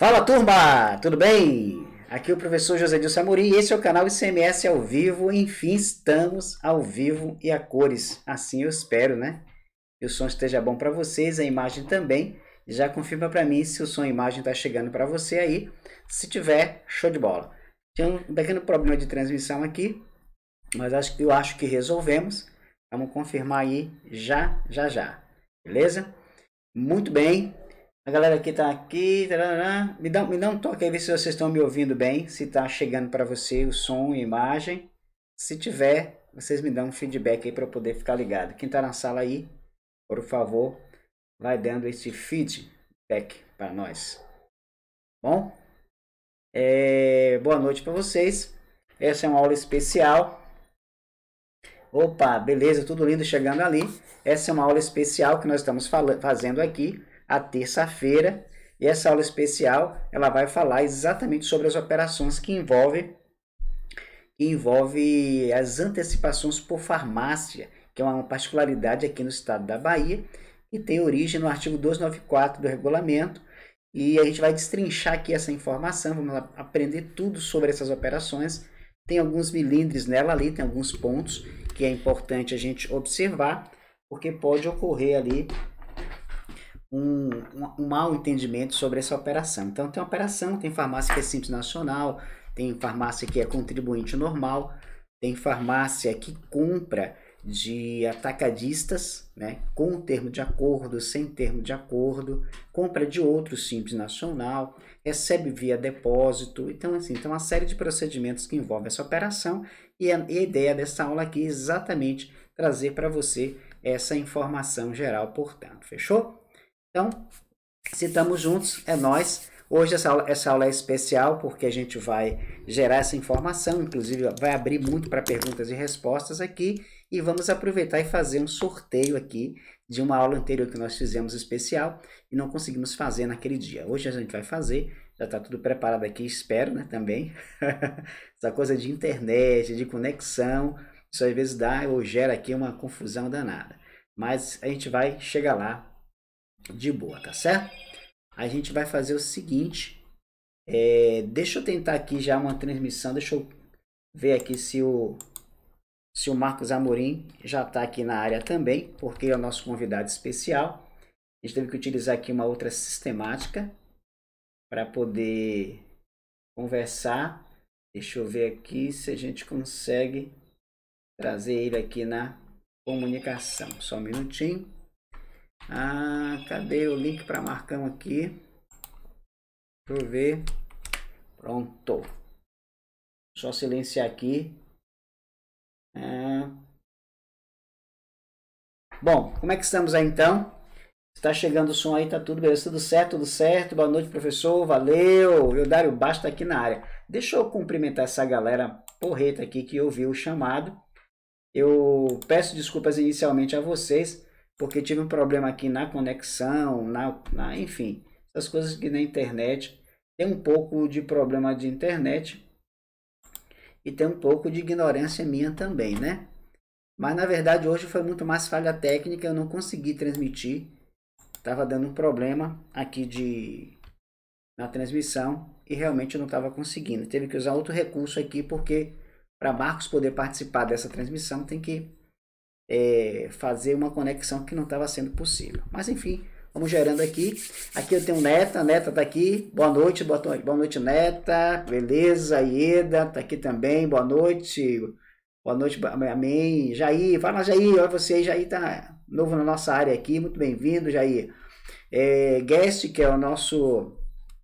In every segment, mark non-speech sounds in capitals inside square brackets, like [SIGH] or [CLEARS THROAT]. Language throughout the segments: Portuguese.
Fala turma, tudo bem? Aqui é o professor José Dilson Amorim e esse é o canal ICMS ao vivo. Enfim, estamos ao vivo e a cores. Assim eu espero, né? Que o som esteja bom para vocês, a imagem também. Já confirma para mim se o som e a imagem está chegando para você aí. Se tiver, show de bola. Tinha um pequeno problema de transmissão aqui, mas acho eu acho que resolvemos. Vamos confirmar aí já, já, já. Beleza? Muito bem. A galera que tá aqui, me dá, me dá um toque aí, ver se vocês estão me ouvindo bem, se tá chegando para você o som e imagem. Se tiver, vocês me dão um feedback aí para eu poder ficar ligado. Quem tá na sala aí, por favor, vai dando esse feedback para nós. Bom, é, boa noite para vocês. Essa é uma aula especial. Opa, beleza, tudo lindo chegando ali. Essa é uma aula especial que nós estamos fazendo aqui a terça-feira. E essa aula especial ela vai falar exatamente sobre as operações que envolvem que envolve as antecipações por farmácia, que é uma particularidade aqui no estado da Bahia, e tem origem no artigo 294 do regulamento. E a gente vai destrinchar aqui essa informação, vamos aprender tudo sobre essas operações. Tem alguns milindres nela ali, tem alguns pontos que é importante a gente observar, porque pode ocorrer ali um, um, um mau entendimento sobre essa operação. Então, tem operação, tem farmácia que é simples nacional, tem farmácia que é contribuinte normal, tem farmácia que compra de atacadistas, né, com termo de acordo, sem termo de acordo, compra de outro simples nacional, recebe via depósito. Então, assim, tem uma série de procedimentos que envolvem essa operação e a, e a ideia dessa aula aqui é exatamente trazer para você essa informação geral, portanto. Fechou? Então, se estamos juntos, é nós. Hoje essa aula, essa aula é especial porque a gente vai gerar essa informação, inclusive vai abrir muito para perguntas e respostas aqui e vamos aproveitar e fazer um sorteio aqui de uma aula anterior que nós fizemos especial e não conseguimos fazer naquele dia. Hoje a gente vai fazer, já está tudo preparado aqui, espero, né, também. [LAUGHS] Essa coisa de internet, de conexão, isso às vezes dá ou gera aqui uma confusão danada. Mas a gente vai chegar lá de boa, tá certo? A gente vai fazer o seguinte. É, deixa eu tentar aqui já uma transmissão. Deixa eu ver aqui se o, se o Marcos Amorim já está aqui na área também, porque é o nosso convidado especial. A gente teve que utilizar aqui uma outra sistemática para poder conversar. Deixa eu ver aqui se a gente consegue trazer ele aqui na comunicação. Só um minutinho. Ah, cadê o link para Marcão aqui? Deixa eu ver. Pronto. Só silenciar aqui. Ah. Bom, como é que estamos aí então? Está chegando o som aí, tá tudo beleza? Tudo certo, tudo certo. Boa noite, professor. Valeu. Eu Dário Basta aqui na área. Deixa eu cumprimentar essa galera porreta aqui que ouviu o chamado. Eu peço desculpas inicialmente a vocês porque tive um problema aqui na conexão, na, na enfim, essas coisas que na internet tem um pouco de problema de internet e tem um pouco de ignorância minha também, né? Mas na verdade hoje foi muito mais falha técnica, eu não consegui transmitir, estava dando um problema aqui de na transmissão e realmente eu não estava conseguindo. Teve que usar outro recurso aqui porque para Marcos poder participar dessa transmissão tem que é, fazer uma conexão que não estava sendo possível. Mas enfim, vamos gerando aqui. Aqui eu tenho Neta, Neta tá aqui. Boa noite, boa noite, boa noite Neta. Beleza, Ieda tá aqui também. Boa noite. Boa noite, amém. Jair, fala Jair, olha você Jair tá novo na nossa área aqui. Muito bem-vindo, Jair. É, Guest, que é o nosso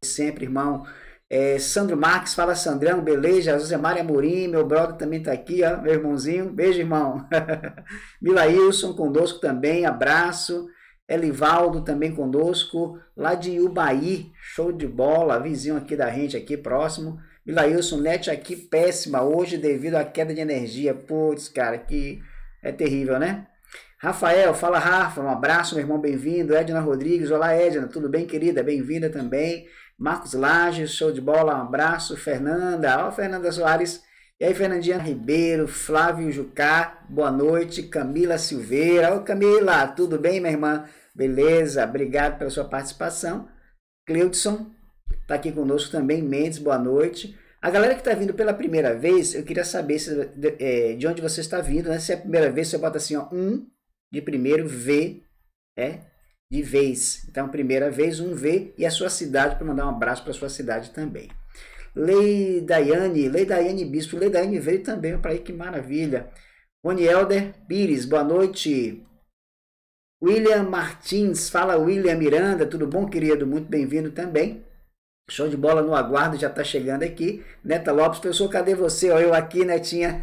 sempre irmão é, Sandro Marques, fala Sandrão, beleza? José Mário Amorim, meu brother também tá aqui, ó, meu irmãozinho. Beijo, irmão. [LAUGHS] Milailson conosco também, abraço. Elivaldo também conosco, lá de Ubaí, show de bola, vizinho aqui da gente, aqui próximo. Milailson, net aqui péssima hoje devido à queda de energia. Putz, cara, que é terrível, né? Rafael, fala Rafa, um abraço, meu irmão, bem-vindo. Edna Rodrigues, olá Edna, tudo bem, querida? Bem-vinda também. Marcos Lages, show de bola, um abraço. Fernanda, ó, Fernanda Soares. E aí, Fernandinha Ribeiro, Flávio Jucá, boa noite. Camila Silveira, ô Camila, tudo bem, minha irmã? Beleza, obrigado pela sua participação. Cleudson, está aqui conosco também. Mendes, boa noite. A galera que está vindo pela primeira vez, eu queria saber se, é, de onde você está vindo, né? Se é a primeira vez, você bota assim, ó, um de primeiro, V, é, de vez. Então, primeira vez, um V e a sua cidade, para mandar um abraço para a sua cidade também. Lei Daiane, Lei Daiane Bispo, Lei Daiane veio também para aí, que maravilha. Rony Helder Pires, boa noite. William Martins, fala William Miranda, tudo bom, querido? Muito bem-vindo também. Show de bola no aguardo, já está chegando aqui. Neta Lopes, professor, cadê você? Ó, eu aqui, Netinha.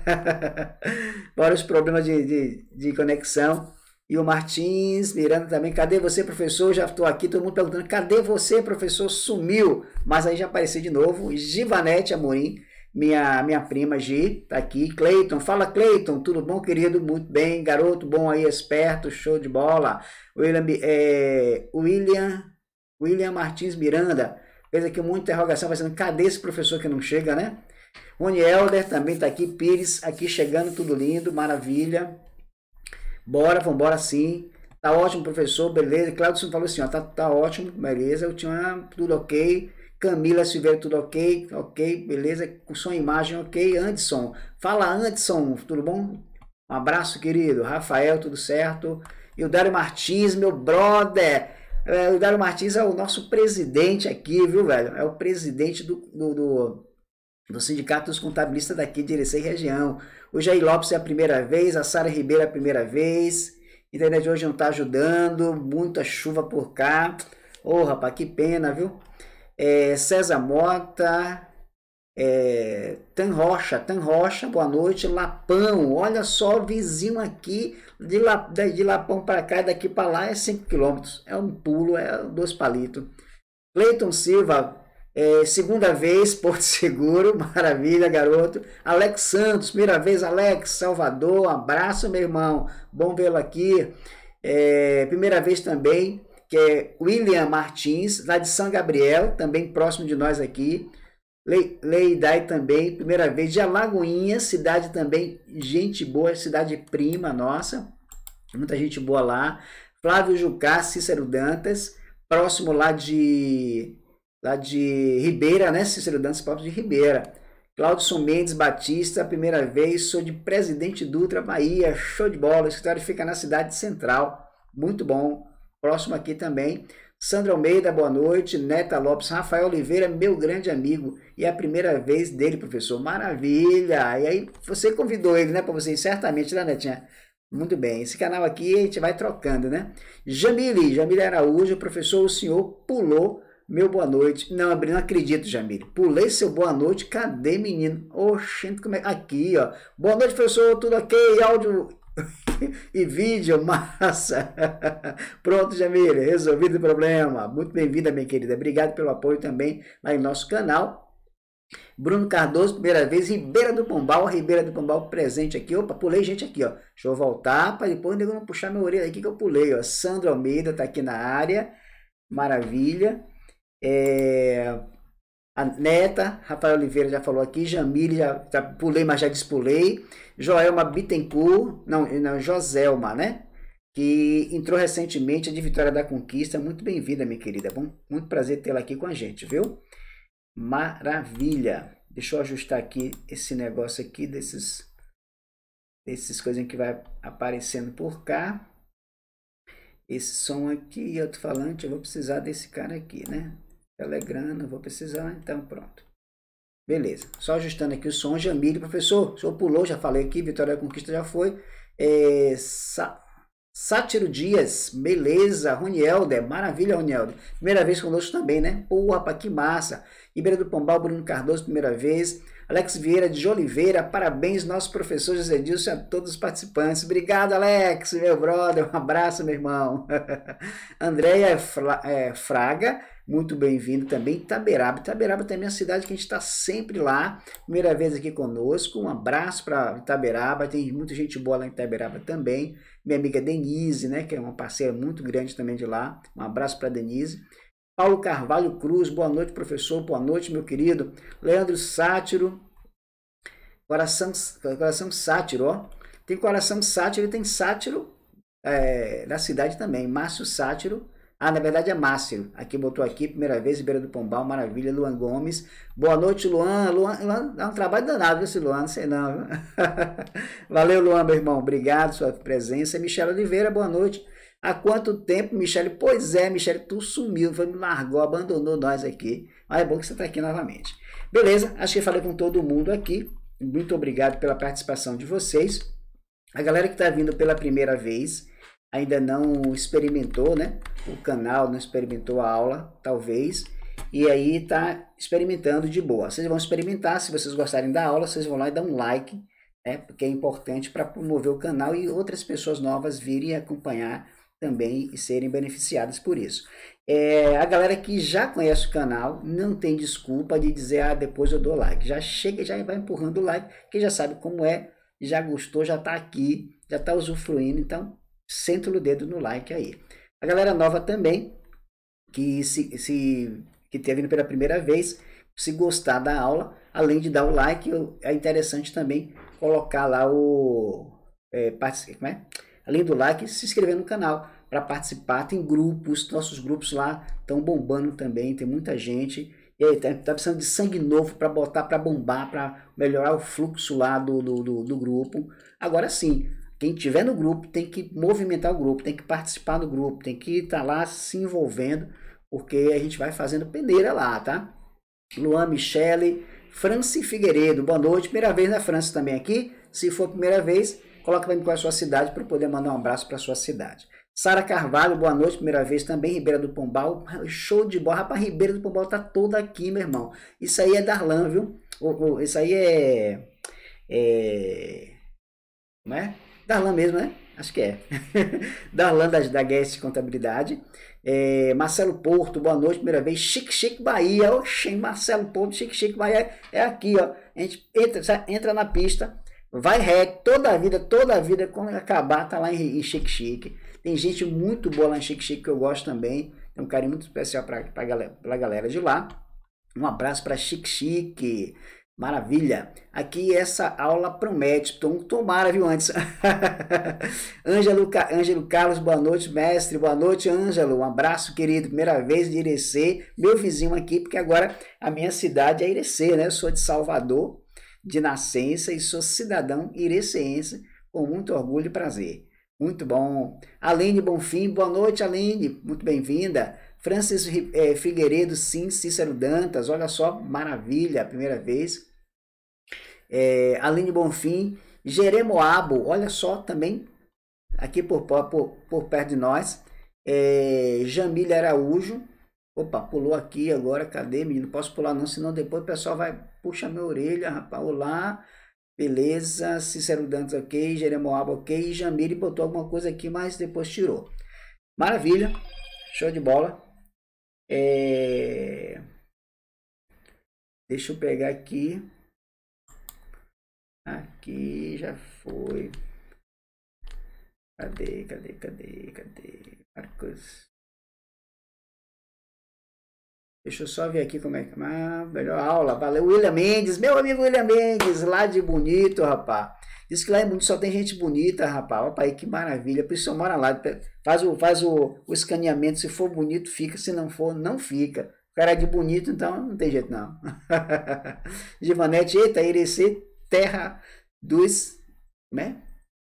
[LAUGHS] Vários problemas de, de, de, conexão. E o Martins, Miranda também, cadê você, professor? Já estou aqui, todo mundo perguntando, cadê você, professor? Sumiu. Mas aí já apareceu de novo. Givanete Amorim, minha, minha prima Gi, tá aqui. Cleiton, fala Cleiton, tudo bom, querido? Muito bem, garoto bom aí, esperto, show de bola. William, é, William, William Martins Miranda, fez aqui muita interrogação, pensando, cadê esse professor que não chega, né? Rony Helder também tá aqui, Pires, aqui chegando, tudo lindo, maravilha. Bora, vambora sim. Tá ótimo, professor, beleza. Claudio falou assim, ó, tá, tá ótimo, beleza. Eu tinha tudo ok. Camila Silveira, tudo ok? Ok, beleza. Com som imagem, ok. Anderson, fala Anderson, tudo bom? Um abraço, querido. Rafael, tudo certo? E o Dário Martins, meu brother. É, o Dário Martins é o nosso presidente aqui, viu, velho? É o presidente do, do, do, do Sindicato dos Contabilistas daqui de Irecê Região. O Jair Lopes é a primeira vez, a Sara Ribeiro é a primeira vez. A internet hoje não tá ajudando, muita chuva por cá. Ô, oh, rapaz, que pena, viu? é, César Mota, é, Tan Rocha, Tan Rocha, boa noite, Lapão, olha só, vizinho aqui, de, La, de Lapão para cá, daqui para lá é 5 quilômetros, é um pulo, é dois palitos. Cleiton Silva, é, segunda vez, [LAUGHS] Porto Seguro, maravilha, garoto. Alex Santos, primeira vez, Alex, Salvador, abraço, meu irmão, bom vê-lo aqui. É, primeira vez também, que é William Martins, lá de São Gabriel, também próximo de nós aqui. Leidai também, primeira vez de Alagoinha, cidade também, gente boa, cidade prima nossa, muita gente boa lá. Flávio Jucá, Cícero Dantas, próximo lá de lá de Ribeira, né? Cícero Dantas, próximo de Ribeira. Claudson Mendes Batista, primeira vez, sou de Presidente Dutra, Bahia, show de bola. O escritório fica na cidade central, muito bom. Próximo aqui também, Sandra Almeida, boa noite. Neta Lopes, Rafael Oliveira, meu grande amigo. E é a primeira vez dele, professor. Maravilha! E aí, você convidou ele, né, para vocês, certamente, né, Netinha? Muito bem. Esse canal aqui a gente vai trocando, né? Jamile, Jamile Araújo, professor, o senhor pulou meu boa noite. Não, não acredito, Jamile. Pulei seu boa noite. Cadê, menino? Oxente, como é? Aqui, ó. Boa noite, professor. Tudo ok? Áudio [LAUGHS] e vídeo, [LAUGHS] massa! Pronto, Jamília, resolvido o problema. Muito bem-vinda, minha querida. Obrigado pelo apoio também lá em nosso canal. Bruno Cardoso, primeira vez, Ribeira do Pombal, Ribeira do Pombal presente aqui. Opa, pulei gente aqui, ó. Deixa eu voltar para depois eu não puxar minha orelha aqui que eu pulei, ó. Sandro Almeida tá aqui na área. Maravilha. É... A Neta, Rafael Oliveira já falou aqui, Jamile, já, já pulei, mas já despulei. Joelma Bittencourt, não, não, Joselma, né? Que entrou recentemente a de Vitória da Conquista. Muito bem-vinda, minha querida. Bom, muito prazer tê-la aqui com a gente, viu? Maravilha. Deixa eu ajustar aqui esse negócio aqui desses desses coisas que vai aparecendo por cá. Esse som aqui, alto-falante, eu vou precisar desse cara aqui, né? Telegram, não vou precisar, então pronto. Beleza, só ajustando aqui o som, Jamile, professor, o senhor pulou, já falei aqui, Vitória Conquista já foi. É, Sátiro Dias, beleza, Ronielder, maravilha, Ronielder. Primeira vez conosco também, né? Pô, rapaz, que massa. Ribeira do Pombal, Bruno Cardoso, primeira vez. Alex Vieira de Oliveira, parabéns, nosso professor José Dilson, a todos os participantes. Obrigado, Alex, meu brother, um abraço, meu irmão. [LAUGHS] Andréia é, Fraga, muito bem-vindo também. Itaberaba, Itaberaba também é uma cidade que a gente está sempre lá, primeira vez aqui conosco. Um abraço para Itaberaba, tem muita gente boa lá em Itaberaba também. Minha amiga Denise, né, que é uma parceira muito grande também de lá. Um abraço para Denise. Paulo Carvalho Cruz, boa noite, professor, boa noite, meu querido. Leandro Sátiro, coração, coração Sátiro, ó. Tem coração Sátiro e tem Sátiro é, da cidade também. Márcio Sátiro, Ah, na verdade é Márcio. Aqui botou aqui, primeira vez, Ribeira do Pombal, maravilha, Luan Gomes. Boa noite, Luan. Luan, Luan dá um trabalho danado, esse Luan? Não sei não. [LAUGHS] Valeu, Luan, meu irmão. Obrigado sua presença. Michele Oliveira, boa noite. Há quanto tempo, Michele? Pois é, Michele, tu sumiu, foi, me largou, abandonou nós aqui. Mas é bom que você está aqui novamente. Beleza, acho que falei com todo mundo aqui. Muito obrigado pela participação de vocês. A galera que está vindo pela primeira vez, ainda não experimentou, né? O canal não experimentou a aula, talvez. E aí está experimentando de boa. Vocês vão experimentar, se vocês gostarem da aula, vocês vão lá e dar um like, né? Porque é importante para promover o canal e outras pessoas novas virem acompanhar também serem beneficiadas por isso. É, a galera que já conhece o canal não tem desculpa de dizer, ah, depois eu dou like. Já chega, já vai empurrando o like, que já sabe como é, já gostou, já está aqui, já está usufruindo, então senta o dedo no like aí. A galera nova também, que se, se que vindo pela primeira vez, se gostar da aula, além de dar o like, é interessante também colocar lá o. É, como é? Além do like, se inscrever no canal para participar. Tem grupos, nossos grupos lá estão bombando também, tem muita gente. E aí, tá, tá precisando de sangue novo para botar, para bombar, para melhorar o fluxo lá do, do, do, do grupo. Agora sim, quem tiver no grupo tem que movimentar o grupo, tem que participar do grupo, tem que estar tá lá se envolvendo, porque a gente vai fazendo peneira lá, tá? Luan Michele, Franci Figueiredo, boa noite. Primeira vez na França também aqui. Se for primeira vez, coloca para mim qual é a sua cidade para poder mandar um abraço para sua cidade. Sara Carvalho, boa noite, primeira vez também, Ribeira do Pombal, show de bola, rapaz, Ribeira do Pombal tá toda aqui, meu irmão. Isso aí é Darlan, viu? Isso aí é, é... Como é? Darlan mesmo, né? Acho que é. [LAUGHS] Darlan da, da Guest Contabilidade. É, Marcelo Porto, boa noite, primeira vez. Chique Chique Bahia. Oxê, Marcelo Porto, Chique Chique Bahia é aqui, ó. A gente entra, entra na pista, vai ré toda a vida, toda a vida, quando acabar, tá lá em, em Chique Chique. Tem gente muito boa lá em Chique Chique que eu gosto também. Tem um carinho muito especial para a galera, galera de lá. Um abraço para Chique Chique. Maravilha! Aqui essa aula promete. Tom, tomara, viu, antes. [LAUGHS] Ângelo, Ângelo Carlos, boa noite, mestre. Boa noite, Ângelo. Um abraço, querido. Primeira vez de Irecê, meu vizinho aqui, porque agora a minha cidade é Irecê, né? Eu sou de Salvador, de nascença, e sou cidadão ireceense, com muito orgulho e prazer. Muito bom. Aline Bonfim, boa noite, Aline. Muito bem-vinda. Francis é, Figueiredo, sim, Cícero Dantas, olha só, maravilha, primeira vez é, Aline Bonfim, Jeremoabo, olha só também, aqui por, por, por perto de nós, é, Jamília Araújo, opa, pulou aqui agora, cadê menino? Posso pular não, senão depois o pessoal vai, puxa minha orelha, rapaz, olá, beleza, Cícero Dantas ok, Jeremoabo ok, Jamile botou alguma coisa aqui, mas depois tirou. Maravilha, show de bola. É... Deixa eu pegar aqui. Aqui já foi. Cadê, cadê, cadê, cadê? Marcos. Deixa eu só ver aqui como é que. Ah, melhor aula. Valeu, William Mendes. Meu amigo William Mendes, lá de bonito, rapaz. Diz que lá é bonito, só tem gente bonita, rapaz. Opa, aí que maravilha. Por isso eu moro lá. Faz, o, faz o, o escaneamento. Se for bonito, fica. Se não for, não fica. O cara é de bonito, então não tem jeito não. [LAUGHS] Givanete, eita, Irecê terra dos né?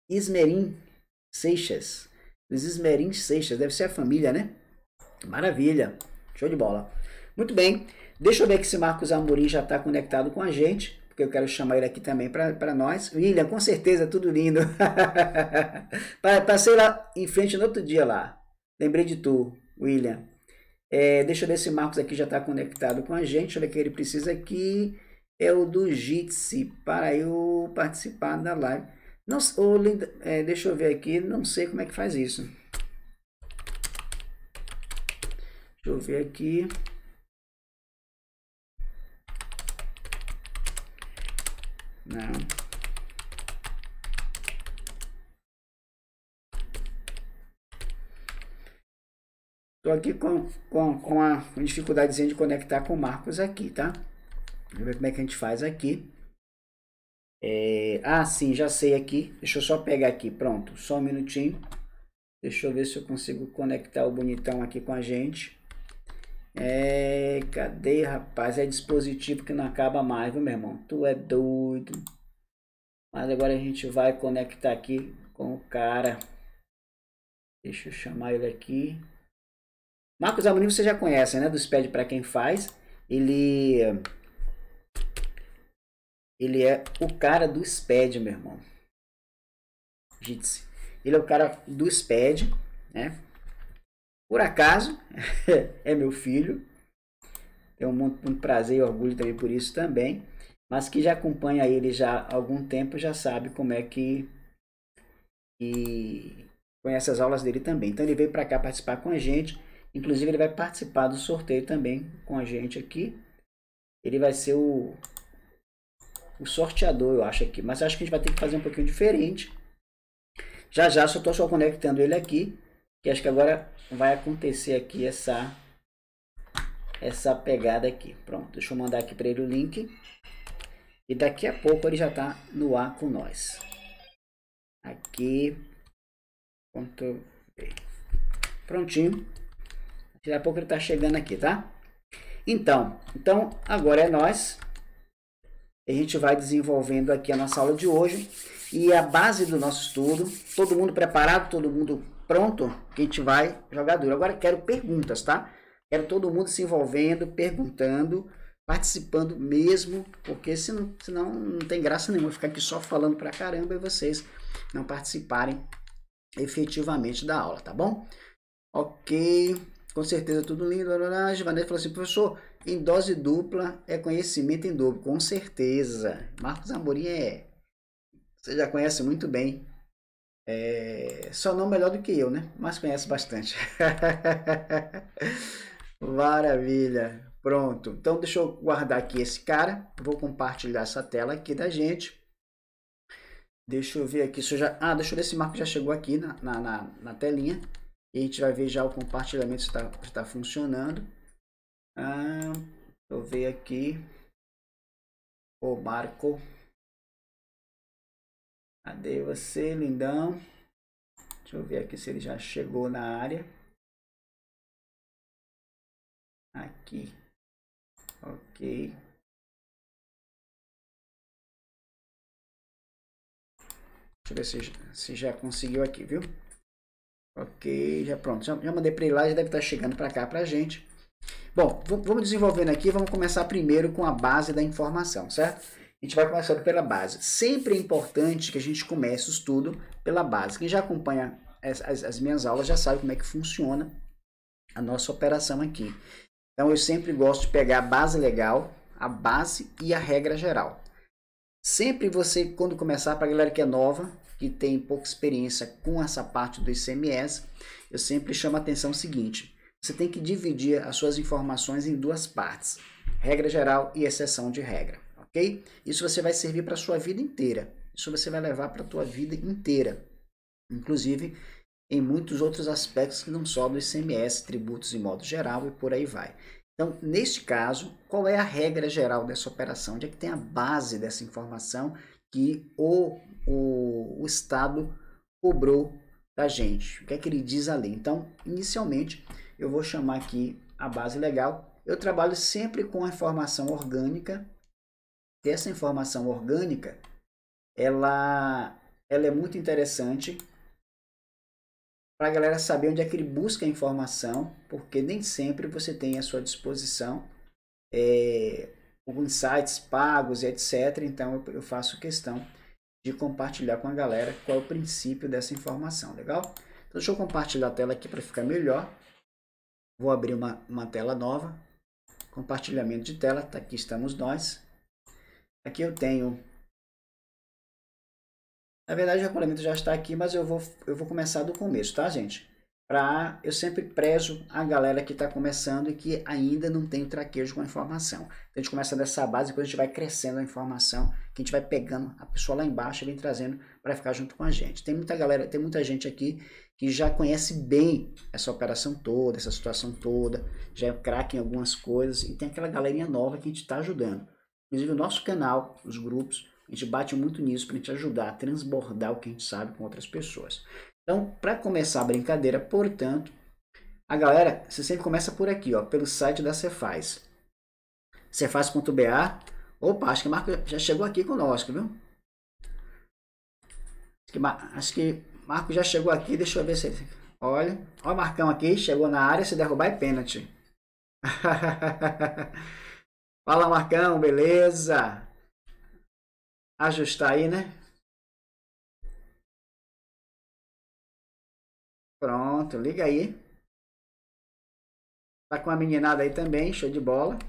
Ismerim Seixas. Dos Ismerim Seixas, deve ser a família, né? Maravilha, show de bola. Muito bem, deixa eu ver que se Marcos Amorim já está conectado com a gente, porque eu quero chamar ele aqui também para nós. William, com certeza, tudo lindo. [LAUGHS] Passei lá em frente no outro dia lá. Lembrei de tu, William. É, deixa eu ver se Marcos aqui já está conectado com a gente. Deixa eu ver o que ele precisa aqui é o do Jitsi para eu participar da live. Não, Linda, é, deixa eu ver aqui, não sei como é que faz isso. Deixa eu ver aqui. Não. Estou aqui com, com, com a dificuldadezinha de conectar com o Marcos aqui, tá? Vamos ver como é que a gente faz aqui. É, ah, sim, já sei aqui. Deixa eu só pegar aqui. Pronto, só um minutinho. Deixa eu ver se eu consigo conectar o bonitão aqui com a gente. É, cadê, rapaz? É dispositivo que não acaba mais, viu, meu irmão? Tu é doido. Mas agora a gente vai conectar aqui com o cara. Deixa eu chamar ele aqui. Marcos Amorim você já conhece, né? Do SPED para quem faz. Ele ele é o cara do SPED, meu irmão. Jitsi. Ele é o cara do SPED, né? Por acaso, [LAUGHS] é meu filho. Tenho muito, muito prazer e orgulho também por isso também. Mas que já acompanha ele já há algum tempo, já sabe como é que... E conhece as aulas dele também. Então ele veio para cá participar com a gente. Inclusive ele vai participar do sorteio também com a gente aqui. Ele vai ser o, o sorteador, eu acho aqui. Mas acho que a gente vai ter que fazer um pouquinho diferente. Já já só estou só conectando ele aqui. Que acho que agora vai acontecer aqui essa essa pegada aqui. Pronto, deixa eu mandar aqui para ele o link. E daqui a pouco ele já está no ar com nós. Aqui. Ponto Prontinho. Daqui a pouco ele está chegando aqui, tá? Então, então agora é nós. A gente vai desenvolvendo aqui a nossa aula de hoje. E a base do nosso estudo, todo mundo preparado, todo mundo pronto, que a gente vai jogar duro. Agora quero perguntas, tá? Quero todo mundo se envolvendo, perguntando, participando mesmo, porque senão, senão não tem graça nenhuma ficar aqui só falando pra caramba e vocês não participarem efetivamente da aula, tá bom? Ok, com certeza tudo lindo. A Givanete falou assim, professor, em dose dupla é conhecimento em dobro, com certeza. Marcos Amorim é você já conhece muito bem. É, só não melhor do que eu, né? Mas conhece bastante. [LAUGHS] Maravilha. Pronto. Então deixa eu guardar aqui esse cara. Vou compartilhar essa tela aqui da gente. Deixa eu ver aqui se eu já. Ah, deixa eu ver se o Marco já chegou aqui na, na, na, na telinha. E a gente vai ver já o compartilhamento se está tá funcionando. Ah, deixa eu ver aqui. O Marco. Cadê você, lindão? Deixa eu ver aqui se ele já chegou na área. Aqui. Ok. Deixa eu ver se, se já conseguiu aqui, viu? Ok, já pronto. Já, já mandei para ele lá, já deve estar chegando para cá para a gente. Bom, vamos desenvolvendo aqui. Vamos começar primeiro com a base da informação, certo? A gente vai começando pela base. Sempre é importante que a gente comece o estudo pela base. Quem já acompanha as, as, as minhas aulas já sabe como é que funciona a nossa operação aqui. Então eu sempre gosto de pegar a base legal, a base e a regra geral. Sempre você, quando começar, para a galera que é nova, que tem pouca experiência com essa parte do ICMS, eu sempre chamo a atenção o seguinte: você tem que dividir as suas informações em duas partes, regra geral e exceção de regra Isso você vai servir para a sua vida inteira. Isso você vai levar para a tua vida inteira. Inclusive em muitos outros aspectos que não só do ICMS, tributos em modo geral e por aí vai. Então, neste caso, qual é a regra geral dessa operação? Onde é que tem a base dessa informação que o, o, o Estado cobrou da gente? O que é que ele diz ali? Então, inicialmente, eu vou chamar aqui a base legal. Eu trabalho sempre com a informação orgânica essa informação orgânica, ela, ela é muito interessante para a galera saber onde é que ele busca a informação, porque nem sempre você tem à sua disposição é, insights pagos etc. Então eu, eu faço questão de compartilhar com a galera qual é o princípio dessa informação, legal? Então deixa eu compartilhar a tela aqui para ficar melhor. Vou abrir uma, uma tela nova. Compartilhamento de tela, tá, aqui estamos nós. Aqui eu tenho... Na verdade, o regulamento já está aqui, mas eu vou, eu vou começar do começo, tá, gente? Pra, eu sempre prezo a galera que está começando e que ainda não tem o traquejo com a informação. Então, a gente começa dessa base, depois a gente vai crescendo a informação, que a gente vai pegando a pessoa lá embaixo e vem trazendo para ficar junto com a gente. Tem muita galera, tem muita gente aqui que já conhece bem essa operação toda, essa situação toda, já é craque em algumas coisas, e tem aquela galerinha nova que a gente está ajudando. Inclusive o nosso canal, os grupos, a gente bate muito nisso para a gente ajudar a transbordar o que a gente sabe com outras pessoas. Então, para começar a brincadeira, portanto, a galera, você sempre começa por aqui, ó, pelo site da Cefaz. Cefaz.ba. Opa, acho que o Marco já chegou aqui conosco, viu? Acho que, acho que Marco já chegou aqui, deixa eu ver se ele... Olha, o Marcão aqui, chegou na área, se derrubar é pênalti. [LAUGHS] Fala Marcão, beleza? Ajustar aí, né? Pronto, liga aí. Tá com a meninada aí também, show de bola.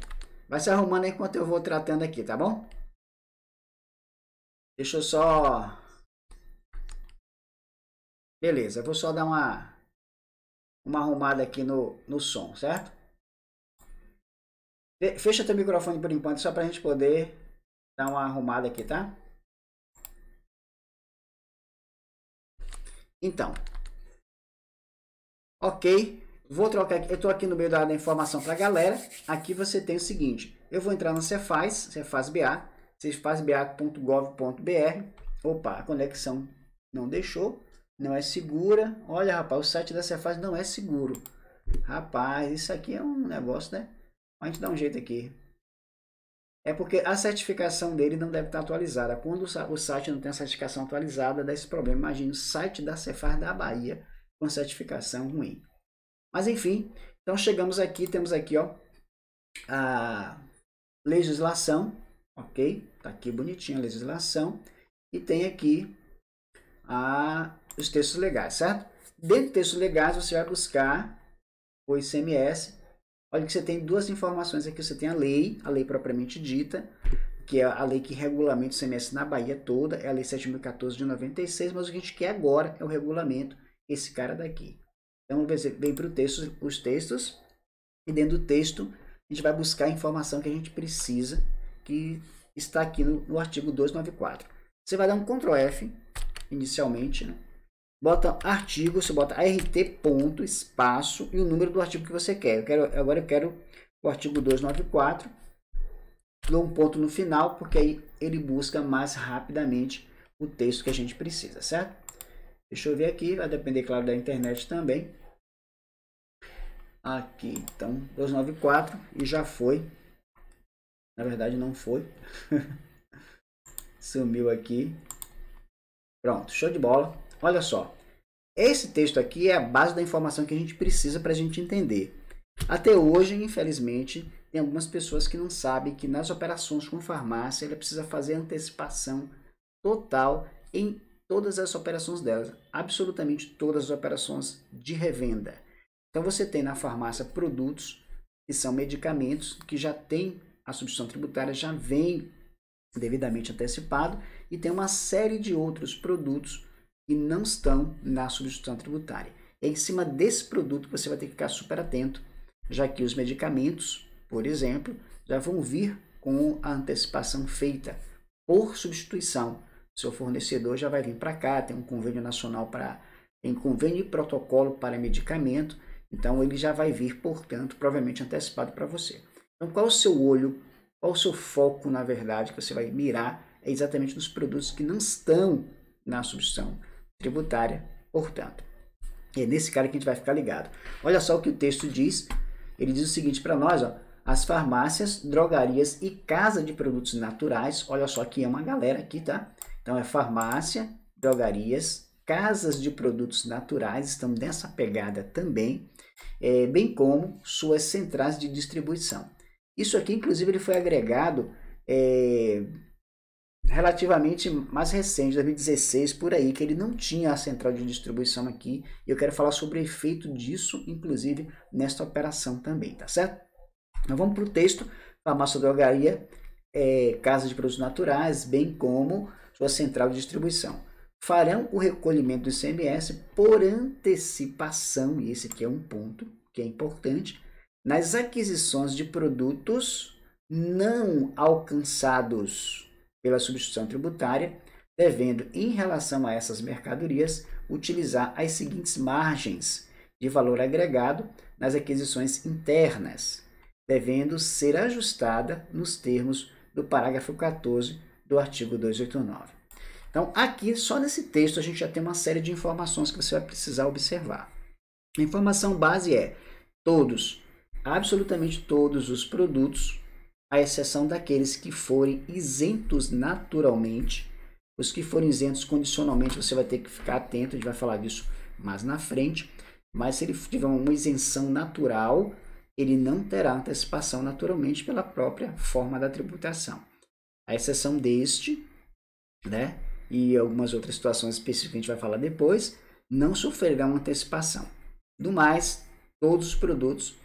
Vai se arrumando enquanto eu vou tratando aqui, tá bom? Deixa eu só... Beleza, eu vou só dar uma, uma arrumada aqui no, no som, certo? Fecha teu microfone por enquanto, só pra gente poder dar uma arrumada aqui, tá? Então, ok, vou trocar aqui, eu estou aqui no meio da, da informação para a galera, aqui você tem o seguinte, eu vou entrar no Cefaz, Cefaz BA, cefazba.gov.br, opa, a conexão não deixou, não é segura, olha rapaz, o site da Cefaz não é seguro, rapaz, isso aqui é um negócio, né, a gente dá um jeito aqui, é porque a certificação dele não deve estar atualizada. Quando o site não tem a certificação atualizada, dá esse problema. Imagine o site da Cefaz da Bahia com certificação ruim. Mas enfim, então chegamos aqui, temos aqui ó, a legislação, ok? Tá aqui bonitinho a legislação. E tem aqui a, os textos legais, certo? Dentro dos textos legais você vai buscar o ICMS. Olha que você tem duas informações aqui. Você tem a lei, a lei propriamente dita, que é a lei que regulamenta o ICMS na Bahia toda, é a lei 7.014 de 96, mas o que a gente quer agora é o regulamento esse cara daqui. Então, vem para texto, os textos, e dentro do texto, a gente vai buscar a informação que a gente precisa, que está aqui no, no artigo 294. Você vai dar um Ctrl F, inicialmente, né? Bota artigo, você bota art ponto, espaço e o número do artigo que você quer. Eu quero agora eu quero o artigo 294, dou um ponto no final, porque aí ele busca mais rapidamente o texto que a gente precisa, certo? Deixa eu ver aqui, vai depender, claro, da internet também. Aqui, então, 294 e já foi. Na verdade, não foi. [LAUGHS] Sumiu aqui. Pronto, show de bola. Olha só. Esse texto aqui é a base da informação que a gente precisa para a gente entender. Até hoje, infelizmente, tem algumas pessoas que não sabem que nas operações com farmácia, ela precisa fazer antecipação total em todas as operações delas, absolutamente todas as operações de revenda. Então você tem na farmácia produtos que são medicamentos que já tem a substituição tributária, já vem devidamente antecipado e tem uma série de outros produtos que não estão na substituição tributária. É em cima desse produto que você vai ter que ficar super atento, já que os medicamentos, por exemplo, já vão vir com a antecipação feita por substituição seu fornecedor já vai vir para cá, tem um convênio nacional para tem convênio e protocolo para medicamento, então ele já vai vir, portanto, provavelmente antecipado para você. Então, qual o seu olho, qual o seu foco, na verdade, que você vai mirar é exatamente nos produtos que não estão na substituição tributária, portanto. É nesse cara que a gente vai ficar ligado. Olha só o que o texto diz. Ele diz o seguinte para nós, ó, as farmácias, drogarias e casa de produtos naturais. Olha só que é uma galera aqui, tá? Então é farmácia, drogarias, casas de produtos naturais estão nessa pegada também, é, bem como suas centrais de distribuição. Isso aqui, inclusive, ele foi agregado é, relativamente mais recente, 2016 por aí, que ele não tinha a central de distribuição aqui. E eu quero falar sobre o efeito disso, inclusive, nesta operação também, tá certo? Então vamos para o texto, farmácia, drogaria, é, casa de produtos naturais, bem como sua central de distribuição. Farão o recolhimento do ICMS por antecipação, e esse aqui é um ponto que é importante, nas aquisições de produtos não alcançados pela substituição tributária, devendo, em relação a essas mercadorias, utilizar as seguintes margens de valor agregado nas aquisições internas, devendo ser ajustada nos termos do parágrafo 14 do artigo 289. Então, aqui, só nesse texto, a gente já tem uma série de informações que você vai precisar observar. A informação base é todos, absolutamente todos os produtos, à exceção daqueles que forem isentos naturalmente. Os que forem isentos condicionalmente, você vai ter que ficar atento, a gente vai falar disso mais na frente. Mas se ele tiver uma isenção natural, ele não terá antecipação naturalmente pela própria forma da tributação. A exceção deste, né, e algumas outras situações específicas que a gente vai falar depois, não sofrerá uma antecipação. Do mais, todos os produtos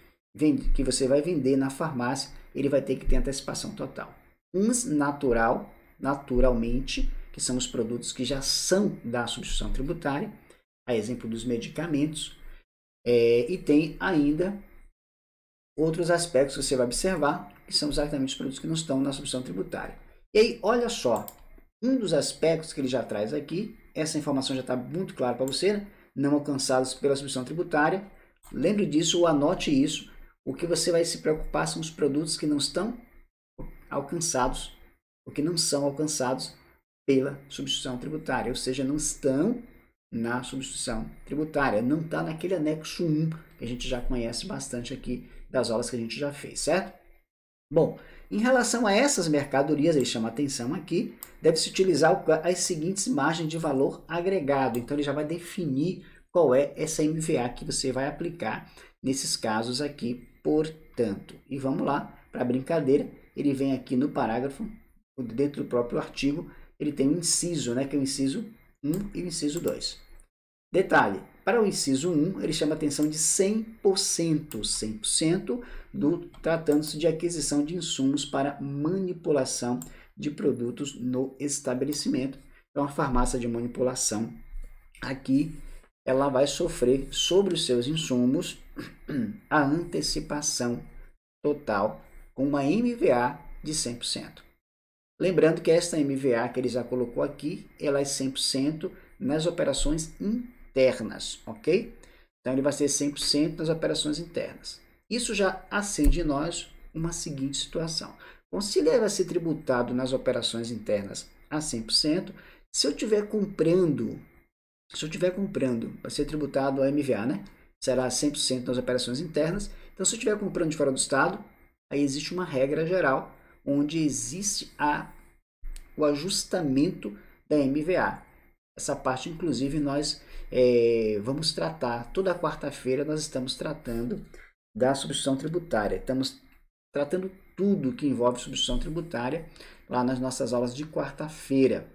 que você vai vender na farmácia, ele vai ter que ter antecipação total. Uns natural, naturalmente, que são os produtos que já são da substituição tributária, a exemplo dos medicamentos, é, e tem ainda outros aspectos que você vai observar, que são exatamente os produtos que não estão na substituição tributária. E aí, olha só, um dos aspectos que ele já traz aqui, essa informação já está muito clara para você, né? não alcançados pela substituição tributária. Lembre disso ou anote isso. O que você vai se preocupar são os produtos que não estão alcançados, ou que não são alcançados pela substituição tributária, ou seja, não estão na substituição tributária, não está naquele anexo 1 que a gente já conhece bastante aqui das aulas que a gente já fez, certo? Bom, em relação a essas mercadorias, ele chama atenção aqui, deve-se utilizar as seguintes margens de valor agregado. Então, ele já vai definir qual é essa MVA que você vai aplicar nesses casos aqui, portanto. E vamos lá, para brincadeira, ele vem aqui no parágrafo, dentro do próprio artigo, ele tem um inciso, né, que é o inciso 1 e o inciso 2. Detalhe, para o inciso 1, ele chama a atenção de 100%, 100% do tratando-se de aquisição de insumos para manipulação de produtos no estabelecimento. Então, a farmácia de manipulação aqui ela vai sofrer sobre os seus insumos a antecipação total com uma MVA de 100%. Lembrando que esta MVA que ele já colocou aqui, ela é 100% nas operações internas ok? Então ele vai ser 100% nas operações internas. Isso já acende em nós uma seguinte situação. Bom, se ele vai ser tributado nas operações internas a 100%, se eu estiver comprando, se eu estiver comprando, vai ser tributado a MVA, né? Será 100% nas operações internas. Então, se eu estiver comprando de fora do estado, aí existe uma regra geral onde existe a, o ajustamento da MVA. Essa parte, inclusive, nós é, vamos tratar, toda quarta-feira nós estamos tratando da substituição tributária. Estamos tratando tudo que envolve substituição tributária lá nas nossas aulas de quarta-feira,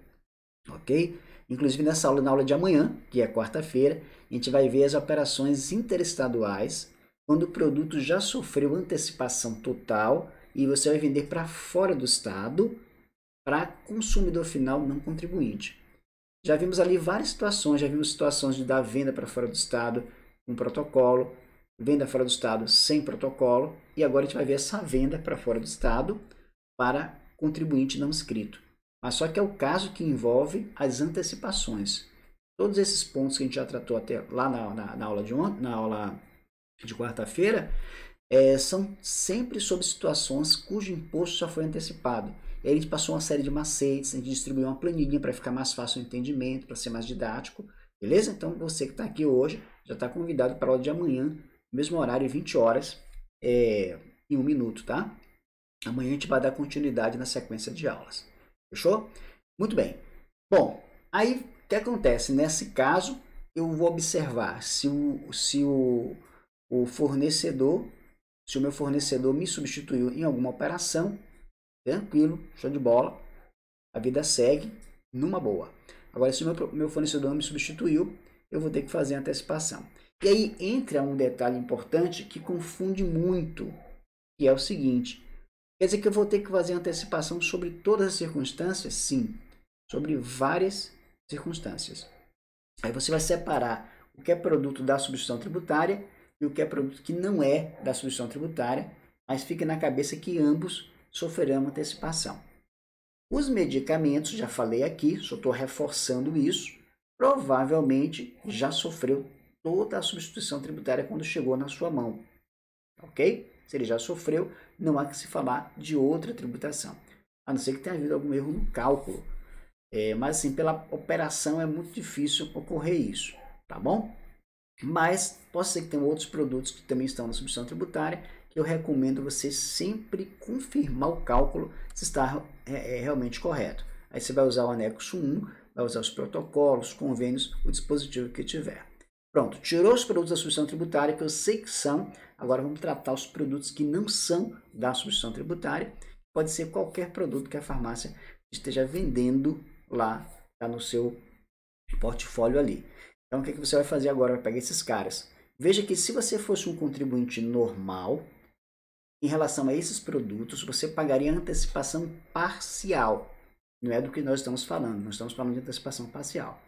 ok? Inclusive nessa aula, na aula de amanhã, que é quarta-feira, a gente vai ver as operações interestaduais, quando o produto já sofreu antecipação total e você vai vender para fora do estado para consumidor final não contribuinte. Já vimos ali várias situações, já vimos situações de dar venda para fora do estado com um protocolo, venda fora do estado sem protocolo, e agora a gente vai ver essa venda para fora do estado para contribuinte não inscrito. Mas só que é o caso que envolve as antecipações. Todos esses pontos que a gente já tratou até lá na, na, na aula de ontem, na aula de quarta-feira, é, são sempre sobre situações cujo imposto já foi antecipado. E aí a gente passou uma série de macetes, a gente distribuiu uma planilha para ficar mais fácil o entendimento, para ser mais didático. Beleza? Então você que está aqui hoje já está convidado para a aula de amanhã, mesmo horário, 20 horas, é, em um minuto, tá? Amanhã a gente vai dar continuidade na sequência de aulas. Fechou? Muito bem. Bom, aí o que acontece? Nesse caso, eu vou observar se o, se o, o fornecedor, se o meu fornecedor me substituiu em alguma operação, Tranquilo, show de bola. A vida segue numa boa. Agora, se o meu, meu fornecedor me substituiu, eu vou ter que fazer antecipação. E aí entra um detalhe importante que confunde muito, que é o seguinte. Quer dizer que eu vou ter que fazer antecipação sobre todas as circunstâncias? Sim, sobre várias circunstâncias. Aí você vai separar o que é produto da substituição tributária e o que é produto que não é da substituição tributária, mas fique na cabeça que ambos sofrerão antecipação. Os medicamentos, já falei aqui, só estou reforçando isso, provavelmente já sofreu toda a substituição tributária quando chegou na sua mão. Ok? Se ele já sofreu, não há que se falar de outra tributação. A não ser que tenha havido algum erro no cálculo. É, mas assim, pela operação é muito difícil ocorrer isso, tá bom? Mas posso ser que tenha outros produtos que também estão na substituição tributária que eu recomendo você sempre confirmar o cálculo se está é, é, realmente correto. Aí você vai usar o anexo 1, vai usar os protocolos, convênios, o dispositivo que tiver. Pronto, tirou os produtos da substituição tributária, que eu sei que são. Agora vamos tratar os produtos que não são da substituição tributária. Pode ser qualquer produto que a farmácia esteja vendendo lá tá no seu portfólio ali. Então o que, que você vai fazer agora? Vai pegar esses caras. Veja que se você fosse um contribuinte normal, em relação a esses produtos, você pagaria antecipação parcial. Não é do que nós estamos falando, nós estamos falando de antecipação parcial.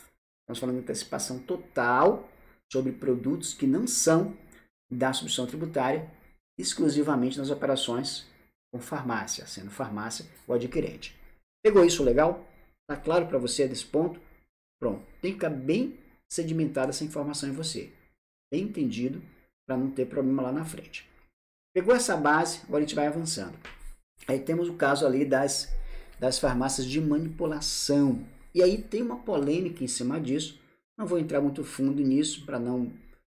Estamos falando de antecipação total sobre produtos que não são da substituição tributária, exclusivamente nas operações com farmácia, sendo farmácia o adquirente. Pegou isso legal? Está claro para você desse ponto? Pronto. Tem que ficar bem sedimentada essa informação em você. Bem entendido para não ter problema lá na frente. Pegou essa base, agora a gente vai avançando. Aí temos o caso ali das, das farmácias de manipulação. E aí tem uma polêmica em cima disso. Não vou entrar muito fundo nisso para não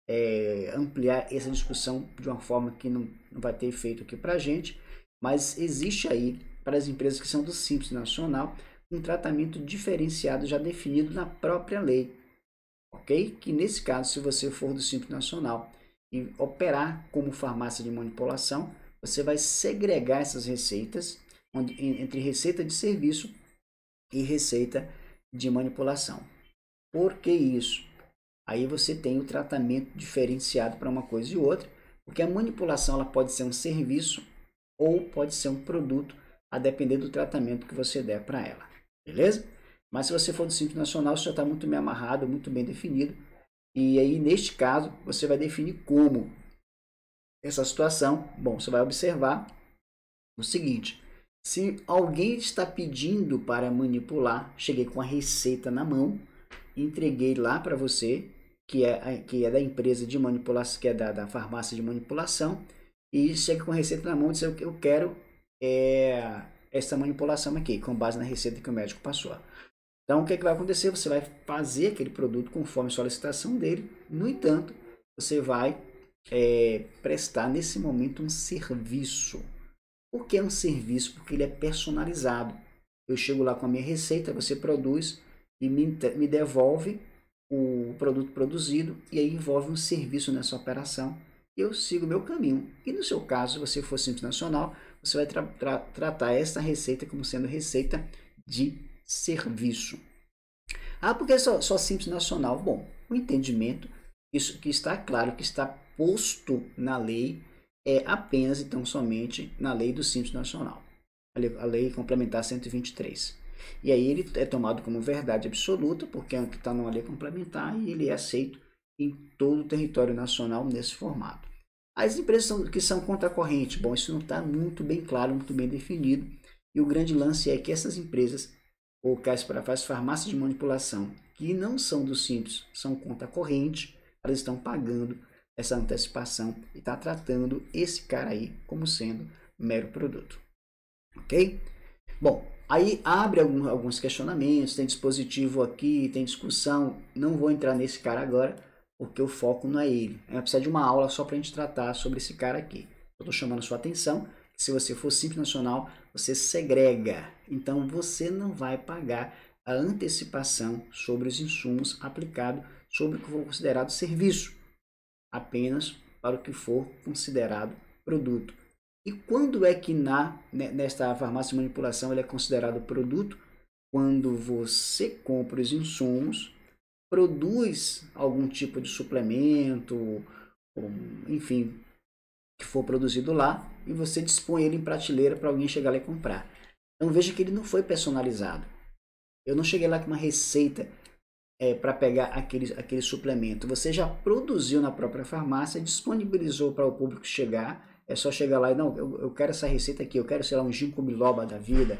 é, ampliar essa discussão de uma forma que não, não vai ter efeito aqui para a gente. Mas existe aí, para as empresas que são do Simples Nacional, um tratamento diferenciado já definido na própria lei. Ok? Que nesse caso, se você for do Simples Nacional, e operar como farmácia de manipulação, você vai segregar essas receitas onde, entre receita de serviço e receita de manipulação. Por que isso? Aí você tem o tratamento diferenciado para uma coisa e outra, porque a manipulação ela pode ser um serviço ou pode ser um produto, a depender do tratamento que você der para ela. Beleza? Mas se você for do Simples Nacional, isso já está muito bem amarrado, muito bem definido. E aí, neste caso, você vai definir como essa situação. Bom, você vai observar o seguinte: se alguém está pedindo para manipular, cheguei com a receita na mão, entreguei lá para você, que é, que é da empresa de manipulação, que é da, da farmácia de manipulação, e chega com a receita na mão e diz: Eu quero é, essa manipulação aqui, com base na receita que o médico passou. Então, o que, é que vai acontecer? Você vai fazer aquele produto conforme a solicitação dele. No entanto, você vai é, prestar nesse momento um serviço. Por que um serviço? Porque ele é personalizado. Eu chego lá com a minha receita, você produz e me, me devolve o produto produzido e aí envolve um serviço nessa operação. Eu sigo meu caminho. E no seu caso, se você for simples nacional, você vai tra tra tratar essa receita como sendo receita de serviço. Ah, porque é só, só simples nacional? Bom, o entendimento, isso que está claro, que está posto na lei, é apenas então somente na lei do simples nacional, a lei, a lei complementar 123. E aí ele é tomado como verdade absoluta, porque é o que está numa lei complementar e ele é aceito em todo o território nacional nesse formato. As empresas que são contra a corrente, bom, isso não está muito bem claro, muito bem definido. E o grande lance é que essas empresas ou para faz farmácias de manipulação que não são do simples, são conta corrente, elas estão pagando essa antecipação e está tratando esse cara aí como sendo mero produto. Ok? Bom, aí abre algum, alguns questionamentos, tem dispositivo aqui, tem discussão. Não vou entrar nesse cara agora, porque o foco não é ele. É precisar de uma aula só para a gente tratar sobre esse cara aqui. Eu estou chamando sua atenção se você for simples nacional, você segrega. Então você não vai pagar a antecipação sobre os insumos aplicado sobre o que for considerado serviço, apenas para o que for considerado produto. E quando é que na né, nesta farmácia de manipulação ele é considerado produto? Quando você compra os insumos, produz algum tipo de suplemento, enfim, que for produzido lá e você dispõe ele em prateleira para alguém chegar lá e comprar. Então veja que ele não foi personalizado. Eu não cheguei lá com uma receita é, para pegar aquele, aquele suplemento. Você já produziu na própria farmácia, disponibilizou para o público chegar. É só chegar lá e não, eu, eu quero essa receita aqui, eu quero, sei lá, um ginkgo biloba da vida,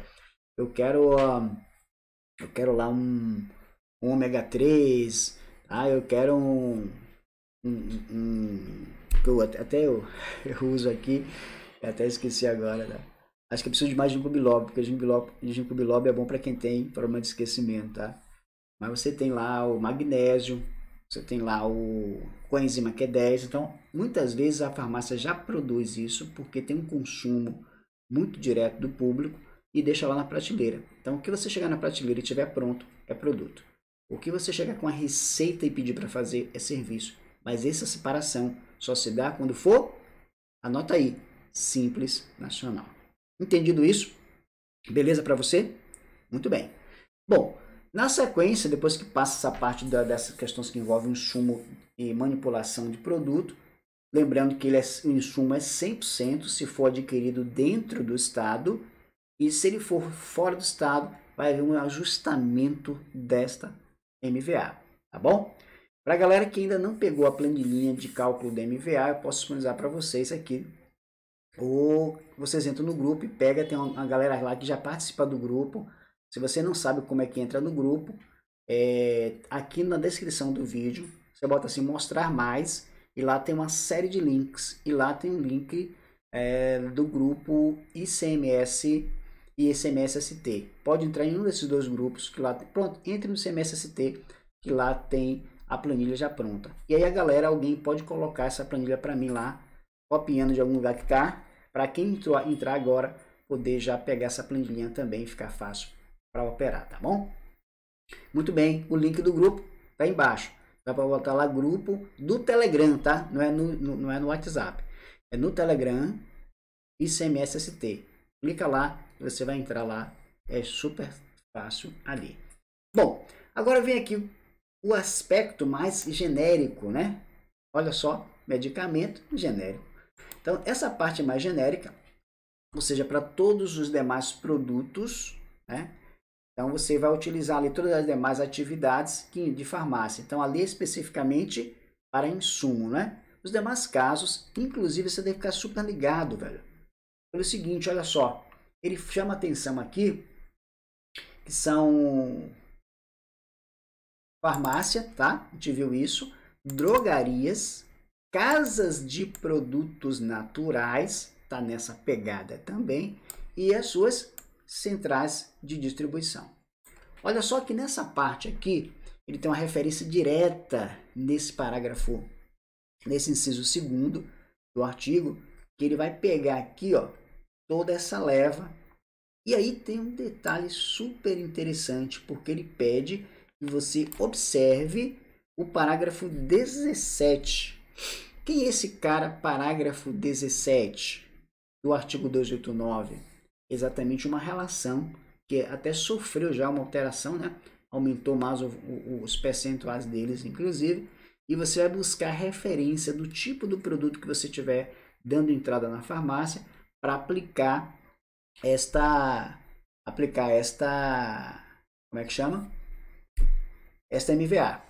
eu quero, uh, eu quero lá um, um ômega 3, ah, eu quero um, um, um que eu até eu, [LAUGHS] eu uso aqui, até esqueci agora, né? Acho que eu preciso de mais ginkgo biloba, porque ginkgo biloba, ginkgo biloba é bom para quem tem problema de esquecimento, tá? Mas você tem lá o magnésio, você tem lá o coenzima Q10. Então, muitas vezes a farmácia já produz isso porque tem um consumo muito direto do público e deixa lá na prateleira. Então, o que você chegar na prateleira e tiver pronto é produto. O que você chegar com a receita e pedir para fazer é serviço. Mas essa separação só se dá quando for, anota aí, simples nacional. Entendido isso? Beleza para você? Muito bem. Bom, na sequência, depois que passa essa parte da, dessas questões que envolvem insumo e manipulação de produto, lembrando que ele é, o insumo é 100% se for adquirido dentro do estado e se ele for fora do estado, vai haver um ajustamento desta MVA, tá bom? Para a galera que ainda não pegou a planilhinha de cálculo da MVA, eu posso disponibilizar para vocês aqui. Ou vocês entram no grupo e pega, tem uma galera lá que já participa do grupo. Se você não sabe como é que entra no grupo, é, aqui na descrição do vídeo, você bota assim, mostrar mais, e lá tem uma série de links. E lá tem um link é, do grupo ICMS e ICMS-ST. Pode entrar em um desses dois grupos, que lá, pronto, entre no ICMS-ST, que lá tem a planilha já pronta. E aí a galera, alguém pode colocar essa planilha para mim lá, copiando de algum lugar que está, para quem entrou, entrar agora, poder já pegar essa planilha também ficar fácil para operar, tá bom? Muito bem, o link do grupo tá embaixo. Dá para botar lá grupo do Telegram, tá? Não é no, no, não é no WhatsApp. É no Telegram ICMS-ST. Clica lá, você vai entrar lá. É super fácil ali. Bom, agora vem aqui o aspecto mais genérico, né? Olha só, medicamento genérico. Então, essa parte mais genérica, ou seja, para todos os demais produtos, né? Então, você vai utilizar ali todas as demais atividades de farmácia. Então, ali especificamente para insumo, né? Os demais casos, inclusive, você deve ficar super ligado, velho. Pelo seguinte, olha só. Ele chama atenção aqui que são farmácia, tá? A gente viu isso. Drogarias, casas de produtos naturais, tá nessa pegada também, e as suas centrais de distribuição. Olha só que nessa parte aqui, ele tem uma referência direta nesse parágrafo, nesse inciso segundo do artigo, que ele vai pegar aqui, ó, toda essa leva. E aí tem um detalhe super interessante, porque ele pede que você observe o parágrafo 17. Quem é esse cara, parágrafo 17 do artigo 289? Exatamente uma relação que até sofreu já uma alteração, né? aumentou mais o, o, os percentuais deles, inclusive, e você vai buscar referência do tipo do produto que você tiver dando entrada na farmácia para aplicar esta aplicar esta como é que chama esta MVA.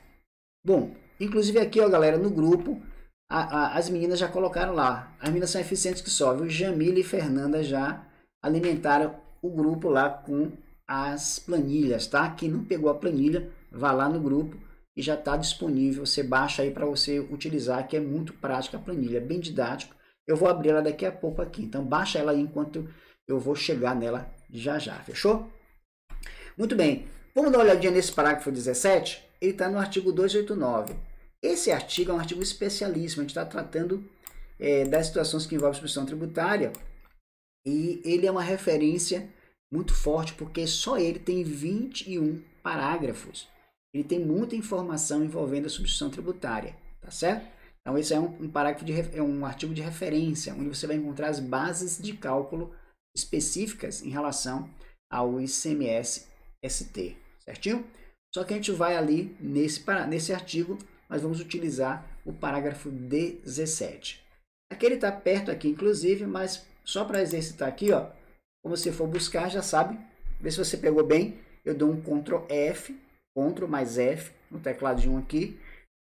Bom, inclusive aqui, ó, galera, no grupo, a, a, as meninas já colocaram lá. As meninas são eficientes que só, viu? Jamila e Fernanda já alimentaram o grupo lá com as planilhas, tá? Quem não pegou a planilha, vá lá no grupo e já está disponível. Você baixa aí para você utilizar, que é muito prática a planilha, bem didático. Eu vou abrir ela daqui a pouco aqui. Então baixa ela aí enquanto eu vou chegar nela já já, fechou? Muito bem. Vamos dar uma olhadinha nesse parágrafo 17? Ele está no artigo 289. Esse artigo é um artigo especialíssimo, a gente está tratando é, das situações que envolvem substituição tributária e ele é uma referência muito forte porque só ele tem 21 parágrafos. Ele tem muita informação envolvendo a substituição tributária, tá certo? Então esse é um, um parágrafo de é um artigo de referência onde você vai encontrar as bases de cálculo específicas em relação ao ICMS ST certinho? Só que a gente vai ali nesse, nesse artigo, nós vamos utilizar o parágrafo 17. Aqui ele está perto aqui, inclusive, mas só para exercitar aqui, ó, quando você for buscar, já sabe, vê se você pegou bem, eu dou um Ctrl F, Ctrl mais F, no tecladinho aqui,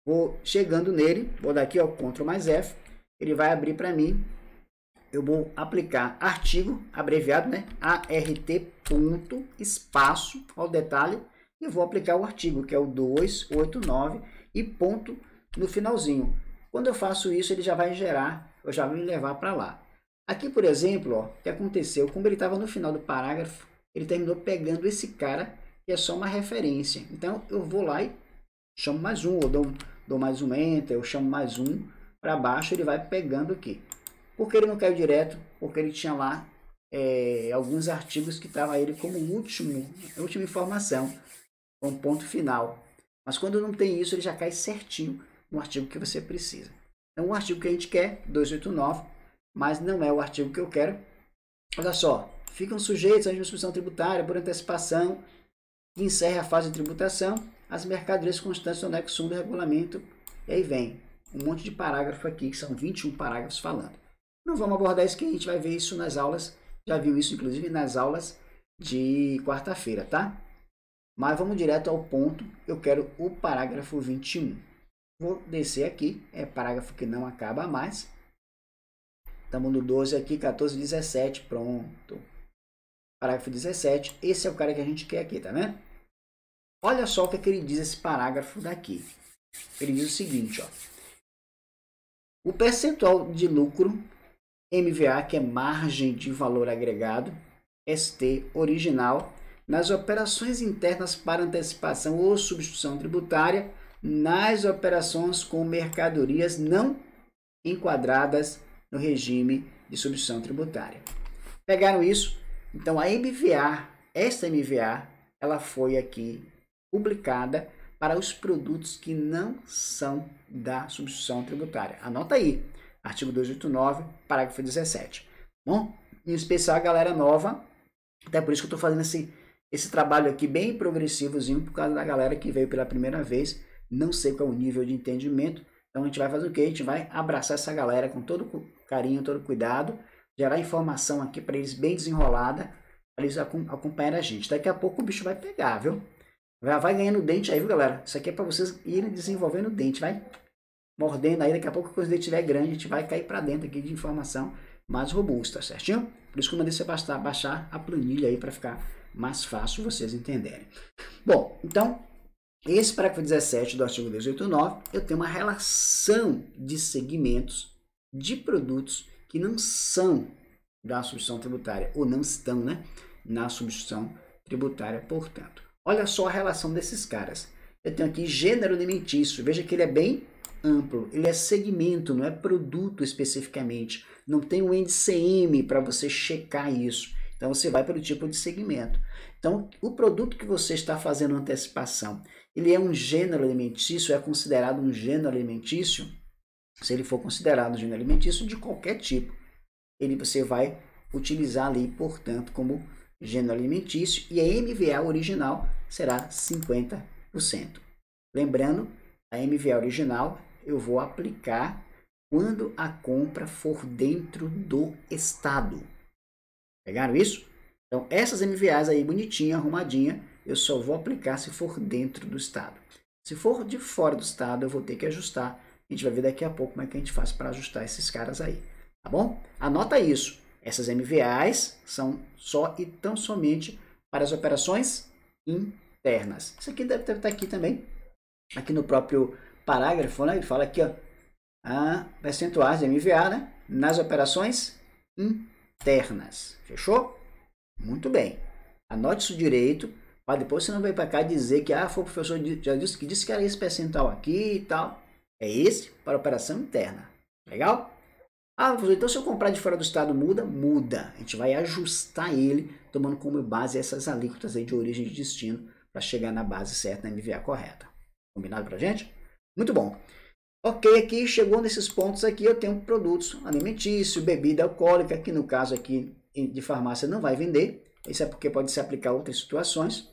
vou chegando nele, vou dar aqui, ó, Ctrl mais F, ele vai abrir para mim, eu vou aplicar artigo, abreviado, né, ART ponto, espaço, ao detalhe, e vou aplicar o artigo, que é o 289, e ponto no finalzinho. Quando eu faço isso, ele já vai gerar, eu já vai me levar para lá. Aqui, por exemplo, ó, o que aconteceu? Como ele estava no final do parágrafo, ele terminou pegando esse cara, que é só uma referência. Então, eu vou lá e chamo mais um, ou dou, dou mais um enter, eu chamo mais um para baixo, ele vai pegando aqui. Por que ele não caiu direto? Porque ele tinha lá é, alguns artigos que estava ele como último, última informação, com ponto final. Mas quando não tem isso, ele já cai certinho no artigo que você precisa. Então, o artigo que a gente quer, 289, mas não é o artigo que eu quero. Olha só, ficam sujeitos à disposição tributária por antecipação que encerra a fase de tributação as mercadorias constantes do anexo 1 do regulamento. E aí vem um monte de parágrafo aqui, que são 21 parágrafos falando. Não vamos abordar isso que a gente vai ver isso nas aulas, já viu isso inclusive nas aulas de quarta-feira, tá? Mas vamos direto ao ponto, eu quero o parágrafo 21. Vou descer aqui, é parágrafo que não acaba mais. Estamos no 12 aqui, 14, 17, pronto. Parágrafo 17, esse é o cara que a gente quer aqui, tá vendo? Olha só o que, é que ele diz esse parágrafo daqui. Ele diz o seguinte, ó. O percentual de lucro MVA, que é margem de valor agregado, ST original, nas operações internas para antecipação ou substituição tributária, nas operações com mercadorias não enquadradas no regime de substituição tributária. Pegaram isso? Então a MVA, esta MVA, ela foi aqui publicada para os produtos que não são da substituição tributária. Anota aí, artigo 289, parágrafo 17. Bom, em especial a galera nova, até por isso que eu estou fazendo esse, esse trabalho aqui bem progressivozinho, por causa da galera que veio pela primeira vez, não sei qual é o nível de entendimento, então a gente vai fazer o quê? A gente vai abraçar essa galera com todo carinho, todo cuidado, gerar informação aqui para eles bem desenrolada, para eles acompanharem a gente. Daqui a pouco o bicho vai pegar, viu? Já vai ganhando dente aí, viu, galera? Isso aqui é para vocês irem desenvolvendo dente, vai mordendo aí. Daqui a pouco, quando o dente estiver grande, a gente vai cair para dentro aqui de informação mais robusta, certinho? Por isso que eu mandei você baixar, baixar a planilha aí para ficar mais fácil vocês entenderem. Bom, então, esse parágrafo 17 do artigo 289, eu tenho uma relação de segmentos de produtos que não são da substituição tributária, ou não estão né, na substituição tributária, portanto. Olha só a relação desses caras. Eu tenho aqui gênero alimentício. Veja que ele é bem amplo. Ele é segmento, não é produto especificamente. Não tem um NCM para você checar isso. Então você vai pelo tipo de segmento. Então, o produto que você está fazendo antecipação, ele é um gênero alimentício, é considerado um gênero alimentício, se ele for considerado um gênero alimentício de qualquer tipo, ele você vai utilizar ali, portanto, como gênero alimentício e a MVA original será 50%. Lembrando, a MVA original eu vou aplicar quando a compra for dentro do estado. Pegaram isso? Então, essas MVAs aí bonitinha, arrumadinha, eu só vou aplicar se for dentro do estado. Se for de fora do estado, eu vou ter que ajustar. A gente vai ver daqui a pouco como é que a gente faz para ajustar esses caras aí. Tá bom? Anota isso. Essas MVAs são só e tão somente para as operações internas. Isso aqui deve estar aqui também, aqui no próprio parágrafo, né? Ele fala aqui, ó, a percentuais de MVA, né? Nas operações internas. Fechou? Muito bem. Anote isso direito, para depois você não vai para cá dizer que ah, foi o professor já disse que disse que era esse percentual aqui e tal. É esse para operação interna. Legal? Ah, então se eu comprar de fora do estado muda? Muda. A gente vai ajustar ele, tomando como base essas alíquotas aí de origem e de destino, para chegar na base certa, na MVA correta. Combinado pra gente? Muito bom. Ok, aqui chegou nesses pontos aqui, eu tenho produtos alimentícios, bebida alcoólica, que no caso aqui de farmácia não vai vender. Isso é porque pode se aplicar a outras situações.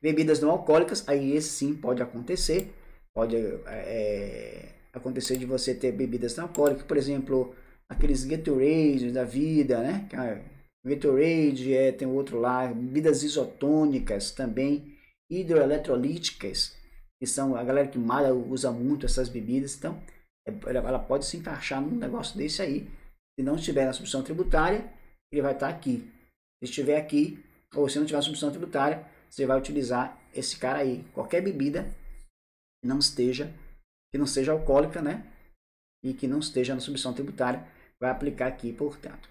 Bebidas não alcoólicas, aí esse sim pode acontecer. Pode é, acontecer de você ter bebidas alcoólicas, por exemplo, aqueles Gatorade da vida, né? Gatorade, é, tem outro lá, bebidas isotônicas também, hidroeletrolíticas, que são a galera que malha usa muito essas bebidas, então é, ela pode se encaixar num negócio desse aí. Se não estiver na substituição tributária, ele vai estar aqui. Se estiver aqui, ou se não tiver substituição tributária, você vai utilizar esse cara aí. Qualquer bebida que não esteja que não seja alcoólica, né? E que não esteja na submissão tributária, vai aplicar aqui, portanto.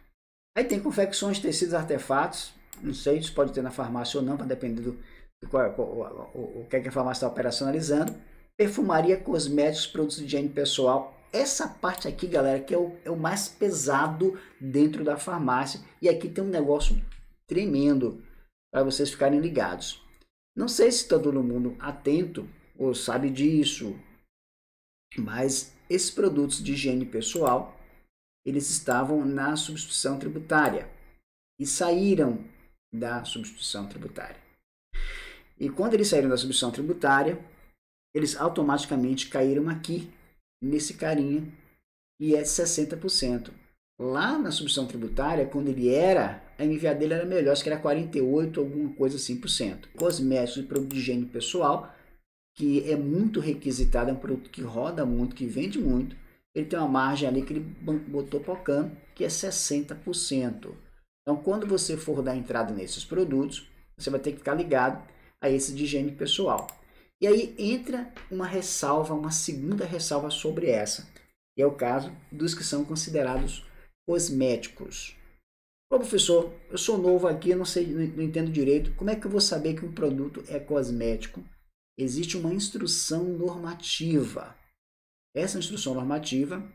Aí tem confecções, tecidos, artefatos. Não sei se pode ter na farmácia ou não, para depender do qual, qual, o, o, o que, é que a farmácia está operacionalizando. Perfumaria, cosméticos, produtos de higiene pessoal. Essa parte aqui, galera, que é o, é o mais pesado dentro da farmácia. E aqui tem um negócio tremendo para vocês ficarem ligados. Não sei se está todo mundo atento ou sabe disso, mas esses produtos de higiene pessoal, eles estavam na substituição tributária e saíram da substituição tributária. E quando eles saíram da substituição tributária, eles automaticamente caíram aqui, nesse carinha, e é 60%. Lá na substituição tributária, quando ele era, a MVA dele era melhor, acho que era 48, alguma coisa assim por cento. Cosméticos e produto de higiene pessoal, que é muito requisitado, é um produto que roda muito, que vende muito. Ele tem uma margem ali que ele botou pocando, que é 60%. Então, quando você for dar entrada nesses produtos, você vai ter que ficar ligado a esse de higiene pessoal. E aí entra uma ressalva, uma segunda ressalva sobre essa. E é o caso dos que são considerados cosméticos. Ô professor, eu sou novo aqui, não sei, não entendo direito. Como é que eu vou saber que um produto é cosmético? Existe uma instrução normativa. Essa instrução normativa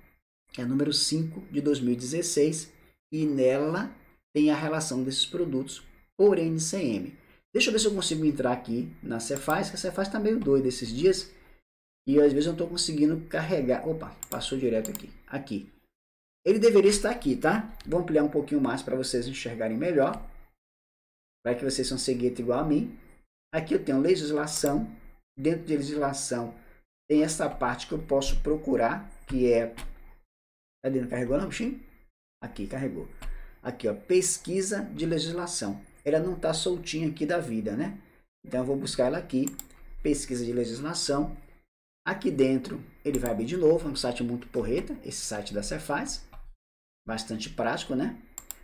é a número 5 de 2016 e nela tem a relação desses produtos por NCM. Deixa eu ver se eu consigo entrar aqui na Cefaz, que a Cefaz está meio doida esses dias e às vezes eu não estou conseguindo carregar. Opa, passou direto aqui. Aqui. Ele deveria estar aqui, tá? Vou ampliar um pouquinho mais para vocês enxergarem melhor. Para que vocês são seguidos igual a mim. Aqui eu tenho legislação. Dentro de legislação tem essa parte que eu posso procurar, que é... Cadê? Não carregou não, bichinho? Aqui, carregou. Aqui, ó, pesquisa de legislação. Ela não está soltinha aqui da vida, né? Então eu vou buscar ela aqui, pesquisa de legislação. Aqui dentro ele vai abrir de novo, é um site muito porreta, esse site da Cefaz bastante prático, né?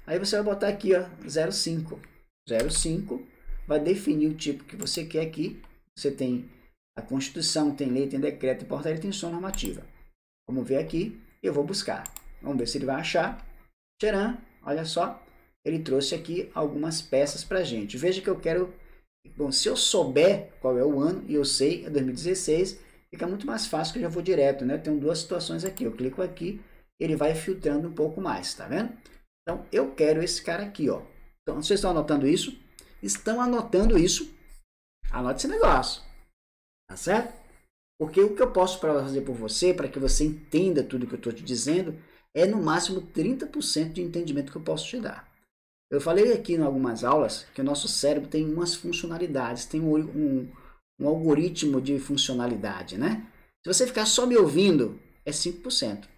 Aí você vai botar aqui, ó, 05. 05 vai definir o tipo que você quer aqui. Você tem a Constituição, tem lei, tem decreto, portaria, tem som normativa. Vamos ver aqui, eu vou buscar. Vamos ver se ele vai achar. Tcharam, olha só, ele trouxe aqui algumas peças para gente. Veja que eu quero... Bom, se eu souber qual é o ano, e eu sei, é 2016, fica muito mais fácil que eu já vou direto, né? Eu tenho duas situações aqui. Eu clico aqui, ele vai filtrando um pouco mais, tá vendo? Então, eu quero esse cara aqui, ó. Então, vocês estão anotando isso? Estão anotando isso? Anote esse negócio, tá certo? Porque o que eu posso fazer por você, para que você entenda tudo que eu estou te dizendo, é no máximo 30% de entendimento que eu posso te dar. Eu falei aqui em algumas aulas que o nosso cérebro tem umas funcionalidades, tem um, um, um algoritmo de funcionalidade, né? Se você ficar só me ouvindo, é 5%. Se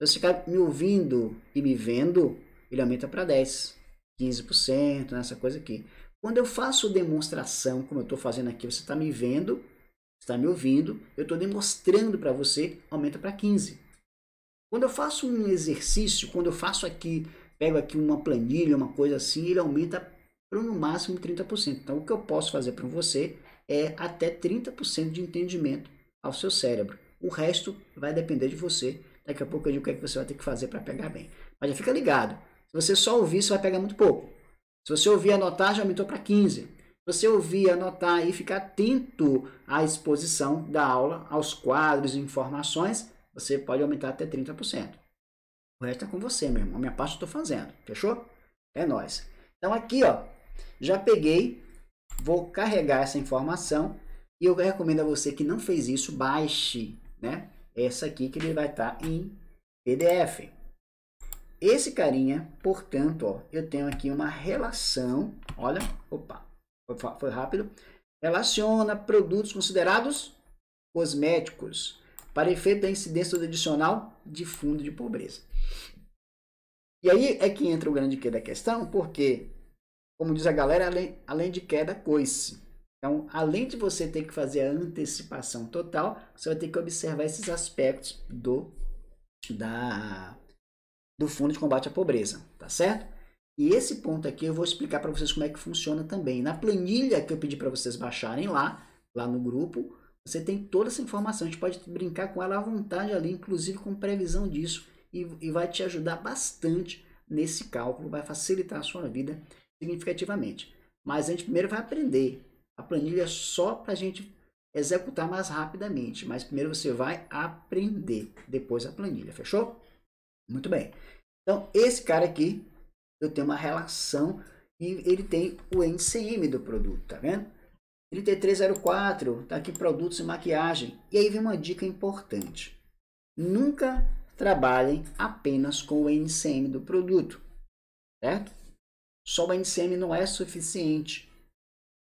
você ficar me ouvindo e me vendo, ele aumenta para 10, 15%, nessa coisa aqui. Quando eu faço demonstração, como eu estou fazendo aqui, você está me vendo, está me ouvindo, eu estou demonstrando para você, aumenta para 15. Quando eu faço um exercício, quando eu faço aqui, pego aqui uma planilha, uma coisa assim, ele aumenta para no máximo 30%. Então, o que eu posso fazer para você é até 30% de entendimento ao seu cérebro. O resto vai depender de você Daqui a pouco eu digo o que, é que você vai ter que fazer para pegar bem. Mas já fica ligado. Se você só ouvir, você vai pegar muito pouco. Se você ouvir anotar, já aumentou para 15. Se você ouvir, anotar e ficar atento à exposição da aula, aos quadros e informações, você pode aumentar até 30%. O resto é com você, meu irmão. A minha parte eu estou fazendo. Fechou? É nós. Então aqui, ó, já peguei, vou carregar essa informação e eu recomendo a você que não fez isso, baixe, né? essa aqui que ele vai estar tá em PDF. Esse carinha, portanto, ó, eu tenho aqui uma relação, olha, opa, foi, rápido, relaciona produtos considerados cosméticos para efeito da incidência adicional de fundo de pobreza. E aí é que entra o grande que da questão, porque, como diz a galera, além, além de queda, coice. Então, além de você ter que fazer a antecipação total, você vai ter que observar esses aspectos do, da, do Fundo de Combate à Pobreza, tá certo? E esse ponto aqui eu vou explicar para vocês como é que funciona também. Na planilha que eu pedi para vocês baixarem lá, lá no grupo, você tem toda essa informação. A gente pode brincar com ela à vontade ali, inclusive com previsão disso e, e vai te ajudar bastante nesse cálculo, vai facilitar a sua vida significativamente. Mas a gente primeiro vai aprender. A planilha é só para a gente executar mais rapidamente, mas primeiro você vai aprender, depois a planilha, fechou? Muito bem. Então, esse cara aqui, eu tenho uma relação e ele tem o NCM do produto, tá vendo? 3304, tá aqui produtos e maquiagem. E aí vem uma dica importante. Nunca trabalhem apenas com o NCM do produto, certo? Só o NCM não é suficiente.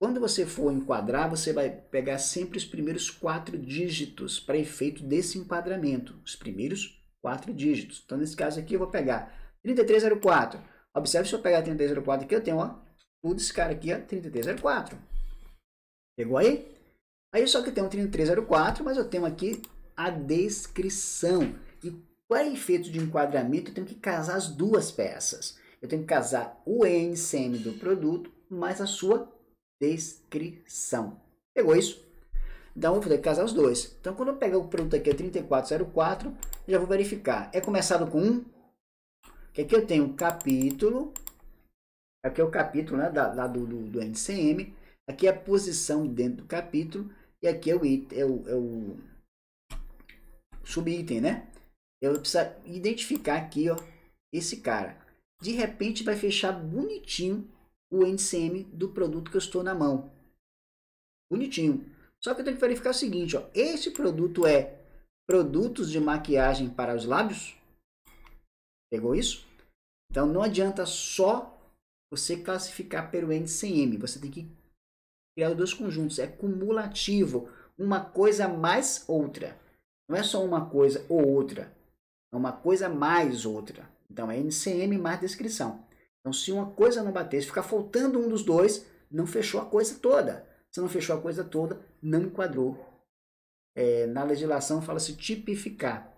Quando você for enquadrar, você vai pegar sempre os primeiros quatro dígitos para efeito desse enquadramento. Os primeiros quatro dígitos. Então, nesse caso aqui, eu vou pegar 3304. Observe se eu pegar 3304 aqui, eu tenho ó, tudo esse cara aqui, ó, 3304. Pegou aí? Aí só que tem um 3304, mas eu tenho aqui a descrição. Para efeito de enquadramento, eu tenho que casar as duas peças. Eu tenho que casar o NCM do produto mais a sua descrição. Pegou isso? Então, eu vou ter que casar os dois. Então, quando eu pegar o produto aqui, é 3404, já vou verificar. É começado com 1? Que aqui eu tenho um capítulo. Aqui é o capítulo né, da, da do, do, do, NCM. Aqui é a posição dentro do capítulo. E aqui é o, é o, é o subitem, né? Eu preciso identificar aqui, ó, esse cara. De repente vai fechar bonitinho o NCM do produto que eu estou na mão. Bonitinho. Só que eu tenho que verificar o seguinte, ó, esse produto é produtos de maquiagem para os lábios? Pegou isso? Então não adianta só você classificar pelo NCM, você tem que criar os dois conjuntos, é cumulativo, uma coisa mais outra. Não é só uma coisa ou outra, é uma coisa mais outra. Então é NCM mais descrição. Então se uma coisa não bater, se ficar faltando um dos dois, não fechou a coisa toda. Se não fechou a coisa toda, não enquadrou. É, na legislação fala-se tipificar.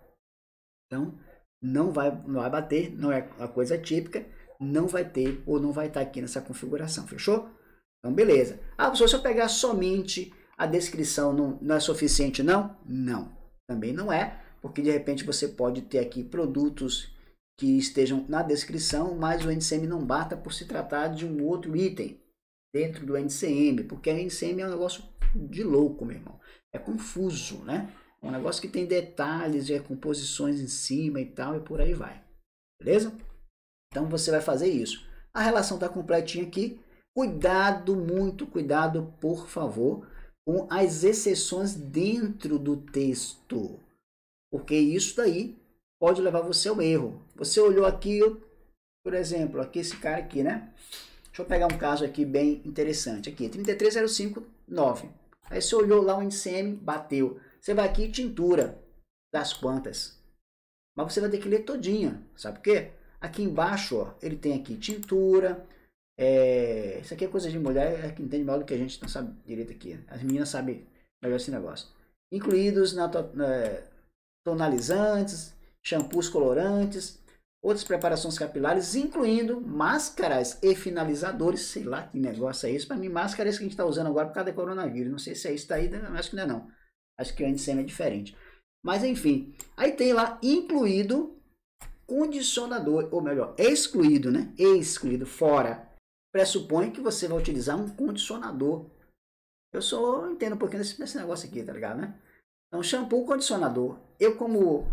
Então, não vai, não vai bater, não é a coisa típica, não vai ter ou não vai estar aqui nessa configuração, fechou? Então, beleza. Ah, se eu pegar somente a descrição, não, não é suficiente, não? Não, também não é, porque de repente você pode ter aqui produtos que estejam na descrição, mas o NCM não bata por se tratar de um outro item dentro do NCM, porque a NCM é um negócio de louco, meu irmão. É confuso, né? É um negócio que tem detalhes, é composições em cima e tal, e por aí vai. Beleza? Então você vai fazer isso. A relação está completinha aqui. Cuidado, muito cuidado, por favor, com as exceções dentro do texto. Porque isso daí pode levar você ao erro. Você olhou aqui, por exemplo, aqui esse cara aqui, né? Deixa eu pegar um caso aqui bem interessante. Aqui, 33059. Aí você olhou lá o NCM, bateu. Você vai aqui tintura das quantas. Mas você vai ter que ler todinha. Sabe por quê? Aqui embaixo, ó, ele tem aqui tintura. É... Isso aqui é coisa de mulher é que entende mal do que a gente não sabe direito aqui. As meninas sabem melhor esse negócio. Incluídos na to... tonalizantes, shampoos colorantes, outras preparações capilares, incluindo máscaras e finalizadores. Sei lá que negócio é isso. Para mim, máscara é isso que a gente está usando agora por causa do coronavírus. Não sei se é isso daí, acho que não é não. Acho que o NCM é diferente. Mas enfim, aí tem lá incluído condicionador, ou melhor, excluído, né? Excluído, fora. Pressupõe que você vai utilizar um condicionador. Eu só entendo um pouquinho desse, desse negócio aqui, tá ligado, né? Então, shampoo, condicionador. Eu, como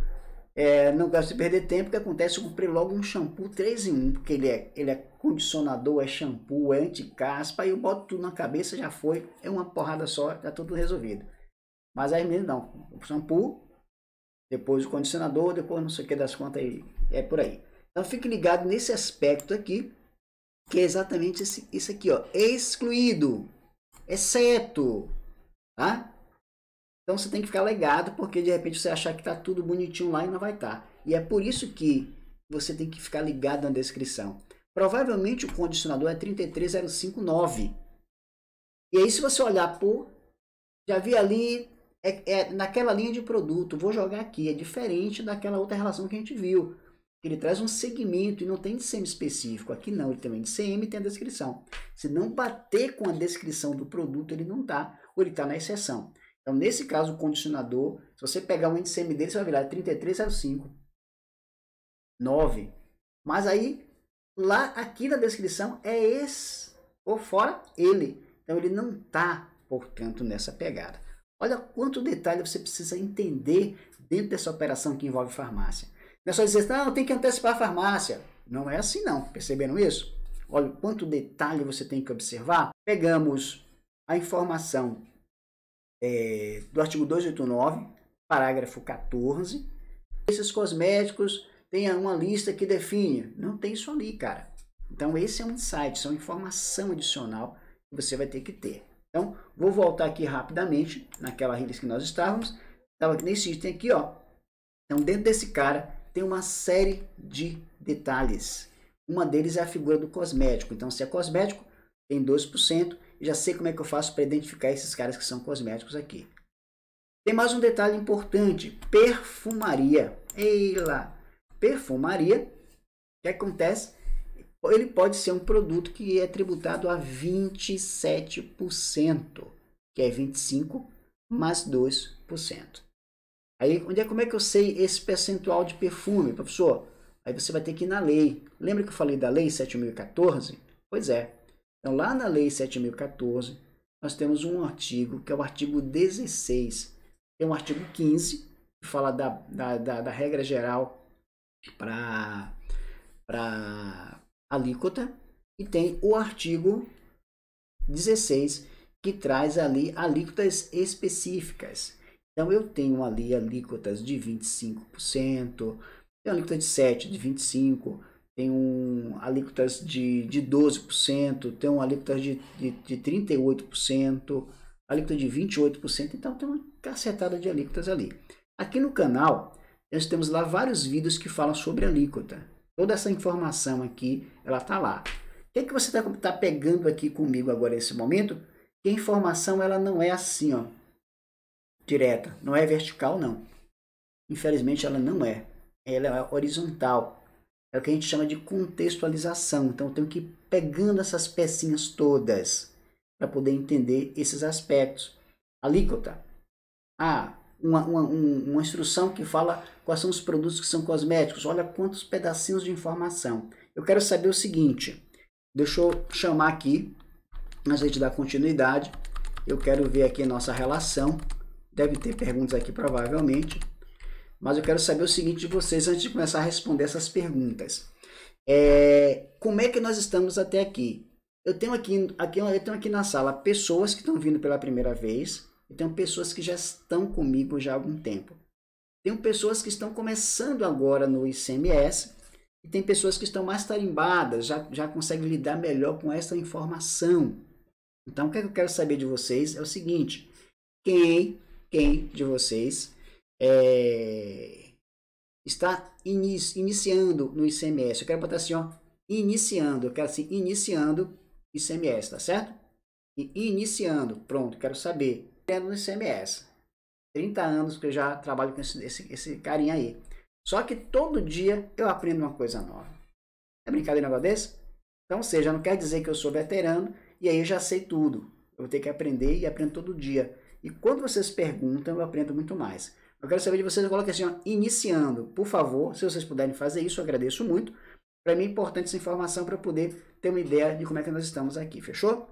é, não gosto de perder tempo, o que acontece? Eu comprei logo um shampoo 3 em 1, porque ele é, ele é condicionador, é shampoo, é anti-caspa, aí eu boto tudo na cabeça, já foi, é uma porrada só, tá tudo resolvido. Mas aí mesmo não, o shampoo, depois o condicionador, depois não sei o que das contas, aí, é por aí. Então fique ligado nesse aspecto aqui, que é exatamente esse, isso aqui, ó, excluído, exceto, tá? Então você tem que ficar ligado, porque de repente você achar que está tudo bonitinho lá e não vai estar. Tá. E é por isso que você tem que ficar ligado na descrição. Provavelmente o condicionador é 33059. E aí se você olhar por, já vi ali, é, é, naquela linha de produto, vou jogar aqui, é diferente daquela outra relação que a gente viu. Ele traz um segmento e não tem DCM específico. Aqui não, ele também DCM tem a descrição. Se não bater com a descrição do produto, ele não está, ou ele está na exceção. Então, nesse caso, o condicionador, se você pegar o NCM dele, você vai virar 3305. 9. Mas aí, lá aqui na descrição é esse, ou fora ele. Então ele não está, portanto, nessa pegada. Olha quanto detalhe você precisa entender dentro dessa operação que envolve farmácia. Não é só dizer, não, tem que antecipar a farmácia. Não é assim não, perceberam isso? Olha quanto detalhe você tem que observar. Pegamos a informação é, do artigo 289, parágrafo 14. Esses cosméticos têm uma lista que define. Não tem isso ali, cara. Então esse é um insight, isso é uma informação adicional que você vai ter que ter. Então, vou voltar aqui rapidamente naquela release que nós estávamos. Estava nesse item aqui, ó. Então, dentro desse cara, tem uma série de detalhes. Uma deles é a figura do cosmético. Então, se é cosmético, tem 2%. Já sei como é que eu faço para identificar esses caras que são cosméticos aqui. Tem mais um detalhe importante: perfumaria. Ei lá! Perfumaria, o que acontece? Ele pode ser um produto que é tributado a 27%, que é 25% mais 2%. Aí, onde é, como é que eu sei esse percentual de perfume, professor? Aí você vai ter que ir na lei. Lembra que eu falei da lei 7014? Pois é. Então, lá na lei 7014, nós temos um artigo, que é o artigo 16. Tem um artigo 15, que fala da, da, da, da regra geral para alíquota. E tem o artigo 16, que traz ali alíquotas específicas. Então, eu tenho ali alíquotas de 25%, tem alíquota de 7%, de 25%, tem um alíquotas de, de 12%, tem um alíquotas de, de, de 38%, alíquota de 28%, então tem uma cacetada de alíquotas ali. Aqui no canal, nós temos lá vários vídeos que falam sobre alíquota. Toda essa informação aqui, ela está lá. O que, é que você está tá pegando aqui comigo agora nesse momento? Que a informação ela não é assim, ó, direta, não é vertical não. Infelizmente ela não é. Ela é horizontal. É o que a gente chama de contextualização. Então eu tenho que ir pegando essas pecinhas todas para poder entender esses aspectos. Alíquota. Ah, uma, uma, uma instrução que fala quais são os produtos que são cosméticos. Olha quantos pedacinhos de informação. Eu quero saber o seguinte. Deixa eu chamar aqui, antes de dar continuidade. Eu quero ver aqui a nossa relação. Deve ter perguntas aqui provavelmente. Mas eu quero saber o seguinte de vocês antes de começar a responder essas perguntas. É, como é que nós estamos até aqui? Eu tenho aqui, aqui, eu tenho aqui na sala pessoas que estão vindo pela primeira vez, e tenho pessoas que já estão comigo já há algum tempo. Tenho pessoas que estão começando agora no ICMS, e tem pessoas que estão mais tarimbadas, já, já conseguem lidar melhor com essa informação. Então, o que eu quero saber de vocês é o seguinte: quem, quem de vocês é, está inici, iniciando no ICMS? Eu quero botar assim, ó, iniciando, eu quero assim, iniciando ICMS, tá certo? E iniciando, pronto, quero saber no ICMS. 30 anos que eu já trabalho com esse, esse, esse carinha aí. Só que todo dia eu aprendo uma coisa nova. É brincadeira um negócio desse? Então, ou seja, não quer dizer que eu sou veterano e aí eu já sei tudo. Eu vou ter que aprender e aprendo todo dia. E quando vocês perguntam, eu aprendo muito mais. Eu quero saber de vocês, coloque assim, ó, iniciando. Por favor, se vocês puderem fazer isso, eu agradeço muito. Para mim é importante essa informação para eu poder ter uma ideia de como é que nós estamos aqui, fechou?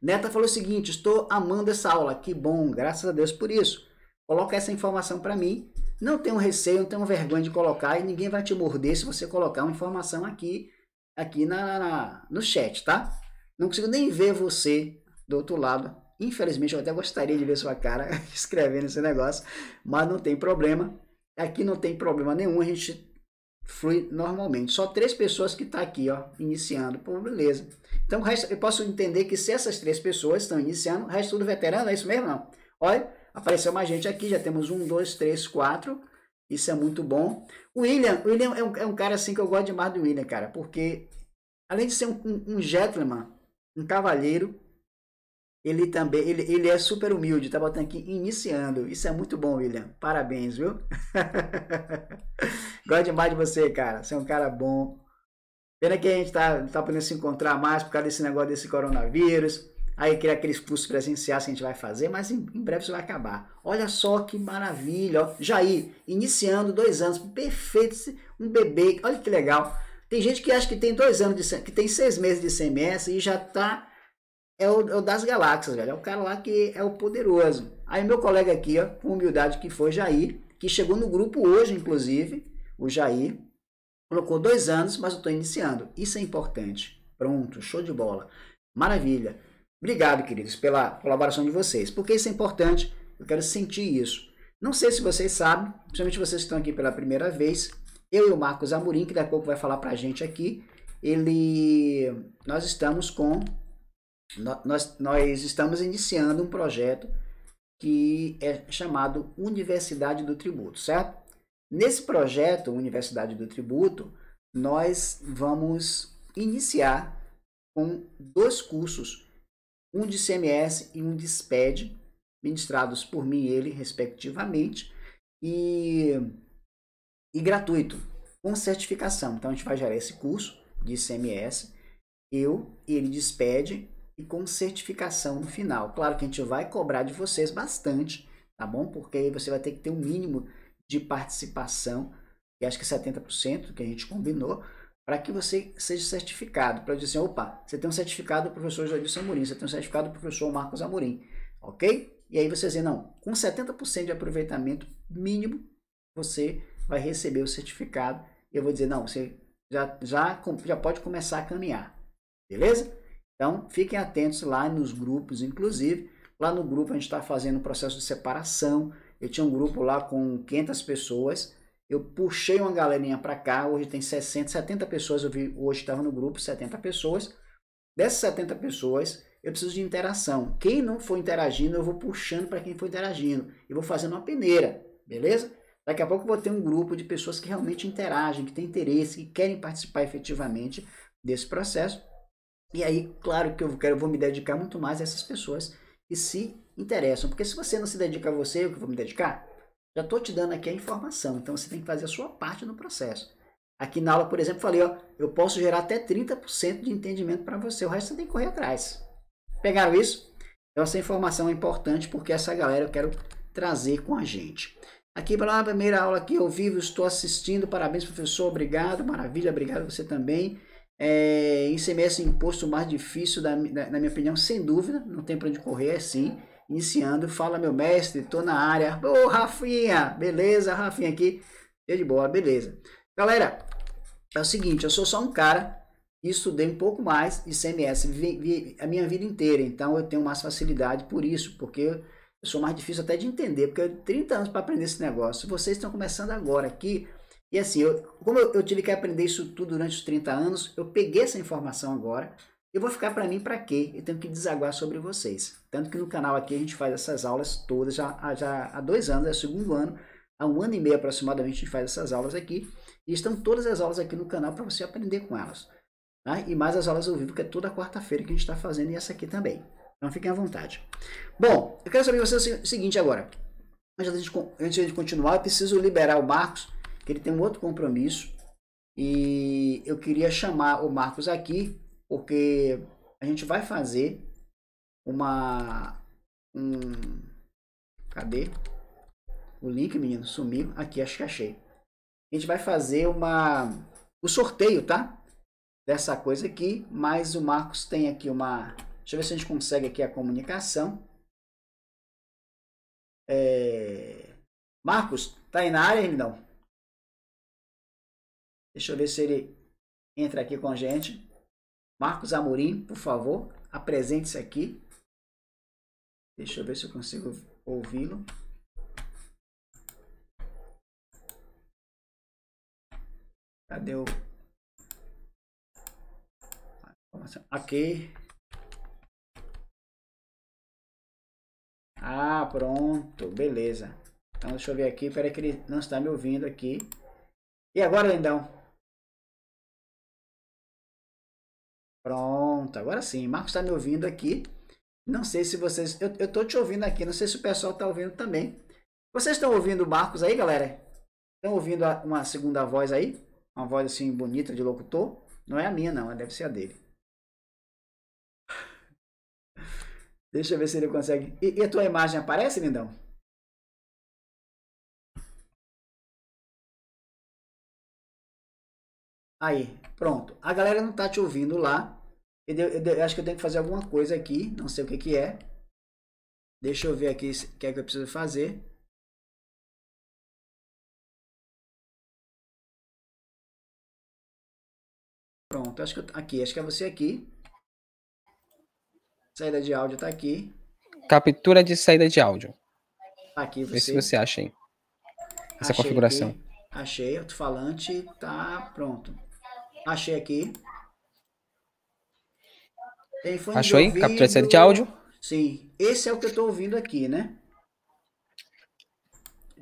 Neta falou o seguinte: estou amando essa aula, que bom, graças a Deus por isso. Coloca essa informação para mim. Não tenho receio, não tenho vergonha de colocar e ninguém vai te morder se você colocar uma informação aqui, aqui na, na no chat, tá? Não consigo nem ver você do outro lado. Infelizmente, eu até gostaria de ver sua cara [LAUGHS] escrevendo esse negócio, mas não tem problema. Aqui não tem problema nenhum, a gente flui normalmente. Só três pessoas que estão tá aqui, ó, iniciando. Pô, beleza. Então, eu posso entender que se essas três pessoas estão iniciando, o resto tudo veterano, é isso mesmo? Não. Olha, apareceu mais gente aqui, já temos um, dois, três, quatro. Isso é muito bom. O William, o William é um, é um cara assim que eu gosto demais do William, cara, porque além de ser um, um, um gentleman, um cavalheiro, ele também, ele, ele é super humilde, tá botando aqui iniciando. Isso é muito bom, William. Parabéns, viu? [LAUGHS] Gosto demais de você, cara. Você é um cara bom. Pena que a gente tá, tá podendo se encontrar mais por causa desse negócio desse coronavírus. aí criar aqueles cursos presenciais que a gente vai fazer, mas em, em breve isso vai acabar. Olha só que maravilha, ó. Jair, iniciando dois anos, perfeito, um bebê, olha que legal. Tem gente que acha que tem dois anos de que tem seis meses de CMS e já tá é o, é o, das galáxias, velho. É o cara lá que é o poderoso. Aí meu colega aqui, ó, com humildade que foi Jair, que chegou no grupo hoje, inclusive, o Jair, colocou dois anos, mas eu estou iniciando. Isso é importante. Pronto, show de bola. Maravilha. Obrigado, queridos, pela colaboração de vocês. Porque isso é importante, eu quero sentir isso. Não sei se vocês sabem, principalmente vocês que estão aqui pela primeira vez, eu e o Marcos Amorim, que daqui a pouco vai falar para a gente aqui, ele, nós estamos com, nós, nós estamos iniciando um projeto que é chamado Universidade do Tributo, certo? Nesse projeto, Universidade do Tributo, nós vamos iniciar com dois cursos, um de CMS e um de SPED, ministrados por mim e ele, respectivamente, e, e gratuito, com certificação. Então a gente vai gerar esse curso de CMS, eu e ele de SPED, e com certificação no final. Claro que a gente vai cobrar de vocês bastante, tá bom? Porque aí você vai ter que ter um mínimo de participação, que acho que 70% é que a gente combinou, para que você seja certificado. Para dizer assim, opa, você tem um certificado do professor Jadilson Amorim, você tem um certificado do professor Marcos Amorim, ok? E aí você dizer, não, com 70% de aproveitamento mínimo, você vai receber o certificado. Eu vou dizer, não, você já, já, já pode começar a caminhar, beleza? Então, fiquem atentos lá nos grupos, inclusive. Lá no grupo a gente está fazendo um processo de separação. Eu tinha um grupo lá com 500 pessoas. Eu puxei uma galerinha para cá. Hoje tem 60, 70 pessoas. Eu vi, hoje estava no grupo 70 pessoas. Dessas 70 pessoas, eu preciso de interação. Quem não for interagindo, eu vou puxando para quem for interagindo. E vou fazendo uma peneira, beleza? Daqui a pouco eu vou ter um grupo de pessoas que realmente interagem, que têm interesse, que querem participar efetivamente desse processo. E aí, claro que eu quero, vou me dedicar muito mais a essas pessoas que se interessam. Porque se você não se dedica a você, eu que vou me dedicar, já estou te dando aqui a informação. Então você tem que fazer a sua parte no processo. Aqui na aula, por exemplo, falei, ó, eu posso gerar até 30% de entendimento para você. O resto você tem que correr atrás. Pegaram isso? Então essa informação é importante porque essa galera eu quero trazer com a gente. Aqui para a primeira aula aqui ao vivo, estou assistindo. Parabéns, professor. Obrigado. Maravilha. Obrigado você também. É, ICMS é imposto mais difícil, da, da, na minha opinião, sem dúvida, não tem para onde correr, é sim. Iniciando, fala meu mestre, tô na área. Ô, Rafinha, beleza, Rafinha aqui, eu de boa, beleza. Galera, é o seguinte, eu sou só um cara e estudei um pouco mais ICMS vi, vi, a minha vida inteira, então eu tenho mais facilidade por isso, porque eu sou mais difícil até de entender, porque eu tenho 30 anos para aprender esse negócio. Vocês estão começando agora aqui, e assim, eu, como eu, eu, tive que aprender isso tudo durante os 30 anos, eu peguei essa informação agora. Eu vou ficar para mim para quê? Eu tenho que desaguar sobre vocês. Tanto que no canal aqui a gente faz essas aulas todas já, já há dois anos, é o segundo ano, há um ano e meio aproximadamente a gente faz essas aulas aqui. E estão todas as aulas aqui no canal para você aprender com elas. Tá? E mais as aulas ao vivo, que é toda quarta-feira que a gente está fazendo, e essa aqui também. Então fiquem à vontade. Bom, eu quero saber de vocês o seguinte agora. Antes de, antes de continuar, eu preciso liberar o Marcos que ele tem um outro compromisso. E eu queria chamar o Marcos aqui, porque a gente vai fazer uma. Um, cadê? O link, menino, sumiu. Aqui, acho que achei. A gente vai fazer uma. O sorteio, tá? Dessa coisa aqui. Mas o Marcos tem aqui uma. Deixa eu ver se a gente consegue aqui a comunicação. É... Marcos, tá aí na área, não? Deixa eu ver se ele entra aqui com a gente. Marcos Amorim, por favor, apresente-se aqui. Deixa eu ver se eu consigo ouvi-lo. Cadê o. Aqui. Ah, pronto, beleza. Então deixa eu ver aqui, peraí que ele não está me ouvindo aqui. E agora, lindão? Pronto, agora sim. Marcos está me ouvindo aqui. Não sei se vocês. Eu, estou te ouvindo aqui, não sei se o pessoal está ouvindo também. Vocês estão ouvindo o Marcos aí, galera? Estão ouvindo uma segunda voz aí? Uma voz assim bonita de locutor? Não é a minha, não, deve ser a dele. Deixa eu ver se ele consegue. E, e a tua imagem aparece, lindão? Aí, pronto. A galera não tá te ouvindo lá. Eu, eu, eu, acho que eu tenho que fazer alguma coisa aqui. Não sei o que que é. Deixa eu ver aqui o que é que eu preciso fazer. Pronto, acho que eu, aqui, acho que é você aqui. Saída de áudio tá aqui. Captura de saída de áudio. Aqui você. Vê se você acha aí. Essa Achei configuração. Aqui. Achei, alto-falante tá pronto. Achei aqui. Achou aí? Captura de áudio? Sim. Esse é o que eu tô ouvindo aqui, né?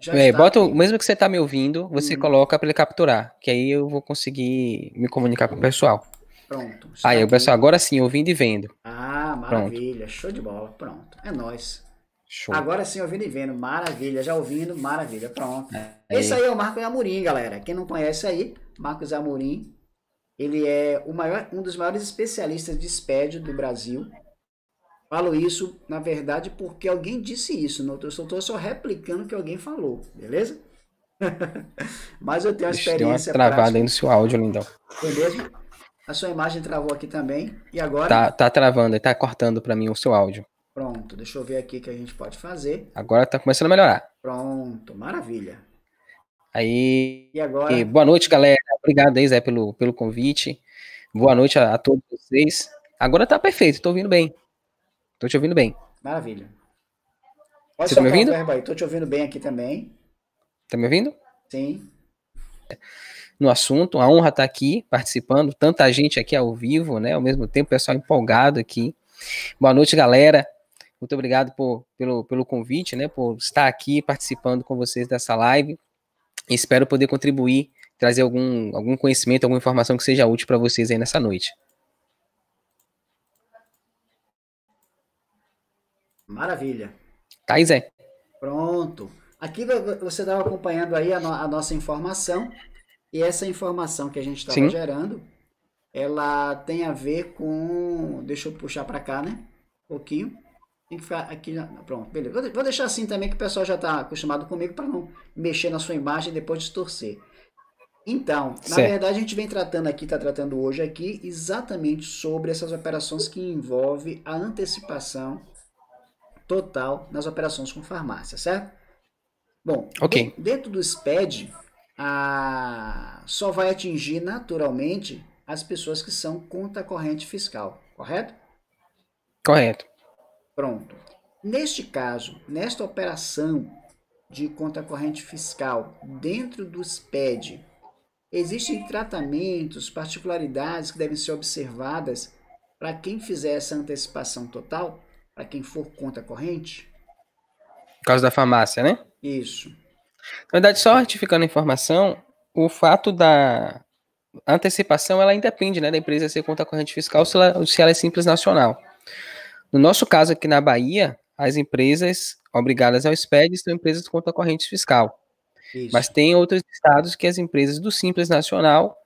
É, bota, aqui. mesmo que você tá me ouvindo, você hum. coloca para ele capturar, que aí eu vou conseguir me comunicar com o pessoal. Pronto. Aí, o pessoal, agora sim, ouvindo e vendo. Ah, maravilha. Pronto. Show de bola. Pronto. É nós. Show. Agora sim, ouvindo e vendo. Maravilha. Já ouvindo, maravilha. Pronto. É, Esse aí é o Marcos Amorim, galera. Quem não conhece aí, Marcos Amorim. Ele é maior, um dos maiores especialistas de SPED do Brasil. Falo isso, na verdade, porque alguém disse isso. Não, eu estou só replicando o que alguém falou, beleza? [LAUGHS] Mas eu tenho a experiência. Deu uma travada prática. aí no seu áudio, lindão. Foi mesmo? A sua imagem travou aqui também. E agora? Tá, tá travando, tá cortando para mim o seu áudio. Pronto, deixa eu ver aqui o que a gente pode fazer. Agora tá começando a melhorar. Pronto, maravilha. Aí. E agora? E boa noite, galera. Obrigado aí, Zé, pelo, pelo convite. Boa noite a, a todos vocês. Agora tá perfeito, tô ouvindo bem. Tô te ouvindo bem. Maravilha. Pode Você tá me ouvindo? Aí. Tô te ouvindo bem aqui também. Tá me ouvindo? Sim. No assunto, a honra estar tá aqui participando, tanta gente aqui ao vivo, né? Ao mesmo tempo, pessoal empolgado aqui. Boa noite, galera. Muito obrigado por, pelo, pelo convite, né? Por estar aqui participando com vocês dessa live. Espero poder contribuir, trazer algum, algum conhecimento, alguma informação que seja útil para vocês aí nessa noite. Maravilha. Tá Zé. Pronto. Aqui você estava acompanhando aí a, no, a, nossa informação e essa informação que a gente estava gerando, ela tem a ver com, deixa eu puxar para cá, né? Um pouquinho. Tem que ficar aqui, pronto, beleza. Vou deixar assim também que o pessoal já está acostumado comigo para não mexer na sua imagem e depois distorcer. Então, certo. na verdade, a gente vem tratando aqui, está tratando hoje aqui, exatamente sobre essas operações que envolvem a antecipação total nas operações com farmácia, certo? Bom, okay. dentro do SPED, a... só vai atingir naturalmente as pessoas que são conta corrente fiscal, correto? Correto. Pronto. Neste caso, nesta operação de conta corrente fiscal dentro do SPED, existem tratamentos, particularidades que devem ser observadas para quem fizer essa antecipação total? para quem for conta corrente? Por causa da farmácia, né? Isso. Na verdade, só retificando a informação, o fato da antecipação, ela independe né, da empresa ser conta corrente fiscal se ela, se ela é simples nacional. No nosso caso aqui na Bahia, as empresas obrigadas ao SPED são empresas de conta corrente fiscal. Isso. Mas tem outros estados que as empresas do Simples Nacional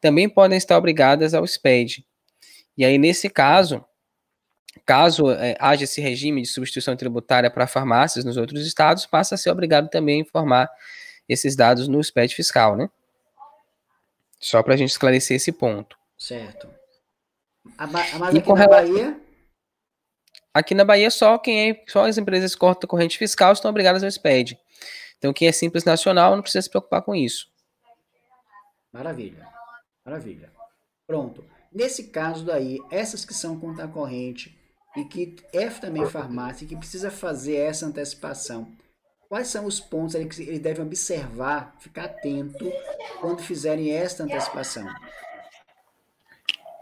também podem estar obrigadas ao SPED. E aí, nesse caso, Caso é, haja esse regime de substituição tributária para farmácias nos outros estados, passa a ser obrigado também a informar esses dados no SPED fiscal, né? Só para a gente esclarecer esse ponto. Certo. A, mas aqui na relação... Bahia? Aqui na Bahia, só quem é, só as empresas corta corrente fiscal estão obrigadas ao SPED. Então, quem é simples nacional não precisa se preocupar com isso. Maravilha. Maravilha. Pronto. Nesse caso daí, essas que são conta corrente e que é também farmácia que precisa fazer essa antecipação. Quais são os pontos que eles devem observar, ficar atento quando fizerem esta antecipação?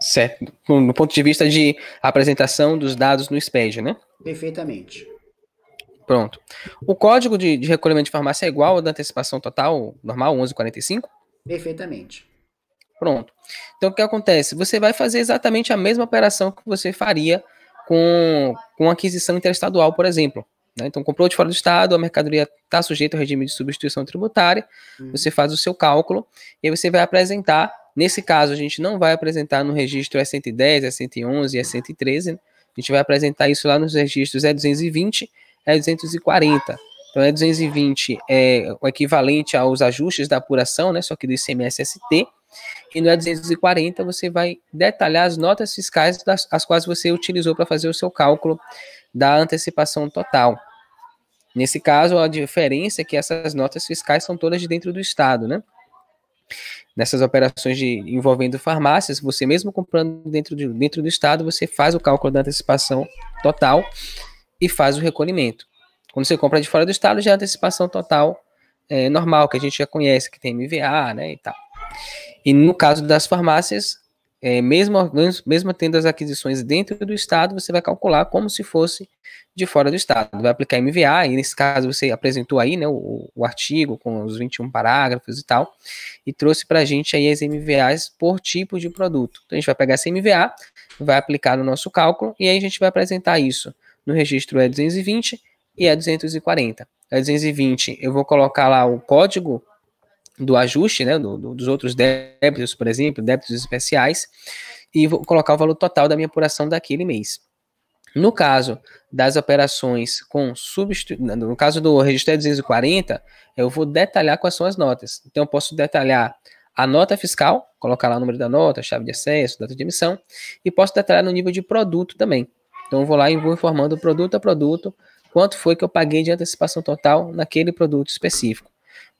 Certo. No ponto de vista de apresentação dos dados no SPED, né? Perfeitamente. Pronto. O código de, de recolhimento de farmácia é igual ao da antecipação total normal, 1145? Perfeitamente. Pronto. Então, o que acontece? Você vai fazer exatamente a mesma operação que você faria com, com aquisição interestadual, por exemplo. Né? Então, comprou de fora do estado, a mercadoria está sujeita ao regime de substituição tributária, uhum. você faz o seu cálculo e aí você vai apresentar. Nesse caso, a gente não vai apresentar no registro S110, S111 e S113, a gente vai apresentar isso lá nos registros E220, E240. Então, E220 é o equivalente aos ajustes da apuração, né, só que do ICMS-ST, e no E240 você vai detalhar as notas fiscais das, as quais você utilizou para fazer o seu cálculo da antecipação total. Nesse caso, a diferença é que essas notas fiscais são todas de dentro do Estado, né? Nessas operações de, envolvendo farmácias, você mesmo comprando dentro, de, dentro do Estado, você faz o cálculo da antecipação total e faz o recolhimento. Quando você compra de fora do Estado, já é antecipação total é, normal, que a gente já conhece, que tem MVA, né, e tal. E no caso das farmácias, é, mesmo, mesmo tendo as aquisições dentro do Estado, você vai calcular como se fosse de fora do Estado. Vai aplicar MVA, e nesse caso você apresentou aí né, o, o artigo com os 21 parágrafos e tal, e trouxe para a gente aí as MVAs por tipo de produto. Então a gente vai pegar essa MVA, vai aplicar no nosso cálculo, e aí a gente vai apresentar isso no registro E220 e E240. E220 eu vou colocar lá o código do ajuste, né, do, do, dos outros débitos, por exemplo, débitos especiais, e vou colocar o valor total da minha apuração daquele mês. No caso das operações com substituição, no caso do registro 240, eu vou detalhar quais são as notas. Então, eu posso detalhar a nota fiscal, colocar lá o número da nota, chave de acesso, data de emissão, e posso detalhar no nível de produto também. Então, eu vou lá e vou informando produto a produto quanto foi que eu paguei de antecipação total naquele produto específico.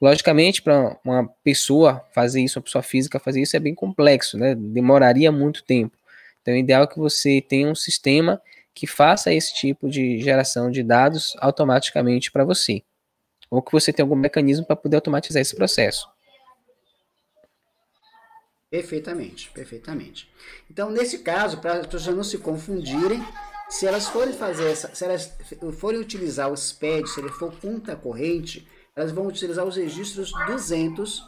Logicamente, para uma pessoa fazer isso, uma pessoa física fazer isso é bem complexo, né? Demoraria muito tempo. Então, o ideal é que você tenha um sistema que faça esse tipo de geração de dados automaticamente para você. Ou que você tenha algum mecanismo para poder automatizar esse processo. Perfeitamente, perfeitamente. Então, nesse caso, para as pessoas não se confundirem, se elas forem fazer essa, se elas forem utilizar o SPED, se ele for conta corrente, elas vão utilizar os registros 200,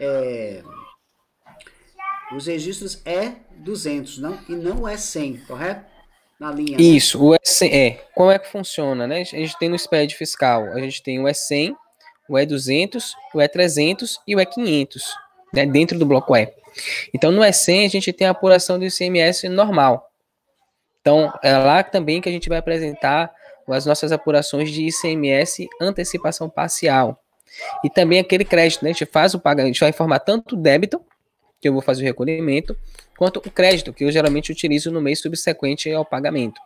é, os registros é 200, não? E não é 100, correto? Na linha. Né? Isso, né? o E100, é. Como é que funciona, né? A gente tem no SPED fiscal, a gente tem o E100, o E200, o E300 e o E500, né? Dentro do bloco E. Então, no E100, a gente tem a apuração do ICMS normal. Então, é lá também que a gente vai apresentar as nossas apurações de ICMS antecipação parcial. E também aquele crédito, né? A gente faz o pagamento, a gente vai informar tanto o débito, que eu vou fazer o recolhimento, quanto o crédito, que eu geralmente utilizo no mês subsequente ao pagamento.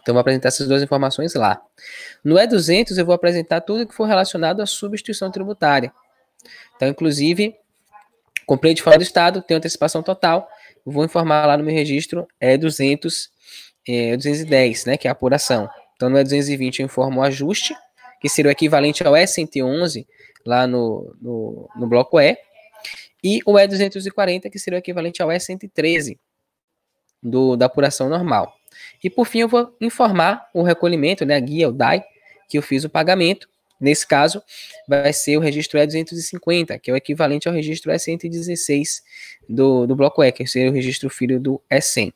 Então, vou apresentar essas duas informações lá. No E200, eu vou apresentar tudo que for relacionado à substituição tributária. Então, inclusive, comprei de fora do estado, tenho antecipação total, vou informar lá no meu registro E200, é, 210, né, que é a apuração. Então, no E220 eu informo o ajuste, que seria o equivalente ao E111, lá no, no, no bloco E, e o E240, que seria o equivalente ao E113, do, da apuração normal. E por fim, eu vou informar o recolhimento, né, a guia, o DAI, que eu fiz o pagamento. Nesse caso, vai ser o registro E250, que é o equivalente ao registro E116 do, do bloco E, que seria o registro filho do E100.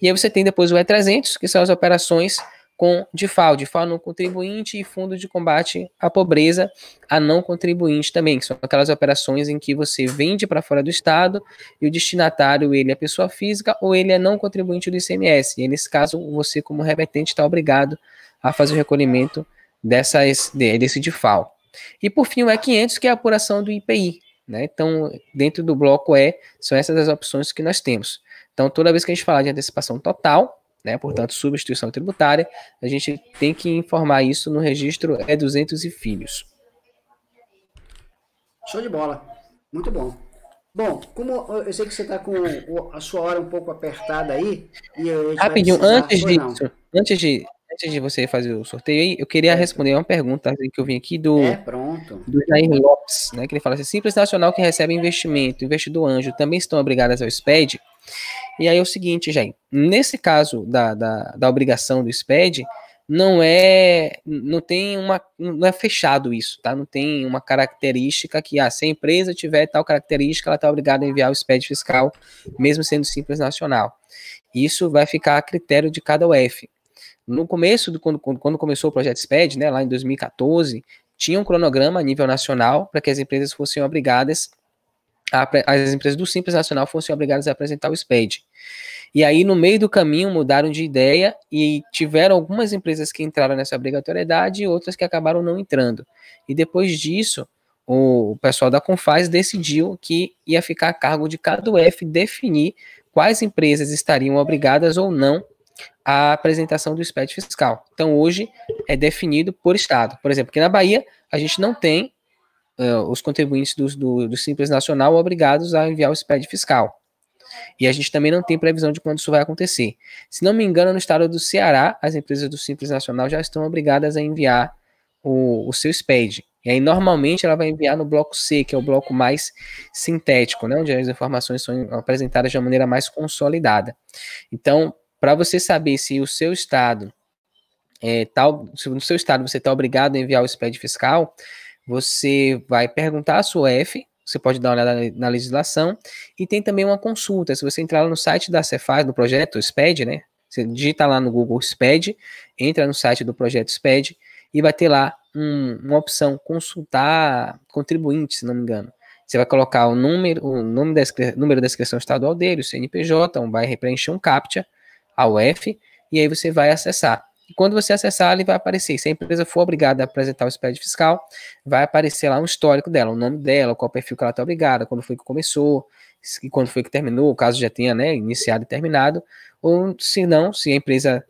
E aí você tem depois o E300, que são as operações com DIFAL, DIFAL não contribuinte e fundo de combate à pobreza a não contribuinte também, que são aquelas operações em que você vende para fora do estado e o destinatário ele é pessoa física ou ele é não contribuinte do ICMS. E nesse caso, você como remetente está obrigado a fazer o recolhimento dessas, desse DIFAL. E por fim, o E500, que é a apuração do IPI. Né? Então, dentro do bloco E, são essas as opções que nós temos. Então, toda vez que a gente falar de antecipação total, né? Portanto, substituição tributária, a gente tem que informar isso no registro E200 e filhos. Show de bola. Muito bom. Bom, como eu sei que você está com a sua hora um pouco apertada aí. Rapidinho, antes disso, antes de, antes de você fazer o sorteio aí, eu queria é. responder uma pergunta que eu vim aqui do, é, pronto. do Jair Lopes, né? Que ele fala assim: Simples Nacional que recebe investimento, investidor anjo, também estão obrigadas ao SPED? E aí é o seguinte, Jair, nesse caso da, da, da obrigação do SPED, não é não tem uma não é fechado isso, tá? Não tem uma característica que ah, se a empresa tiver tal característica, ela está obrigada a enviar o SPED fiscal, mesmo sendo simples nacional. Isso vai ficar a critério de cada UF. No começo do quando, quando começou o projeto SPED, né, lá em 2014, tinha um cronograma a nível nacional para que as empresas fossem obrigadas as empresas do Simples Nacional fossem obrigadas a apresentar o SPED. E aí, no meio do caminho, mudaram de ideia e tiveram algumas empresas que entraram nessa obrigatoriedade e outras que acabaram não entrando. E depois disso, o pessoal da Confaz decidiu que ia ficar a cargo de cada UF definir quais empresas estariam obrigadas ou não à apresentação do SPED fiscal. Então, hoje é definido por estado. Por exemplo, aqui na Bahia, a gente não tem uh, os contribuintes do, do, do, Simples Nacional obrigados a enviar o SPED fiscal. E a gente também não tem previsão de quando isso vai acontecer. Se não me engano, no estado do Ceará, as empresas do Simples Nacional já estão obrigadas a enviar o, o seu SPED. E aí, normalmente, ela vai enviar no bloco C, que é o bloco mais sintético, né, onde as informações são apresentadas de uma maneira mais consolidada. Então, para você saber se o seu estado é, tal, se no seu estado você está obrigado a enviar o SPED fiscal, você vai perguntar a sua F, você pode dar uma olhada na legislação, e tem também uma consulta. Se você entrar no site da Cefaz, do projeto SPED, né? Você digita lá no Google SPED, entra no site do projeto SPED e vai ter lá um, uma opção consultar contribuinte, se não me engano. Você vai colocar o número, o nome da, número da inscrição estadual dele, o CNPJ, um, vai preencher um CAPTCHA, a UF, e aí você vai acessar. Quando você acessar, ele vai aparecer. Se a empresa for obrigada a apresentar o SPED fiscal, vai aparecer lá um histórico dela, o nome dela, qual perfil que ela está obrigada, quando foi que começou, e quando foi que terminou, caso já tenha né, iniciado e terminado, ou se não, se a empresa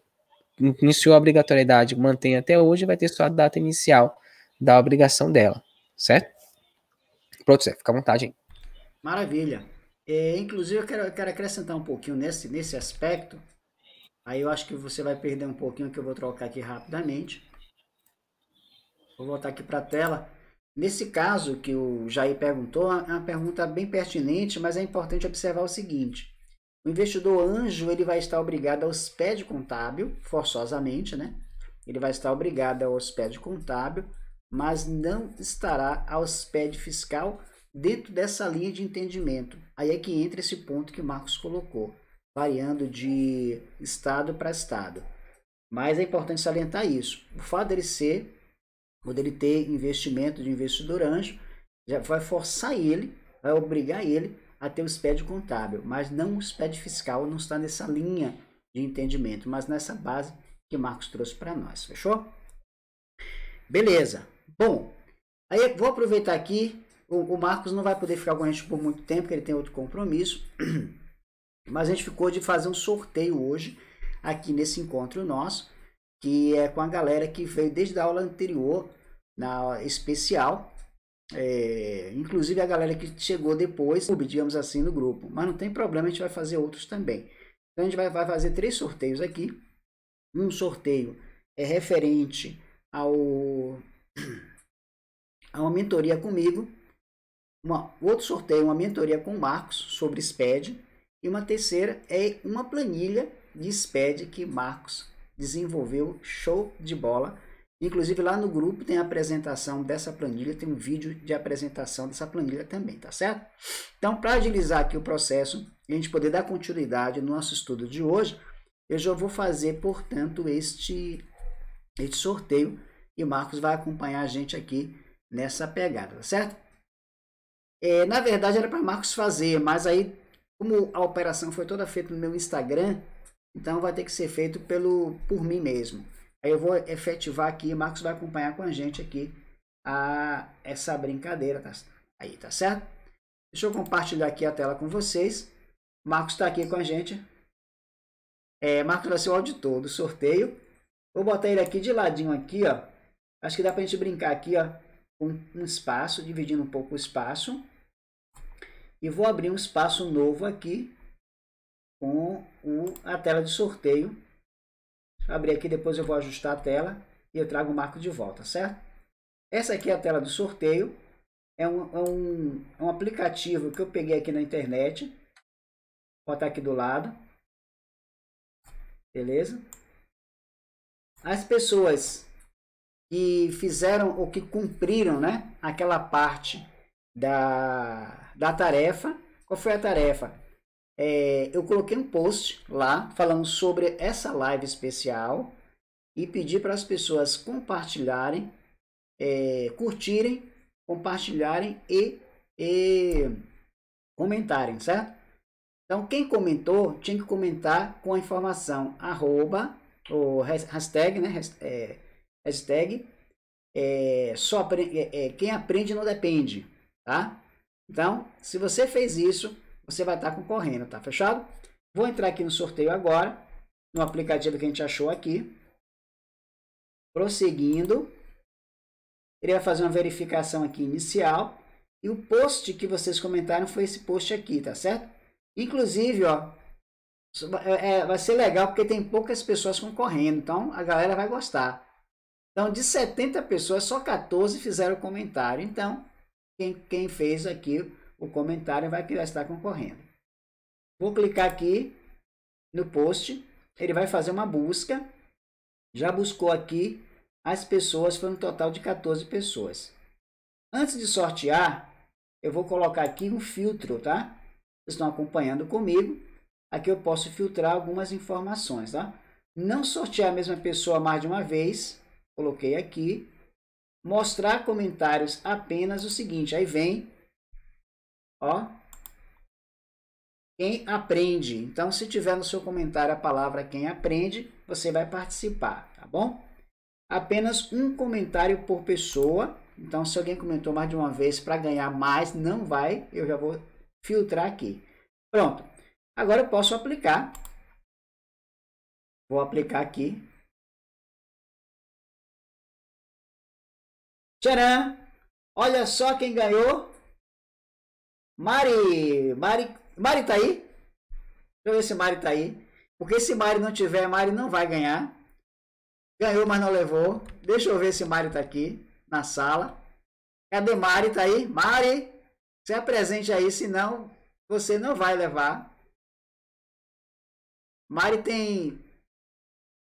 iniciou a obrigatoriedade, mantém até hoje, vai ter só a data inicial da obrigação dela, certo? Pronto, Zé, fica à vontade. Hein? Maravilha. É, inclusive, eu quero, quero acrescentar um pouquinho nesse, nesse aspecto, Aí eu acho que você vai perder um pouquinho que eu vou trocar aqui rapidamente. Vou voltar aqui para a tela. Nesse caso que o Jair perguntou, é uma pergunta bem pertinente, mas é importante observar o seguinte. O investidor anjo ele vai estar obrigado ao SPED contábil, forçosamente, né? Ele vai estar obrigado ao SPED contábil, mas não estará ao SPED fiscal dentro dessa linha de entendimento. Aí é que entra esse ponto que o Marcos colocou variando de estado para estado. Mas é importante salientar isso. O fato dele ser, ou dele ter investimento de investidor anjo, já vai forçar ele, vai obrigar ele a ter o SPED contábil, mas não o SPED fiscal, não está nessa linha de entendimento, mas nessa base que Marcos trouxe para nós, fechou? Beleza. Bom, aí vou aproveitar aqui, o, o Marcos não vai poder ficar com a gente por muito tempo, porque ele tem outro compromisso. [CLEARS THROAT] Mas a gente ficou de fazer um sorteio hoje, aqui nesse encontro nosso, que é com a galera que veio desde a aula anterior, na especial, é, inclusive a galera que chegou depois, digamos assim, no grupo. Mas não tem problema, a gente vai fazer outros também. Então a gente vai, vai fazer três sorteios aqui. Um sorteio é referente ao a uma mentoria comigo. Uma, outro sorteio, uma mentoria com o Marcos sobre SPED. E uma terceira é uma planilha de SPED que Marcos desenvolveu, show de bola. Inclusive lá no grupo tem a apresentação dessa planilha, tem um vídeo de apresentação dessa planilha também, tá certo? Então, para agilizar aqui o processo e a gente poder dar continuidade no nosso estudo de hoje, eu já vou fazer, portanto, este, este sorteio e Marcos vai acompanhar a gente aqui nessa pegada, tá certo? É, na verdade era para Marcos fazer, mas aí como a operação foi toda feita no meu Instagram, então vai ter que ser feito pelo, por mim mesmo. Aí eu vou efetivar aqui, Marcos vai acompanhar com a gente aqui a, essa brincadeira, tá? Aí, tá certo? Deixa eu compartilhar aqui a tela com vocês. Marcos está aqui com a gente. É, Marcos vai ser o auditor do sorteio. Vou botar ele aqui de ladinho aqui, ó. Acho que dá pra gente brincar aqui, ó, com um espaço, dividindo um pouco o espaço. E vou abrir um espaço novo aqui com o, a tela de sorteio. Abrir aqui, depois eu vou ajustar a tela e eu trago o marco de volta, certo? Essa aqui é a tela do sorteio. É um, é um, é um aplicativo que eu peguei aqui na internet. Vou botar aqui do lado. Beleza? As pessoas que fizeram ou que cumpriram né, aquela parte da, da tarefa. Qual foi a tarefa? É, eu coloquei um post lá falando sobre essa live especial e pedi para as pessoas compartilharem, é, curtirem, compartilharem e, e comentarem, certo? Então, quem comentou tinha que comentar com a informação arroba, ou hashtag, né? É, hashtag, é, é, é, quem aprende não depende, tá? Então, se você fez isso, você vai estar concorrendo, tá fechado? Vou entrar aqui no sorteio agora, no aplicativo que a gente achou aqui. Prosseguindo. Ele vai fazer uma verificação aqui inicial. E o post que vocês comentaram foi esse post aqui, tá certo? Inclusive, ó, é, é, vai ser legal porque tem poucas pessoas concorrendo, então a galera vai gostar. Então, de 70 pessoas, só 14 fizeram comentário. Então, quem, quem fez aqui o comentário vai que concorrendo. Vou clicar aqui no post, ele vai fazer uma busca. Já buscou aqui as pessoas, foi um total de 14 pessoas. Antes de sortear, eu vou colocar aqui um filtro, tá? Vocês estão acompanhando comigo. Aqui eu posso filtrar algumas informações, tá? Não sortear a mesma pessoa mais de uma vez. Coloquei aqui. Mostrar comentários apenas o seguinte. Aí vem, ó, quem aprende. Então, se tiver no seu comentário a palavra quem aprende, você vai participar, tá bom? Apenas um comentário por pessoa. Então, se alguém comentou mais de uma vez para ganhar mais, não vai. Eu já vou filtrar aqui. Pronto. Agora eu posso aplicar. Vou aplicar aqui. Tcharam! Olha só quem ganhou. Mari. Mari, Mari tá aí? Deixa eu ver se Mari tá aí. Porque se Mari não tiver, Mari não vai ganhar. Ganhou, mas não levou. Deixa eu ver se Mari tá aqui na sala. Cadê Mari? Tá aí? Mari, se apresente aí, senão você não vai levar. Mari tem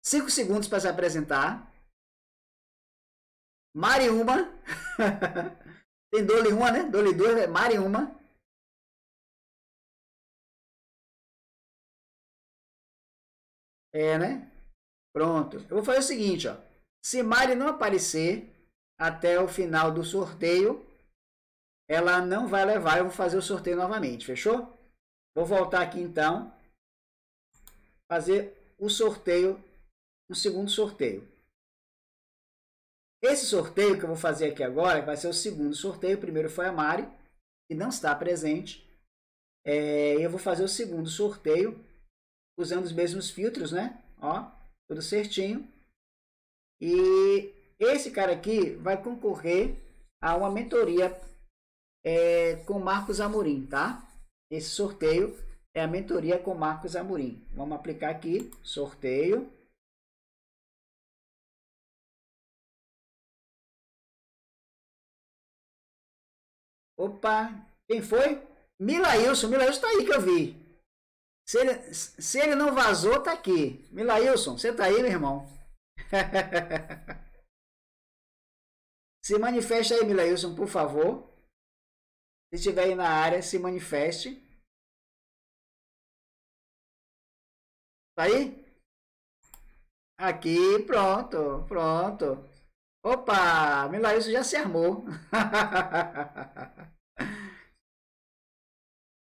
5 segundos para se apresentar. Mari uma. [LAUGHS] tem Dole uma, né? Dole duas, é Mari uma. É, né? Pronto. Eu vou fazer o seguinte, ó. Se Mari não aparecer até o final do sorteio, ela não vai levar. Eu vou fazer o sorteio novamente, fechou? Vou voltar aqui então, fazer o sorteio, o segundo sorteio. Esse sorteio que eu vou fazer aqui agora vai ser o segundo sorteio. O primeiro foi a Mari, que não está presente. É, eu vou fazer o segundo sorteio usando os mesmos filtros, né? Ó, tudo certinho. E esse cara aqui vai concorrer a uma mentoria é, com Marcos Amorim, tá? Esse sorteio é a mentoria com Marcos Amorim. Vamos aplicar aqui, sorteio. Opa, quem foi? Milailson, Milailson tá aí que eu vi. Se ele, se ele não vazou, tá aqui. Milailson, você tá aí, meu irmão? [LAUGHS] se manifesta aí, Milailson, por favor. Se estiver aí na área, se manifeste. Tá aí? Aqui, pronto, pronto. Opa, Milailson já se armou. [LAUGHS]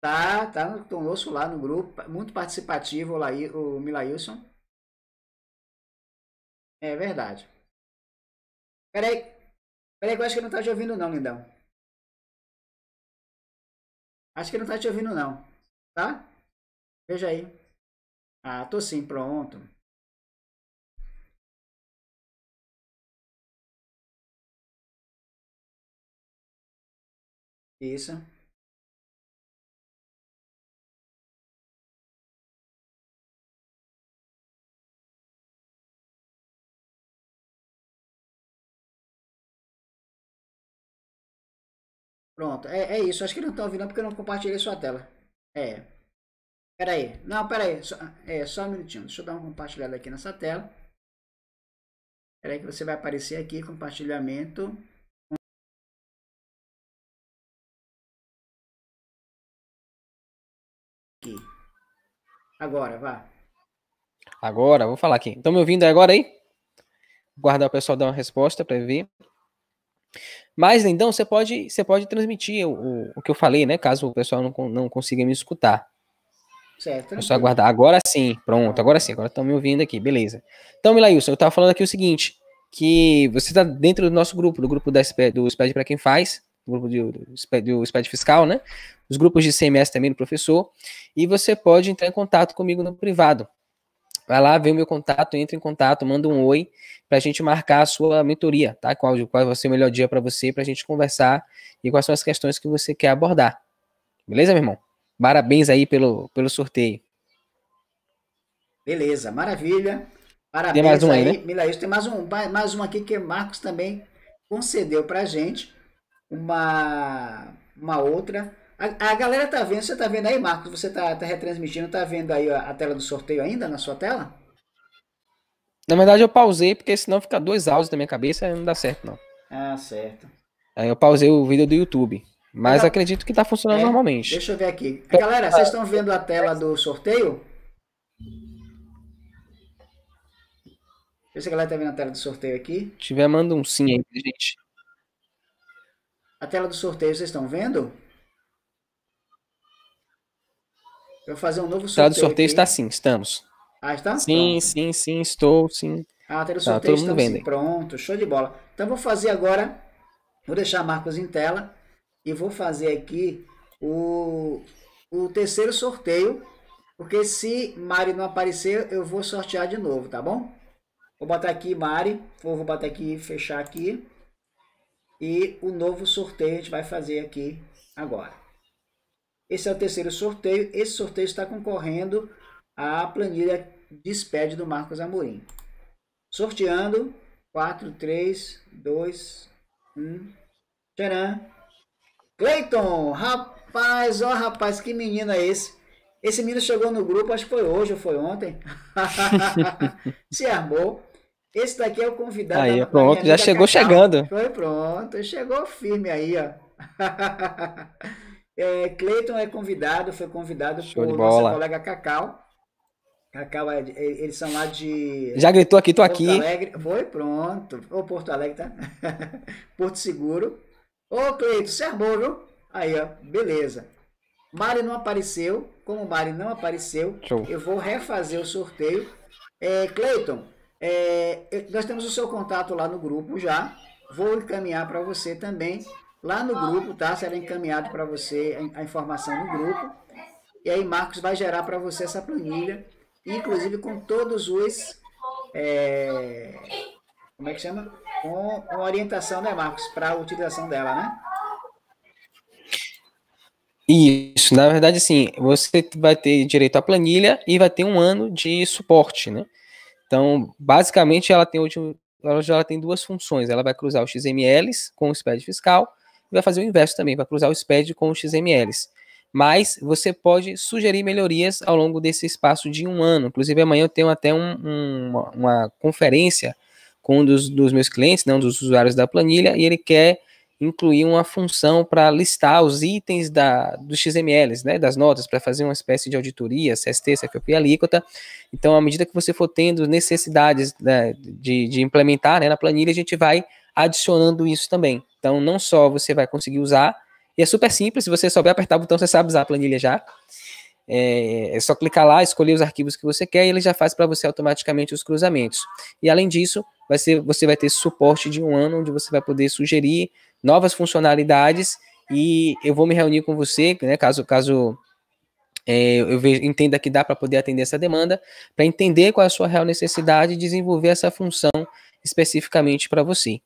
tá, tá conosco lá no grupo, muito participativo lá, o Milailson. É verdade. Peraí, peraí eu acho que não tá te ouvindo não, lindão. Acho que não tá te ouvindo não, tá? Veja aí. Ah, tô sim, pronto. Isso. Pronto, é, é isso. Acho que não estão ouvindo porque eu não compartilhei sua tela. É. Pera aí. Não, pera aí. Só, é, só um minutinho. Deixa eu dar uma compartilhada aqui nessa tela. Pera aí que você vai aparecer aqui, compartilhamento. Agora, vá. Agora, vou falar aqui. Estão me ouvindo agora aí? Guardar o pessoal dar uma resposta para ver. Mas, então, você pode, você pode transmitir o, o que eu falei, né? Caso o pessoal não, não consiga me escutar. Certo. É só aguardar. Agora sim, pronto, agora sim, agora estão me ouvindo aqui, beleza. Então, Milailson, eu estava falando aqui o seguinte, que você está dentro do nosso grupo, do grupo da do SPED para quem faz, grupo de, do, SPED, fiscal, né? Os grupos de CMS também do professor, e você pode entrar em contato comigo no privado. Vai lá, vê o meu contato, entra em contato, manda um oi para a gente marcar a sua mentoria, tá? Qual, qual vai ser o melhor dia para você, para a gente conversar e quais são as questões que você quer abordar. Beleza, meu irmão? Parabéns aí pelo, pelo sorteio. Beleza, maravilha. Parabéns tem mais um aí, aí né? Milaís. Tem mais um, mais um aqui que o Marcos também concedeu pra gente. Uma, uma outra. A, a galera tá vendo, você tá vendo aí, Marcos? Você tá, tá retransmitindo, tá vendo aí a, a tela do sorteio ainda na sua tela? Na verdade, eu pausei, porque senão fica dois áudios na minha cabeça e não dá certo, não. Ah, certo. Aí eu pausei o vídeo do YouTube. Mas acredito que tá funcionando é, normalmente. Deixa eu ver aqui. Galera, vocês estão vendo a tela do sorteio? Deixa eu ver se a galera tá vendo a tela do sorteio aqui. Se tiver, manda um sim aí pra gente. A tela do sorteio, vocês estão vendo? Eu vou fazer um novo sorteio. A tela do sorteio aqui. está sim, estamos. Ah, está? Sim, Pronto. sim, sim, estou, sim. Ah, a tela do tá, sorteio está sim. Pronto, show de bola. Então vou fazer agora, vou deixar Marcos em tela e vou fazer aqui o, o terceiro sorteio, porque se Mari não aparecer, eu vou sortear de novo, tá bom? Vou botar aqui Mari, vou, vou botar aqui, fechar aqui. E o novo sorteio a gente vai fazer aqui agora. Esse é o terceiro sorteio. Esse sorteio está concorrendo à planilha de SPED do Marcos Amorim. Sorteando 4, 3, 2, 1. Tcharam! Cleiton! Rapaz, ó rapaz, que menino é esse? Esse menino chegou no grupo, acho que foi hoje ou foi ontem. [LAUGHS] Se armou. Esse daqui é o convidado. Aí, pronto, já chegou Cacau. chegando. Foi pronto, chegou firme aí, ó. [LAUGHS] é, Cleiton é convidado, foi convidado Show por nossa colega Cacau. Cacau, é eles são lá de. Já gritou aqui, tô Porto aqui. Alegre. Foi, pronto. Ô, Porto Alegre, tá? [LAUGHS] Porto Seguro. Ô, Cleiton, você armou, viu? Aí, ó, beleza. Mari não apareceu. Como Mari não apareceu, Show. eu vou refazer o sorteio. É, Cleiton, é, nós temos o seu contato lá no grupo já. Vou encaminhar para você também lá no grupo, tá? Será encaminhado para você a, informação no grupo. E aí Marcos vai gerar para você essa planilha, inclusive com todos os é, como é que chama? Com, com orientação, né, Marcos, para a utilização dela, né? Isso, na verdade, sim, você vai ter direito à planilha e vai ter um ano de suporte, né? Então, basicamente, ela tem hoje, ela tem duas funções. Ela vai cruzar os XMLs com o SPED fiscal e vai fazer o inverso também, vai cruzar o SPED com os XMLs. Mas você pode sugerir melhorias ao longo desse espaço de um ano. Inclusive, amanhã eu tenho até um, um, uma, uma, conferência com um dos, dos meus clientes, né, dos usuários da planilha, e ele quer incluir uma função para listar os itens da, dos XMLs, né, das notas, para fazer uma espécie de auditoria, CST, CFP alíquota. Então, à medida que você for tendo necessidades né, de, de implementar né, na planilha, a gente vai adicionando isso também. Então, não só você vai conseguir usar, e é super simples, se você souber apertar o botão, você sabe usar a planilha já. É, é só clicar lá, escolher os arquivos que você quer e ele já faz para você automaticamente os cruzamentos. E além disso, vai ser, você vai ter suporte de um ano, onde você vai poder sugerir novas funcionalidades e eu vou me reunir com você, né, caso, caso é, eu veja, entenda que dá para poder atender essa demanda, para entender qual é a sua real necessidade e desenvolver essa função especificamente para você,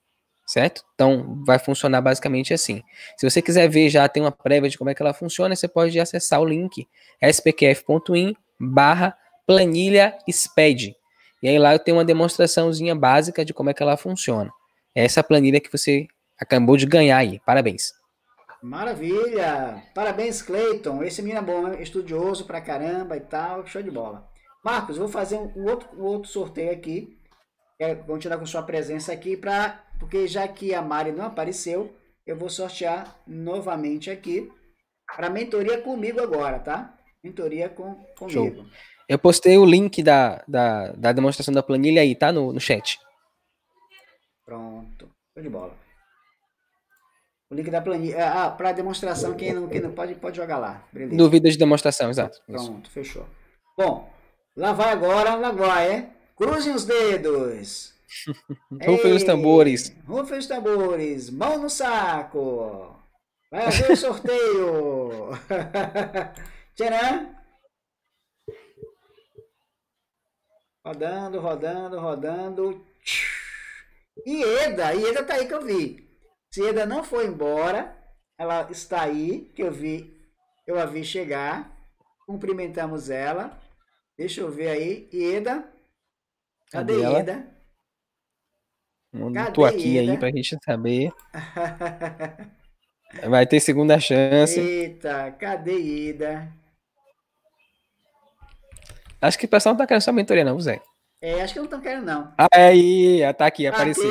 certo? Então, vai funcionar basicamente assim. Se você quiser ver, já tem uma prévia de como é que ela funciona, você pode acessar o link spqf.in barra planilha SPED. E aí lá eu tenho uma demonstraçãozinha básica de como é que ela funciona. É essa planilha que você acabou de ganhar aí. Parabéns. Maravilha! Parabéns, Cleiton. Esse menino é bom, né? estudioso pra caramba e tal. Show de bola. Marcos, vou fazer um outro, um outro sorteio aqui. É, continuar com sua presença aqui, pra, porque já que a Mari não apareceu, eu vou sortear novamente aqui para mentoria comigo agora, tá? Mentoria com, comigo. Show. Eu postei o link da, da, da demonstração da planilha aí, tá? No, no chat. Pronto. Show de bola. O link da planilha. Ah, para demonstração, quem não, quem não pode, pode jogar lá. Beleza. Dúvidas de demonstração, exato. Pronto, Isso. fechou. Bom, lá vai agora, lá vai, é? Cruzem os dedos. [LAUGHS] Rufem os tambores. Rufem os tambores. Mão no saco. Vai haver o sorteio. [LAUGHS] Tcharam. Rodando, rodando, rodando. Ieda, Ieda tá aí que eu vi. Se Ieda não foi embora, ela está aí, que eu vi, eu a vi chegar. Cumprimentamos ela. Deixa eu ver aí. Ieda. Cadê, Cadê Ieda? Cadê tô aqui Ieda? aí pra gente saber. [LAUGHS] Vai ter segunda chance. Eita, cadê Ida? Acho que o pessoal não tá querendo sua mentoria, não, Zé. É, acho que não estão querendo, não. Ah, aí, tá aqui, apareceu. [LAUGHS]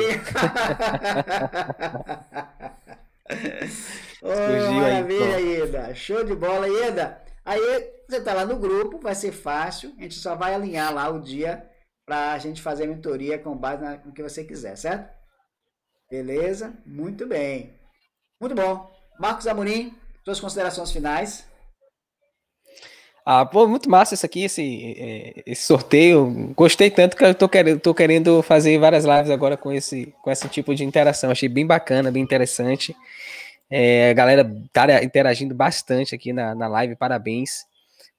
oh, maravilha, aí, Ida. Show de bola, Ida. Aí você tá lá no grupo, vai ser fácil. A gente só vai alinhar lá o dia pra gente fazer a mentoria com base no que você quiser, certo? Beleza? Muito bem. Muito bom. Marcos Amorim, suas considerações finais. Ah, pô, muito massa isso aqui, esse, é, esse sorteio. Gostei tanto que eu tô querendo, tô querendo fazer várias lives agora com esse, com esse tipo de interação. Achei bem bacana, bem interessante. É, a galera tá interagindo bastante aqui na, na live, parabéns.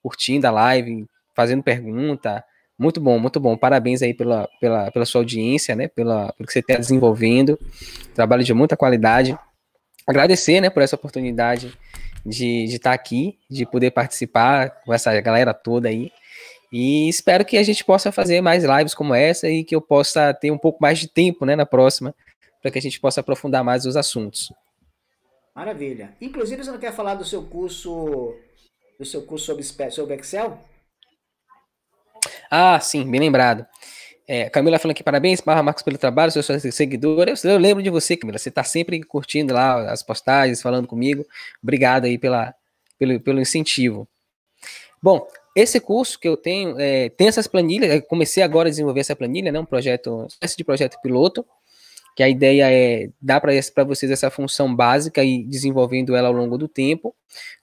Curtindo a live, fazendo pergunta. Muito bom, muito bom. Parabéns aí pela, pela, pela sua audiência, né? Pela, pelo que você está desenvolvendo. Trabalho de muita qualidade. Agradecer, né, por essa oportunidade de estar tá aqui, de poder participar com essa galera toda aí. E espero que a gente possa fazer mais lives como essa e que eu possa ter um pouco mais de tempo né, na próxima, para que a gente possa aprofundar mais os assuntos. Maravilha. Inclusive, você não quer falar do seu curso, do seu curso sobre, sobre Excel? Ah, sim, bem lembrado. É, Camila falando aqui, parabéns, Barra Marcos, pelo trabalho, sou sua seguidora. Eu, eu, lembro de você, Camila. Você está sempre curtindo lá as postagens, falando comigo. Obrigado aí pela, pelo, pelo incentivo. Bom, esse curso que eu tenho, é, tem essas planilhas. comecei agora a desenvolver essa planilha, né? Um projeto, espécie de projeto piloto que a ideia é dar para vocês essa função básica e desenvolvendo ela ao longo do tempo,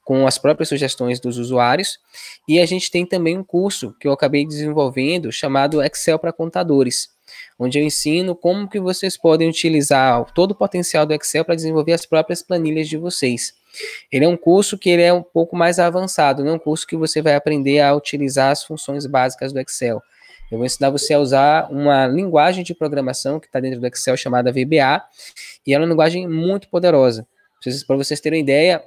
com as próprias sugestões dos usuários. E a gente tem também um curso que eu acabei desenvolvendo chamado Excel para contadores, onde eu ensino como que vocês podem utilizar todo o potencial do Excel para desenvolver as próprias planilhas de vocês. Ele é um curso que ele é um pouco mais avançado, não é um curso que você vai aprender a utilizar as funções básicas do Excel. Eu vou ensinar você a usar uma linguagem de programação que está dentro do Excel chamada VBA, e ela é uma linguagem muito poderosa. Para vocês terem ideia,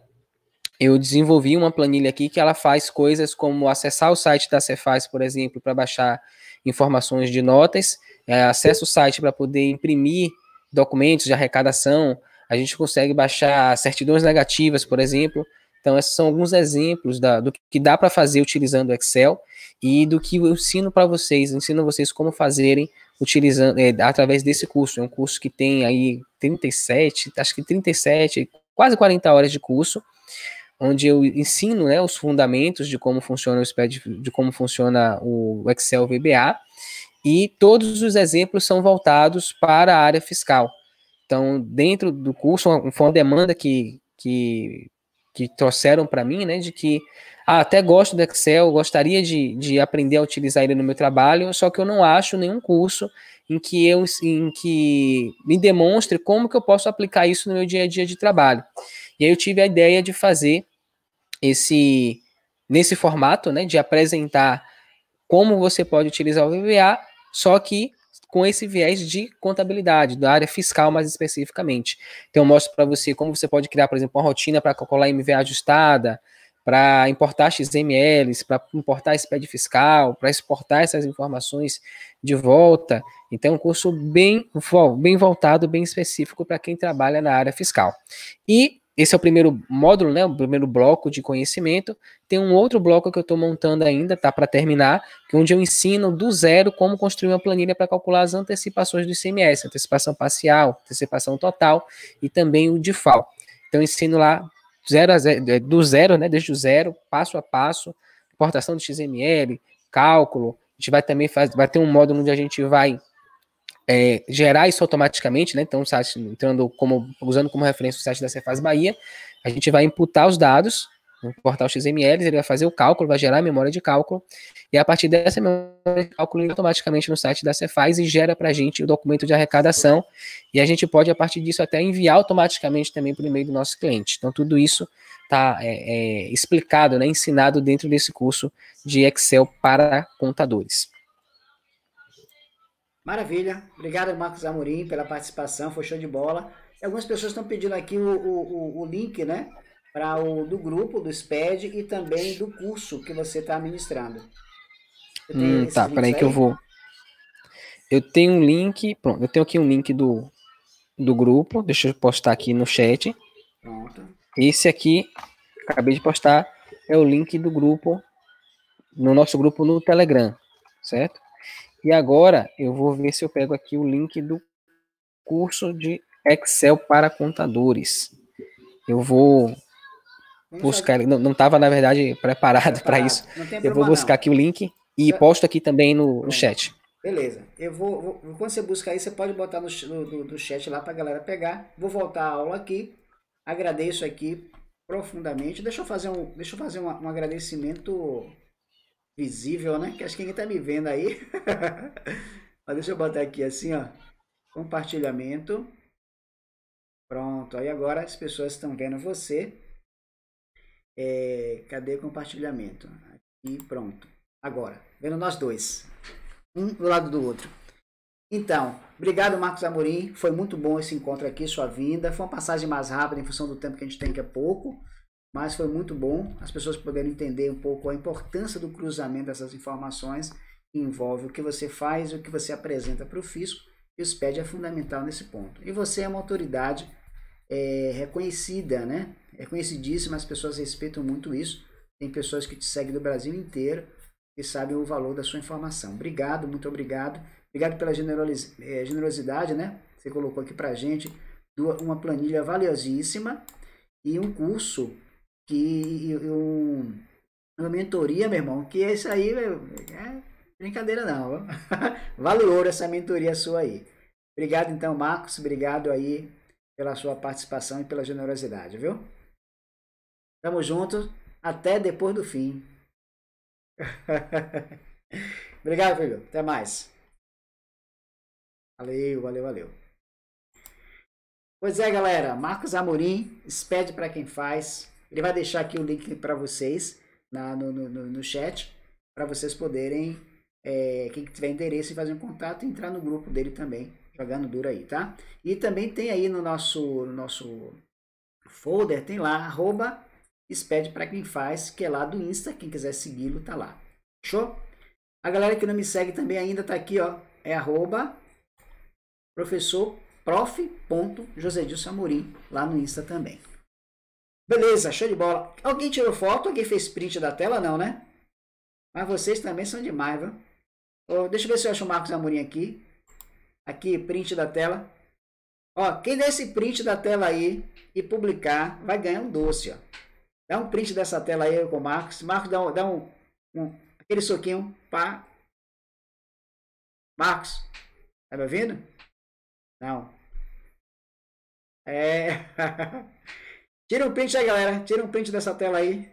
eu desenvolvi uma planilha aqui que ela faz coisas como acessar o site da Cefaz, por exemplo, para baixar informações de notas, é, acessa o site para poder imprimir documentos de arrecadação, a gente consegue baixar certidões negativas, por exemplo, então, esses são alguns exemplos da, do que dá para fazer utilizando o Excel e do que eu ensino para vocês, ensino vocês como fazerem utilizando é, através desse curso. É um curso que tem aí 37, acho que 37, quase 40 horas de curso, onde eu ensino né, os fundamentos de como funciona o SPED, de como funciona o Excel VBA, e todos os exemplos são voltados para a área fiscal. Então, dentro do curso, foi uma demanda que, que que trouxeram para mim, né, de que ah, até gosto do Excel, gostaria de, de aprender a utilizar ele no meu trabalho, só que eu não acho nenhum curso em que eu em que me demonstre como que eu posso aplicar isso no meu dia a dia de trabalho. E aí eu tive a ideia de fazer esse nesse formato, né, de apresentar como você pode utilizar o VBA, só que com esse viés de contabilidade, da área fiscal mais especificamente. Então, eu mostro para você como você pode criar, por exemplo, uma rotina para calcular MVA ajustada, para importar XMLs, para importar SPED fiscal, para exportar essas informações de volta. Então, é um curso bem, bem voltado, bem específico para quem trabalha na área fiscal. E esse é o primeiro módulo, né, o primeiro bloco de conhecimento. Tem um outro bloco que eu estou montando ainda, tá para terminar, é onde eu ensino do zero como construir uma planilha para calcular as antecipações do ICMS, antecipação parcial, antecipação total e também o DIFAL. Então ensino lá zero zero, é, do zero, né, desde o zero, passo a passo, importação do XML, cálculo. A gente vai também fazer, vai ter um módulo onde a gente vai é, gerar isso automaticamente, né? Então, entrando como, usando como referência o site da Cefaz Bahia, a gente vai imputar os dados no portal XML, ele vai fazer o cálculo, vai gerar a memória de cálculo, e a partir dessa memória de cálculo, ele automaticamente no site da Cefaz e gera para a gente o documento de arrecadação, e a gente pode, a partir disso, até enviar automaticamente também o e-mail do nosso cliente. Então, tudo isso está é, é, explicado, né, ensinado dentro desse curso de Excel para contadores. Maravilha. Obrigado, Marcos Amorim, pela participação. Foi show de bola. E algumas pessoas estão pedindo aqui o, o, o link, né? Para o do grupo, do SPED e também do curso que você está ministrando. Hum, tá, peraí aí? que eu vou. Eu tenho um link. Pronto, eu tenho aqui um link do, do grupo. Deixa eu postar aqui no chat. Pronto. Esse aqui, acabei de postar, é o link do grupo, no nosso grupo no Telegram, certo? E agora eu vou ver se eu pego aqui o link do curso de Excel para contadores. Eu vou buscar, não, estava na verdade preparado para isso. Eu vou buscar não. aqui o link e posto aqui também no, no chat. Beleza. Eu vou, vou, quando você buscar aí, você pode botar no, no, no chat lá para a galera pegar. Vou voltar a aula aqui. Agradeço aqui profundamente. Deixa eu fazer um, deixa eu fazer um, um agradecimento visível, né? Que acho que ninguém tá me vendo aí. [LAUGHS] Mas deixa eu botar aqui assim, ó. Compartilhamento. Pronto. Aí agora as pessoas estão vendo você. É, cadê compartilhamento? Aqui, pronto. Agora, vendo nós dois. Um do lado do outro. Então, obrigado Marcos Amorim. Foi muito bom esse encontro aqui, sua vinda. Foi uma passagem mais rápida em função do tempo que a gente tem que é pouco mas foi muito bom as pessoas poderem entender um pouco a importância do cruzamento dessas informações que envolve o que você faz e o que você apresenta para o fisco, e o SPED é fundamental nesse ponto. E você é uma autoridade é, reconhecida, né? É conhecidíssima, as pessoas respeitam muito isso. Tem pessoas que te seguem do Brasil inteiro e sabem o valor da sua informação. Obrigado, muito obrigado. Obrigado pela é, generosidade, né? Você colocou aqui para gente uma planilha valiosíssima e um curso que um, uma mentoria, meu irmão, que isso aí é brincadeira não. [LAUGHS] vale ouro essa mentoria sua aí. Obrigado então, Marcos, obrigado aí pela sua participação e pela generosidade, viu? Tamo juntos, até depois do fim. [LAUGHS] obrigado, filho. Até mais. Valeu, valeu, valeu. Pois é, galera. Marcos Amorim, expede para quem faz. Ele vai deixar aqui o link para vocês na, no, no, no chat, para vocês poderem, é, quem tiver interesse fazer um contato, entrar no grupo dele também, jogando duro aí, tá? E também tem aí no nosso, no nosso folder, tem lá, arroba, expede para quem faz, que é lá do Insta, quem quiser segui-lo, tá lá. Show? A galera que não me segue também ainda tá aqui, ó, é arroba professor prof.josedilson Amorim, lá no Insta também. Beleza, show de bola. Alguém tirou foto? Alguém fez print da tela? Não, né? Mas vocês também são demais, viu? Oh, deixa eu ver se eu acho o Marcos Amorim aqui. Aqui, print da tela. Ó, quem der esse print da tela aí e publicar, vai ganhar um doce, ó. Dá um print dessa tela aí com o Marcos. Marcos, dá um, dá um, um aquele soquinho, pá. Marcos, tá me ouvindo? Não. É... [LAUGHS] Tira um print aí, galera. Tira um print dessa tela aí.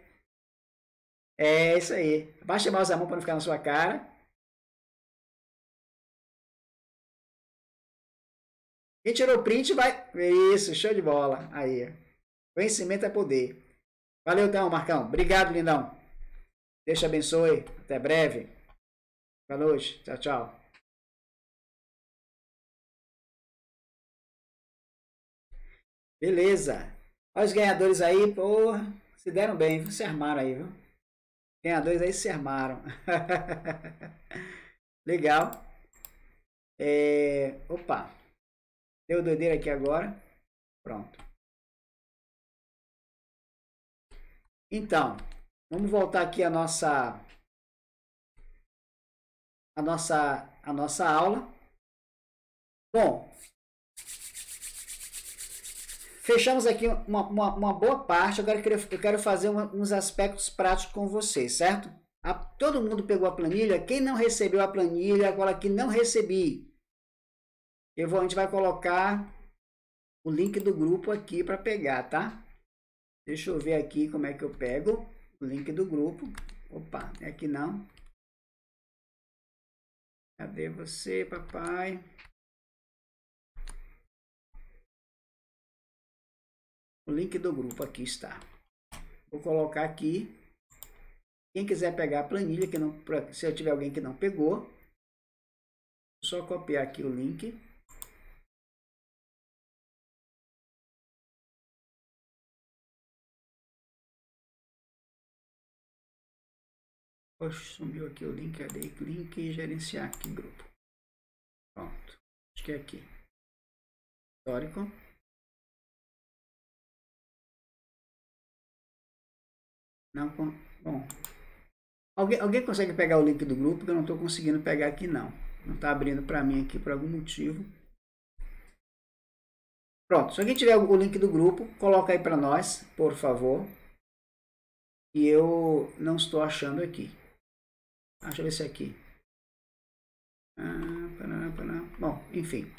É isso aí. Baixa mais a mão para não ficar na sua cara. Quem tirou o print vai. Isso, show de bola. Aí. Conhecimento é poder. Valeu então, Marcão. Obrigado, lindão. Deus te abençoe. Até breve. Boa noite. Tchau, tchau. Beleza. Olha os ganhadores aí, porra, se deram bem, se armaram aí, viu? Ganhadores aí se armaram. [LAUGHS] Legal. É... Opa. Deu doideira aqui agora. Pronto. Então, vamos voltar aqui a nossa a nossa a nossa aula. Bom, Fechamos aqui uma, uma, uma, boa parte. Agora eu quero, eu quero fazer uma, uns aspectos práticos com vocês, certo? A, todo mundo pegou a planilha. Quem não recebeu a planilha, agora que não recebi. Eu vou, a gente vai colocar o link do grupo aqui para pegar, tá? Deixa eu ver aqui como é que eu pego o link do grupo. Opa, é aqui não. Cadê você, papai? O link do grupo aqui está. Vou colocar aqui. Quem quiser pegar a planilha, que não, se eu tiver alguém que não pegou, só copiar aqui o link. Oxe, sumiu aqui o link, cadê? Link e gerenciar aqui grupo. Pronto. Acho que é aqui. Histórico. Não, bom. Alguém, alguém consegue pegar o link do grupo? Que eu não estou conseguindo pegar aqui não. Não está abrindo para mim aqui por algum motivo. Pronto, se alguém tiver o link do grupo, coloca aí para nós, por favor. E eu não estou achando aqui. Deixa eu ver se é aqui. Ah. Bom, enfim.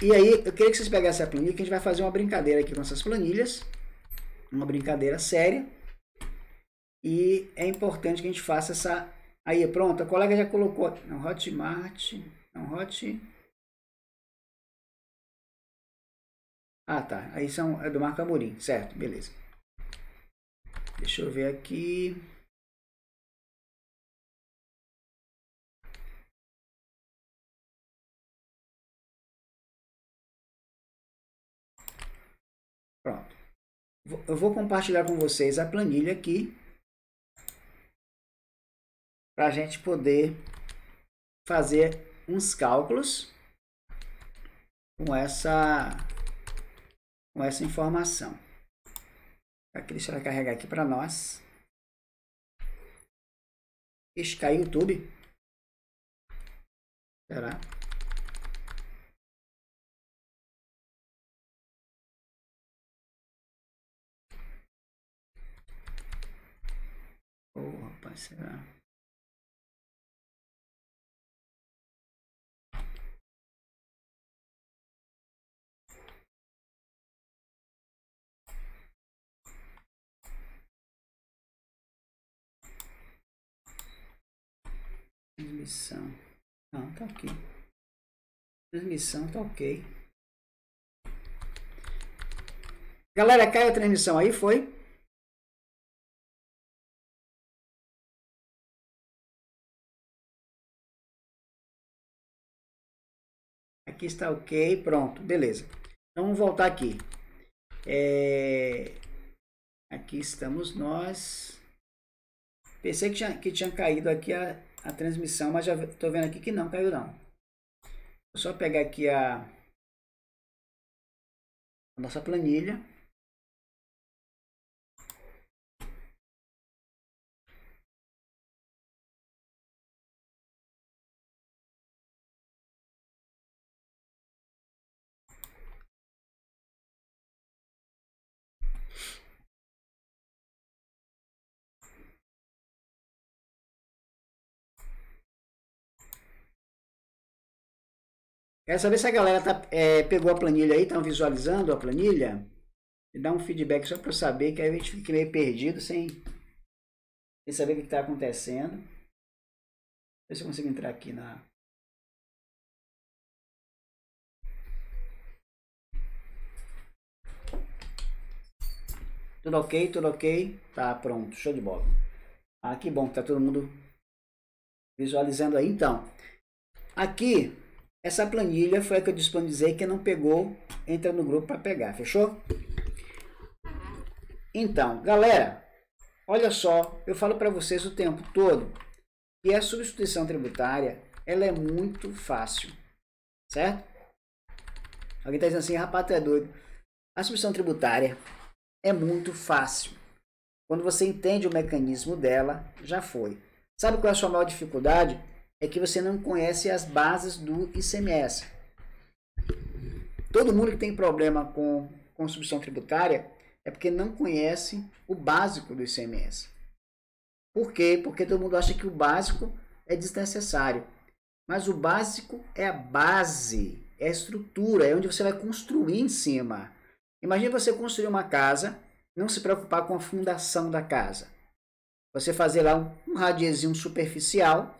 E aí, eu queria que vocês pegassem a planilha, que a gente vai fazer uma brincadeira aqui com essas planilhas. Uma brincadeira séria. E é importante que a gente faça essa... Aí, pronto, a colega já colocou... Não, Hotmart... Não, Hot... Ah, tá. Aí são... É do Marco Amorim. Certo, beleza. Deixa eu ver aqui. Eu vou compartilhar com vocês a planilha aqui. Para a gente poder fazer uns cálculos com essa, com essa informação. A Cris vai carregar aqui para nós. Ixi, caiu o YouTube. Será? Oh, rapaz, será? Transmissão. Não, tá aqui. Transmissão tá ok. Galera, caiu a transmissão aí, foi? Aqui está ok, pronto, beleza. Então vamos voltar aqui. É... Aqui estamos nós. Pensei que tinha, que tinha caído aqui a, a transmissão, mas já estou vendo aqui que não caiu não. Vou só pegar aqui a, a nossa planilha. Quero saber se a galera tá, é, pegou a planilha aí, estão visualizando a planilha. Me dá um feedback só para eu saber, que aí a gente fica meio perdido sem, sem saber o que está acontecendo. Ver se eu consigo entrar aqui na. Tudo ok, tudo ok. Tá pronto, show de bola. Ah, que bom que tá todo mundo visualizando aí. Então, aqui essa planilha foi a que eu disponibilizei. Quem não pegou, entra no grupo para pegar. Fechou? Então, galera, olha só. Eu falo para vocês o tempo todo que a substituição tributária ela é muito fácil. Certo? Alguém está dizendo assim, rapaz, tu é doido. A substituição tributária é muito fácil. Quando você entende o mecanismo dela, já foi. Sabe qual é a sua maior dificuldade? É que você não conhece as bases do ICMS. Todo mundo que tem problema com contribuição tributária é porque não conhece o básico do ICMS. Por quê? Porque todo mundo acha que o básico é desnecessário. Mas o básico é a base, é a estrutura, é onde você vai construir em cima. Imagine você construir uma casa, não se preocupar com a fundação da casa. Você fazer lá um, um radiezinho superficial,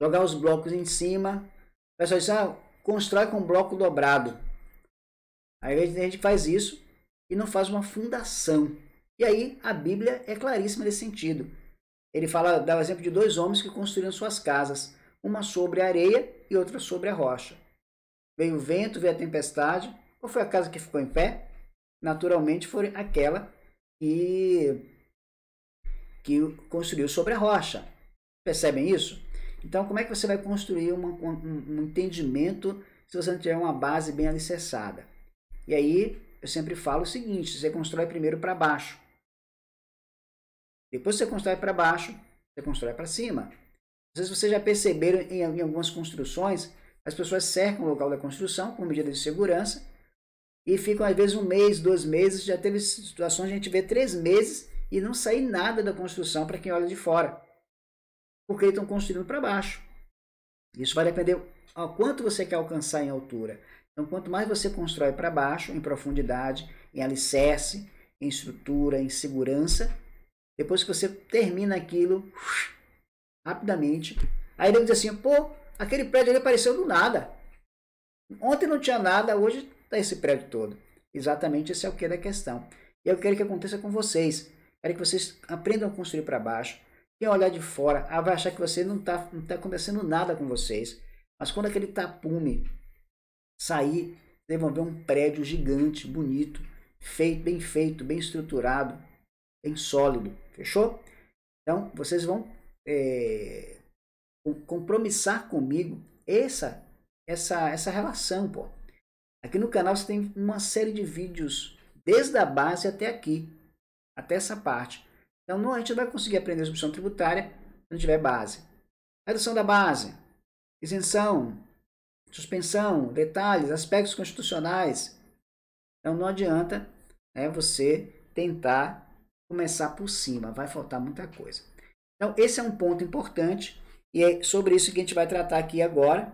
jogar os blocos em cima. O pessoal diz, ah, constrói com bloco dobrado. Aí a gente faz isso e não faz uma fundação. E aí a Bíblia é claríssima nesse sentido. Ele fala, dá o exemplo de dois homens que construíram suas casas, uma sobre a areia e outra sobre a rocha. Veio o vento, veio a tempestade. Qual foi a casa que ficou em pé? Naturalmente foi aquela que, que construiu sobre a rocha. Percebem isso? Então, como é que você vai construir uma, um, um entendimento se você não tiver uma base bem alicerçada? E aí, eu sempre falo o seguinte: você constrói primeiro para baixo. Depois você constrói para baixo, você constrói para cima. Às vezes vocês já perceberam em, em algumas construções, as pessoas cercam o local da construção com medida de segurança e ficam às vezes um mês, dois meses. Já teve situações de a gente ver três meses e não sair nada da construção para quem olha de fora, porque estão construindo para baixo. Isso vai depender ao quanto você quer alcançar em altura. Então, quanto mais você constrói para baixo, em profundidade, em alicerce, em estrutura, em segurança, depois que você termina aquilo, rapidamente, aí ele diz assim, pô, aquele prédio ali apareceu do nada. Ontem não tinha nada, hoje está esse prédio todo. Exatamente esse é o que da questão. E eu quero que aconteça com vocês. Quero que vocês aprendam a construir para baixo. Quem olhar de fora ah, vai achar que você não está não tá acontecendo nada com vocês. Mas quando aquele tapume sair, vocês vão ver um prédio gigante, bonito, feito, bem feito, bem estruturado, bem sólido. Fechou? Então, vocês vão é, compromissar comigo essa, essa, essa relação, pô. Aqui no canal você tem uma série de vídeos, desde a base até aqui, até essa parte. Então, não, a gente não vai conseguir aprender a substituição tributária se não tiver base. Redução da base, isenção, suspensão, detalhes, aspectos constitucionais. Então, não adianta né, você tentar começar por cima, vai faltar muita coisa. Então, esse é um ponto importante e é sobre isso que a gente vai tratar aqui agora.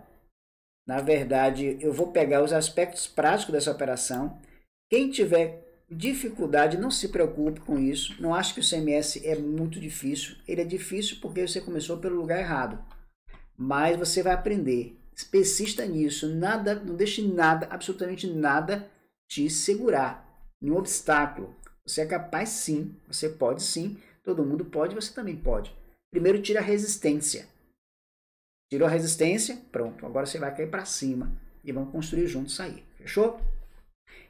Na verdade, eu vou pegar os aspectos práticos dessa operação. Quem tiver dificuldade, não se preocupe com isso. Não acho que o CMS é muito difícil. Ele é difícil porque você começou pelo lugar errado. Mas você vai aprender. Especista nisso. Nada, não deixe nada, absolutamente nada, te segurar. Nenhum obstáculo. Você é capaz sim, você pode sim, todo mundo pode, você também pode. Primeiro tira a resistência. Tirou a resistência, pronto, agora você vai cair para cima e vamos construir juntos aí, fechou?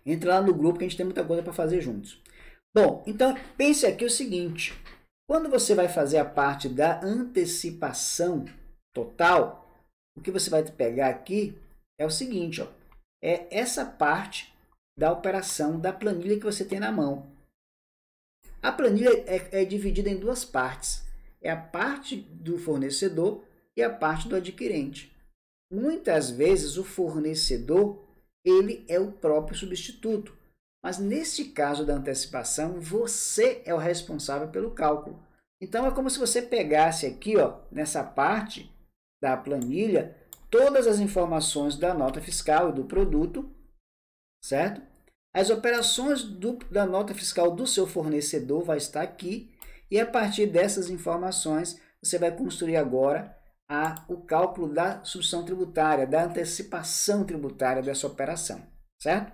Entra lá no grupo que a gente tem muita coisa para fazer juntos. Bom, então pense aqui o seguinte: quando você vai fazer a parte da antecipação total, o que você vai pegar aqui é o seguinte, ó, é essa parte da operação da planilha que você tem na mão. A planilha é, é dividida em duas partes. É a parte do fornecedor e a parte do adquirente. Muitas vezes o fornecedor ele é o próprio substituto, mas neste caso da antecipação você é o responsável pelo cálculo. Então é como se você pegasse aqui, ó, nessa parte da planilha, todas as informações da nota fiscal e do produto, certo? As operações do, da nota fiscal do seu fornecedor vai estar aqui e a partir dessas informações você vai construir agora a, o cálculo da substituição tributária, da antecipação tributária dessa operação, certo?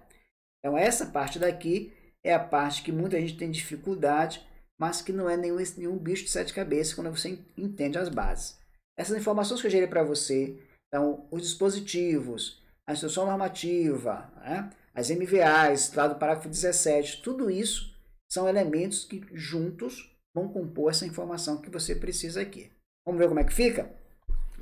Então essa parte daqui é a parte que muita gente tem dificuldade, mas que não é nenhum, nenhum bicho de sete cabeças quando você entende as bases. Essas informações que eu gerei para você, então os dispositivos, a instrução normativa, né? as MVAs, lá do parágrafo 17, tudo isso são elementos que juntos vão compor essa informação que você precisa aqui. Vamos ver como é que fica?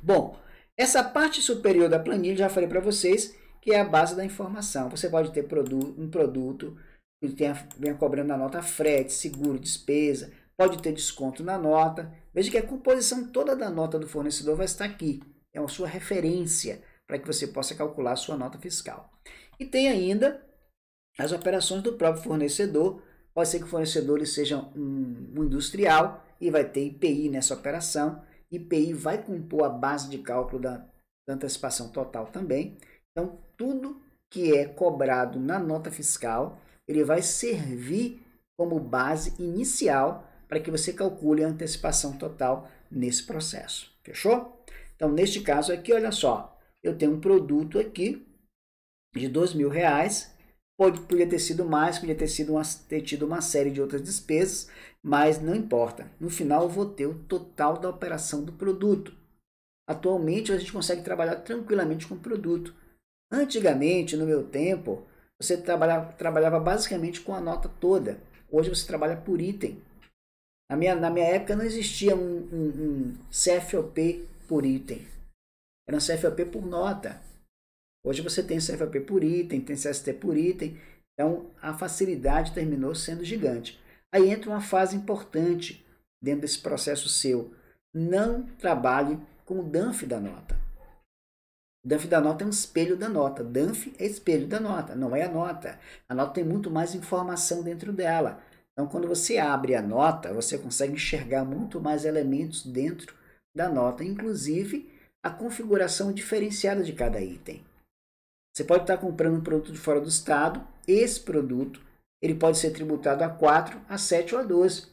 Bom, essa parte superior da planilha, já falei para vocês, que é a base da informação. Você pode ter produ um produto que tenha, venha cobrando na nota frete, seguro, despesa, pode ter desconto na nota. Veja que a composição toda da nota do fornecedor vai estar aqui. É a sua referência para que você possa calcular a sua nota fiscal. E tem ainda as operações do próprio fornecedor. Pode ser que o fornecedor seja um, um industrial e vai ter IPI nessa operação. IPI vai compor a base de cálculo da, da antecipação total também. Então, tudo que é cobrado na nota fiscal, ele vai servir como base inicial para que você calcule a antecipação total nesse processo. Fechou? Então, neste caso aqui, olha só, eu tenho um produto aqui de dois mil reais, pode, podia ter sido mais, podia ter, sido uma, ter tido uma série de outras despesas, mas não importa. No final, eu vou ter o total da operação do produto. Atualmente, a gente consegue trabalhar tranquilamente com o produto. Antigamente, no meu tempo, você trabalhava, trabalhava basicamente com a nota toda. Hoje você trabalha por item. Na minha, na minha época não existia um, um, um CFOP por item. Era um CFOP por nota. Hoje você tem CFOP por item, tem CST por item. Então a facilidade terminou sendo gigante. Aí entra uma fase importante dentro desse processo seu. Não trabalhe com o DANF da nota. O DANF da nota é um espelho da nota. DANF é espelho da nota, não é a nota. A nota tem muito mais informação dentro dela. Então, quando você abre a nota, você consegue enxergar muito mais elementos dentro da nota, inclusive a configuração diferenciada de cada item. Você pode estar comprando um produto de fora do estado, esse produto ele pode ser tributado a 4, a 7 ou a 12.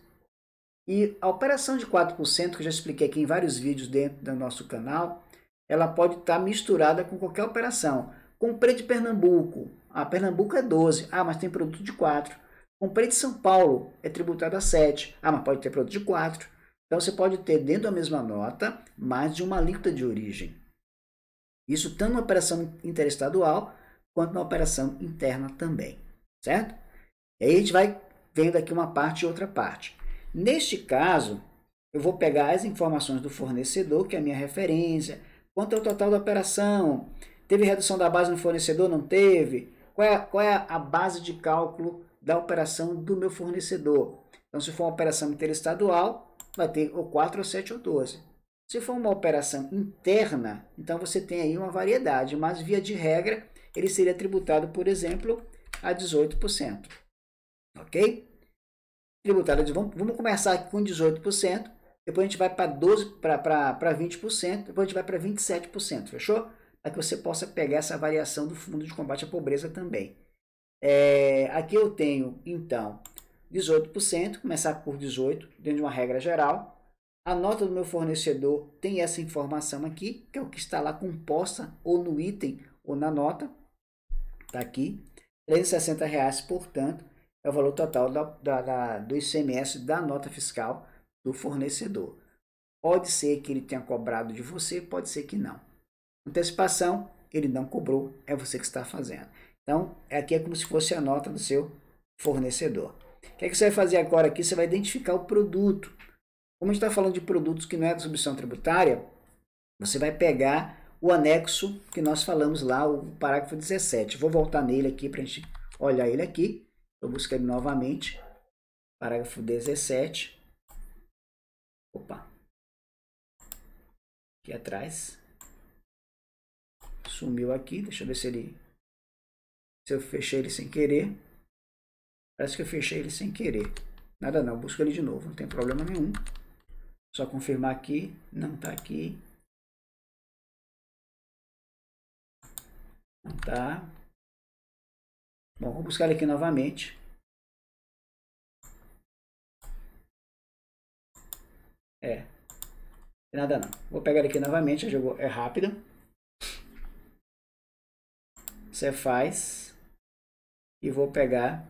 E a operação de 4%, que eu já expliquei aqui em vários vídeos dentro do nosso canal, ela pode estar misturada com qualquer operação. Comprei de Pernambuco, ah, Pernambuco é 12, ah, mas tem produto de 4. Comprei de São Paulo, é tributado a 7. Ah, mas pode ter produto de 4. Então você pode ter dentro da mesma nota mais de uma alíquota de origem. Isso tanto na operação interestadual quanto na operação interna também, certo? E aí a gente vai vendo aqui uma parte e outra parte. Neste caso, eu vou pegar as informações do fornecedor, que é a minha referência, quanto é o total da operação, teve redução da base no fornecedor, não teve, qual é, qual é a base de cálculo da operação do meu fornecedor. Então, se for uma operação interestadual, vai ter ou 4, ou 7 ou 12. Se for uma operação interna, então você tem aí uma variedade, mas via de regra, ele seria tributado, por exemplo, a 18%. Ok? Tributado, vamos, vamos começar aqui com 18%, depois a gente vai para 12 para 20%, depois a gente vai para 27%, fechou? Para que você possa pegar essa variação do Fundo de Combate à Pobreza também. É, aqui eu tenho, então, 18%, começar por 18%, dentro de uma regra geral. A nota do meu fornecedor tem essa informação aqui, que é o que está lá composta, ou no item, ou na nota. Está aqui. 360 reais, portanto, é o valor total da, da, da, do ICMS da nota fiscal do fornecedor. Pode ser que ele tenha cobrado de você, pode ser que não. Antecipação, ele não cobrou, é você que está fazendo. Então, aqui é como se fosse a nota do seu fornecedor. O que, é que você vai fazer agora aqui? Você vai identificar o produto. Como a gente está falando de produtos que não é da submissão tributária, você vai pegar o anexo que nós falamos lá, o parágrafo 17. Vou voltar nele aqui para a gente olhar ele aqui. Eu busco ele novamente. Parágrafo 17. Opa. Aqui atrás. Sumiu aqui. Deixa eu ver se ele se eu fechei ele sem querer. Parece que eu fechei ele sem querer. Nada não, busco ele de novo, não tem problema nenhum. Só confirmar aqui, não está aqui. Não está. Bom, vou buscar ele aqui novamente. É. Nada não. Vou pegar ele aqui novamente, é rápido. Você faz e vou pegar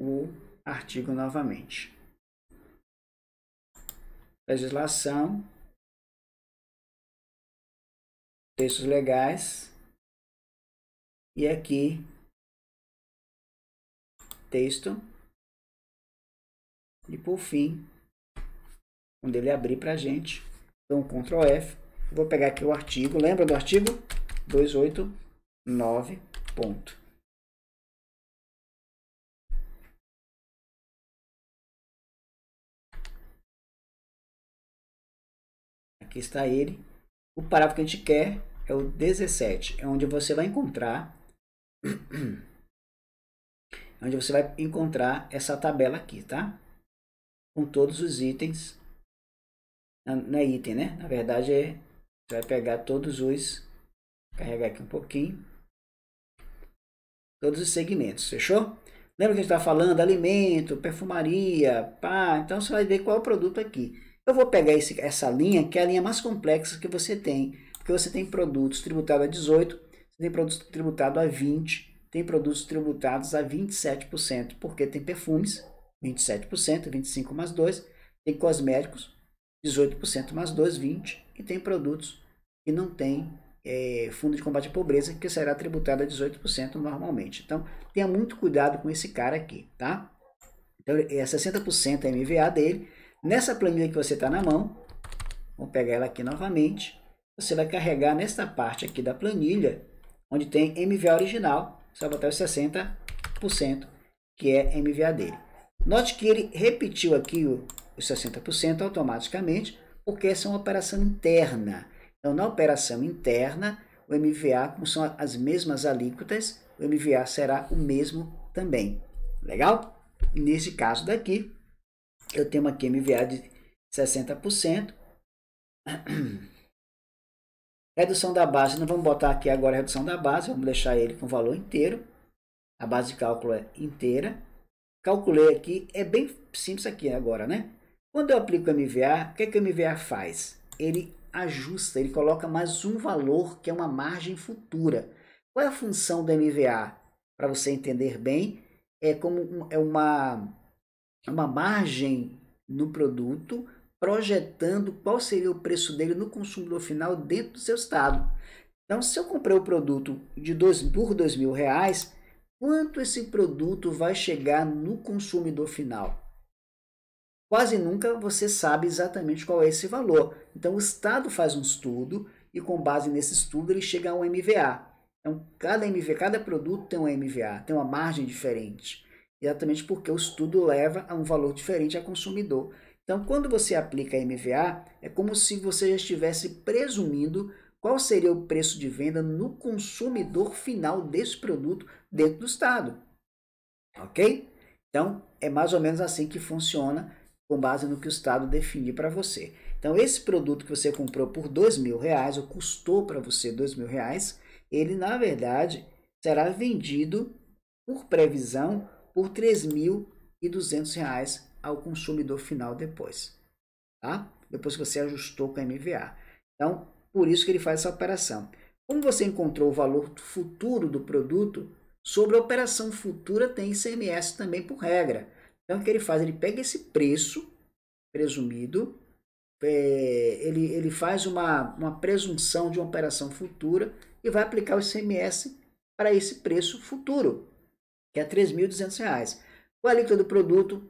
o artigo novamente. Legislação, textos legais e aqui texto. E por fim quando ele abrir para a gente então Ctrl F vou pegar aqui o artigo. Lembra do artigo? 289 ponto. Aqui está ele. O parágrafo que a gente quer é o 17, é onde você vai encontrar [CLEARS THROAT] onde você vai encontrar essa tabela aqui, tá? Com todos os itens não é item, né? Na verdade, é, você vai pegar todos os, carregar aqui um pouquinho, todos os segmentos, fechou? Lembra que a gente está falando alimento, perfumaria, pá, então você vai ver qual é o produto aqui. Eu vou pegar esse, essa linha, que é a linha mais complexa que você tem, porque você tem produtos tributados a 18, você tem produtos tributados a 20, tem produtos tributados a 27%, porque tem perfumes, 27%, 25 mais 2, tem cosméticos, 18% mais 2, 20, e tem produtos que não tem é, fundo de combate à pobreza, que será tributado a 18% normalmente. Então, tenha muito cuidado com esse cara aqui, tá? Então, é 60% a MVA dele. Nessa planilha que você está na mão, vamos pegar ela aqui novamente, você vai carregar nesta parte aqui da planilha, onde tem MVA original, vai botar os 60%, que é MVA dele. Note que ele repetiu aqui os 60% automaticamente, porque essa é uma operação interna. Então, na operação interna, o MVA, como são as mesmas alíquotas, o MVA será o mesmo também. Legal? Nesse caso daqui, eu tenho aqui MVA de 60%. [CLEARS THROAT] Redução da base, não vamos botar aqui agora a redução da base, vamos deixar ele com o valor inteiro. A base de cálculo é inteira. Calculei aqui, é bem simples aqui agora, né? Quando eu aplico o MVA, o que, é que o MVA faz? Ele ajusta, ele coloca mais um valor que é uma margem futura. Qual é a função do MVA? Para você entender bem, é como é uma, uma margem no produto projetando qual seria o preço dele no consumidor final dentro do seu estado. Então, se eu comprei o produto de dois, por dois mil reais, quanto esse produto vai chegar no consumidor final? quase nunca você sabe exatamente qual é esse valor. Então o Estado faz um estudo e com base nesse estudo ele chega a um MVA. Então cada MVA, cada produto tem um MVA, tem uma margem diferente. Exatamente porque o estudo leva a um valor diferente ao consumidor. Então quando você aplica MVA, é como se você já estivesse presumindo qual seria o preço de venda no consumidor final desse produto dentro do Estado. Ok? Então, é mais ou menos assim que funciona com base no que o Estado definir para você. Então, esse produto que você comprou por dois mil reais, ou custou para você dois mil reais, ele na verdade será vendido por previsão por três mil e duzentos reais ao consumidor final depois, tá? Depois que você ajustou com a MVA. Então, por isso que ele faz essa operação. Como você encontrou o valor futuro do produto, sobre a operação futura tem ICMS também por regra. Então, o que ele faz? Ele pega esse preço presumido, é, ele, ele faz uma, uma presunção de uma operação futura e vai aplicar o ICMS para esse preço futuro, que é R$ 3.200. O alíquota do produto,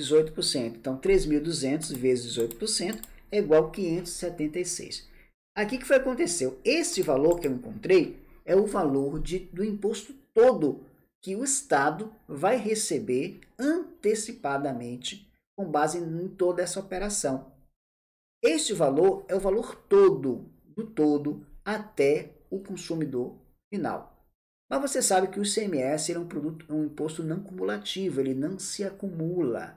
18%. Então, 3.200 vezes 18% é igual a 576. Aqui que foi aconteceu? Esse valor que eu encontrei é o valor de, do imposto todo que o Estado vai receber antecipadamente com base em toda essa operação. Este valor é o valor todo, do todo, até o consumidor final. Mas você sabe que o ICMS é um produto, um imposto não cumulativo, ele não se acumula.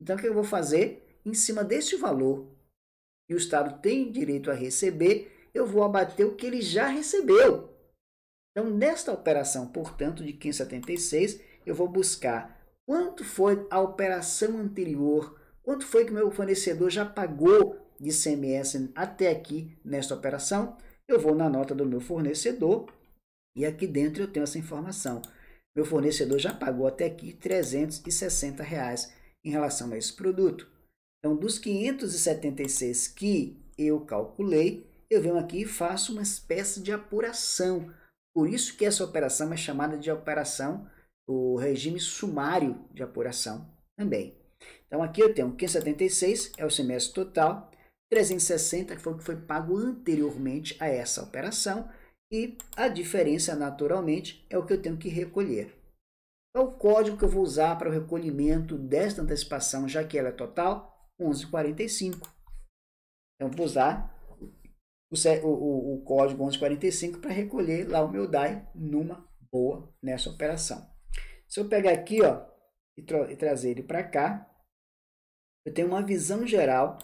Então o que eu vou fazer? Em cima desse valor que o Estado tem direito a receber, eu vou abater o que ele já recebeu. Então, nesta operação, portanto, de 1576, eu vou buscar quanto foi a operação anterior, quanto foi que meu fornecedor já pagou de CMS até aqui nesta operação. Eu vou na nota do meu fornecedor e aqui dentro eu tenho essa informação. Meu fornecedor já pagou até aqui 360 reais em relação a esse produto. Então, dos 576 que eu calculei, eu venho aqui e faço uma espécie de apuração por isso que essa operação é chamada de operação, o regime sumário de apuração também. Então aqui eu tenho 576, é o semestre total, 360 que foi o que foi pago anteriormente a essa operação e a diferença naturalmente é o que eu tenho que recolher. Qual o código que eu vou usar para o recolhimento desta antecipação, já que ela é total? 1145. Então vou usar o, o, o código 1145 para recolher lá o meu DAI numa boa nessa operação. Se eu pegar aqui ó, e, tra e trazer ele para cá, eu tenho uma visão geral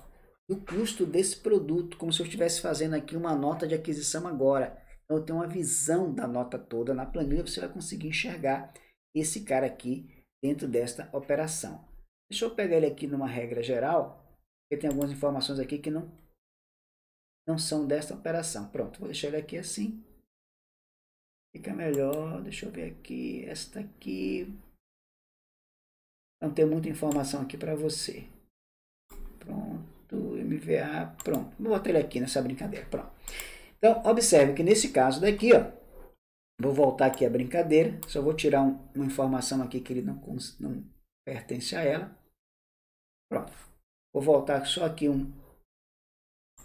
do custo desse produto, como se eu estivesse fazendo aqui uma nota de aquisição agora. Então, eu tenho uma visão da nota toda na planilha, você vai conseguir enxergar esse cara aqui dentro desta operação. Deixa eu pegar ele aqui numa regra geral, porque tem algumas informações aqui que não, não são desta operação. Pronto, vou deixar ele aqui assim. Fica melhor, deixa eu ver aqui, esta aqui. Não tem muita informação aqui para você. Pronto, MVA, pronto. Vou botar ele aqui nessa brincadeira, pronto. Então, observe que nesse caso daqui, ó, vou voltar aqui a brincadeira, só vou tirar um, uma informação aqui que ele não, não pertence a ela. Pronto. Vou voltar só aqui um,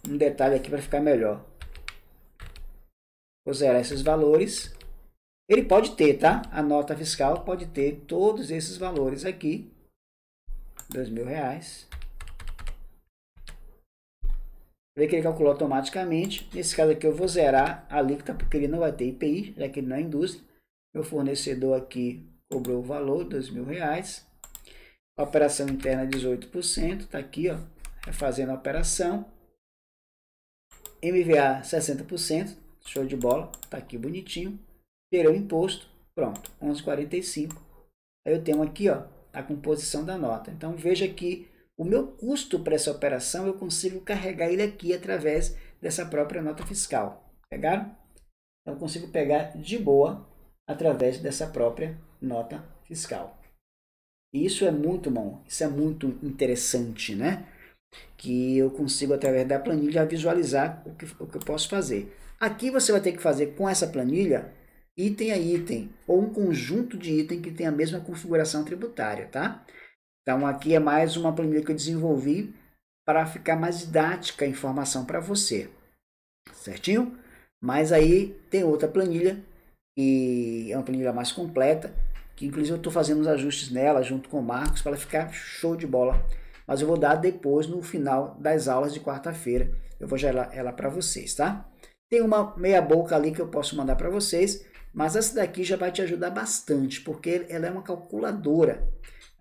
um detalhe aqui para ficar melhor. Vou zerar esses valores. Ele pode ter, tá? A nota fiscal pode ter todos esses valores aqui. Dois mil reais. Vê que ele calculou automaticamente. Nesse caso aqui eu vou zerar a alíquota porque ele não vai ter IPI, já que ele não é indústria. Meu fornecedor aqui cobrou o valor, mil reais. Operação interna 18%, tá aqui, ó, refazendo a operação. MVA 60%, show de bola, tá aqui bonitinho. Gerou imposto, pronto, 11,45. Aí eu tenho aqui, ó, a composição da nota. Então veja que o meu custo para essa operação eu consigo carregar ele aqui através dessa própria nota fiscal. Pegaram? Então eu consigo pegar de boa através dessa própria nota fiscal. E isso é muito bom, isso é muito interessante, né? Que eu consigo, através da planilha, visualizar o que, o que eu posso fazer. Aqui você vai ter que fazer com essa planilha, item a item, ou um conjunto de item que tem a mesma configuração tributária, tá? Então aqui é mais uma planilha que eu desenvolvi para ficar mais didática a informação para você, certinho? Mas aí tem outra planilha, e é uma planilha mais completa, que inclusive eu estou fazendo os ajustes nela junto com o Marcos para ela ficar show de bola. Mas eu vou dar depois no final das aulas de quarta-feira. Eu vou gerar ela para vocês, tá? Tem uma meia boca ali que eu posso mandar para vocês, mas essa daqui já vai te ajudar bastante, porque ela é uma calculadora.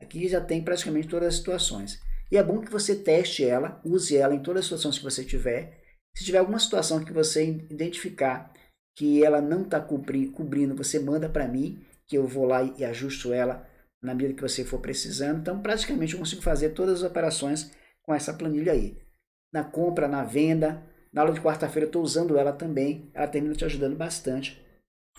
Aqui já tem praticamente todas as situações. E é bom que você teste ela, use ela em todas as situações que você tiver. Se tiver alguma situação que você identificar que ela não está cobrindo, você manda para mim que eu vou lá e ajusto ela na medida que você for precisando. Então, praticamente, eu consigo fazer todas as operações com essa planilha aí. Na compra, na venda, na aula de quarta-feira eu estou usando ela também. Ela termina te ajudando bastante.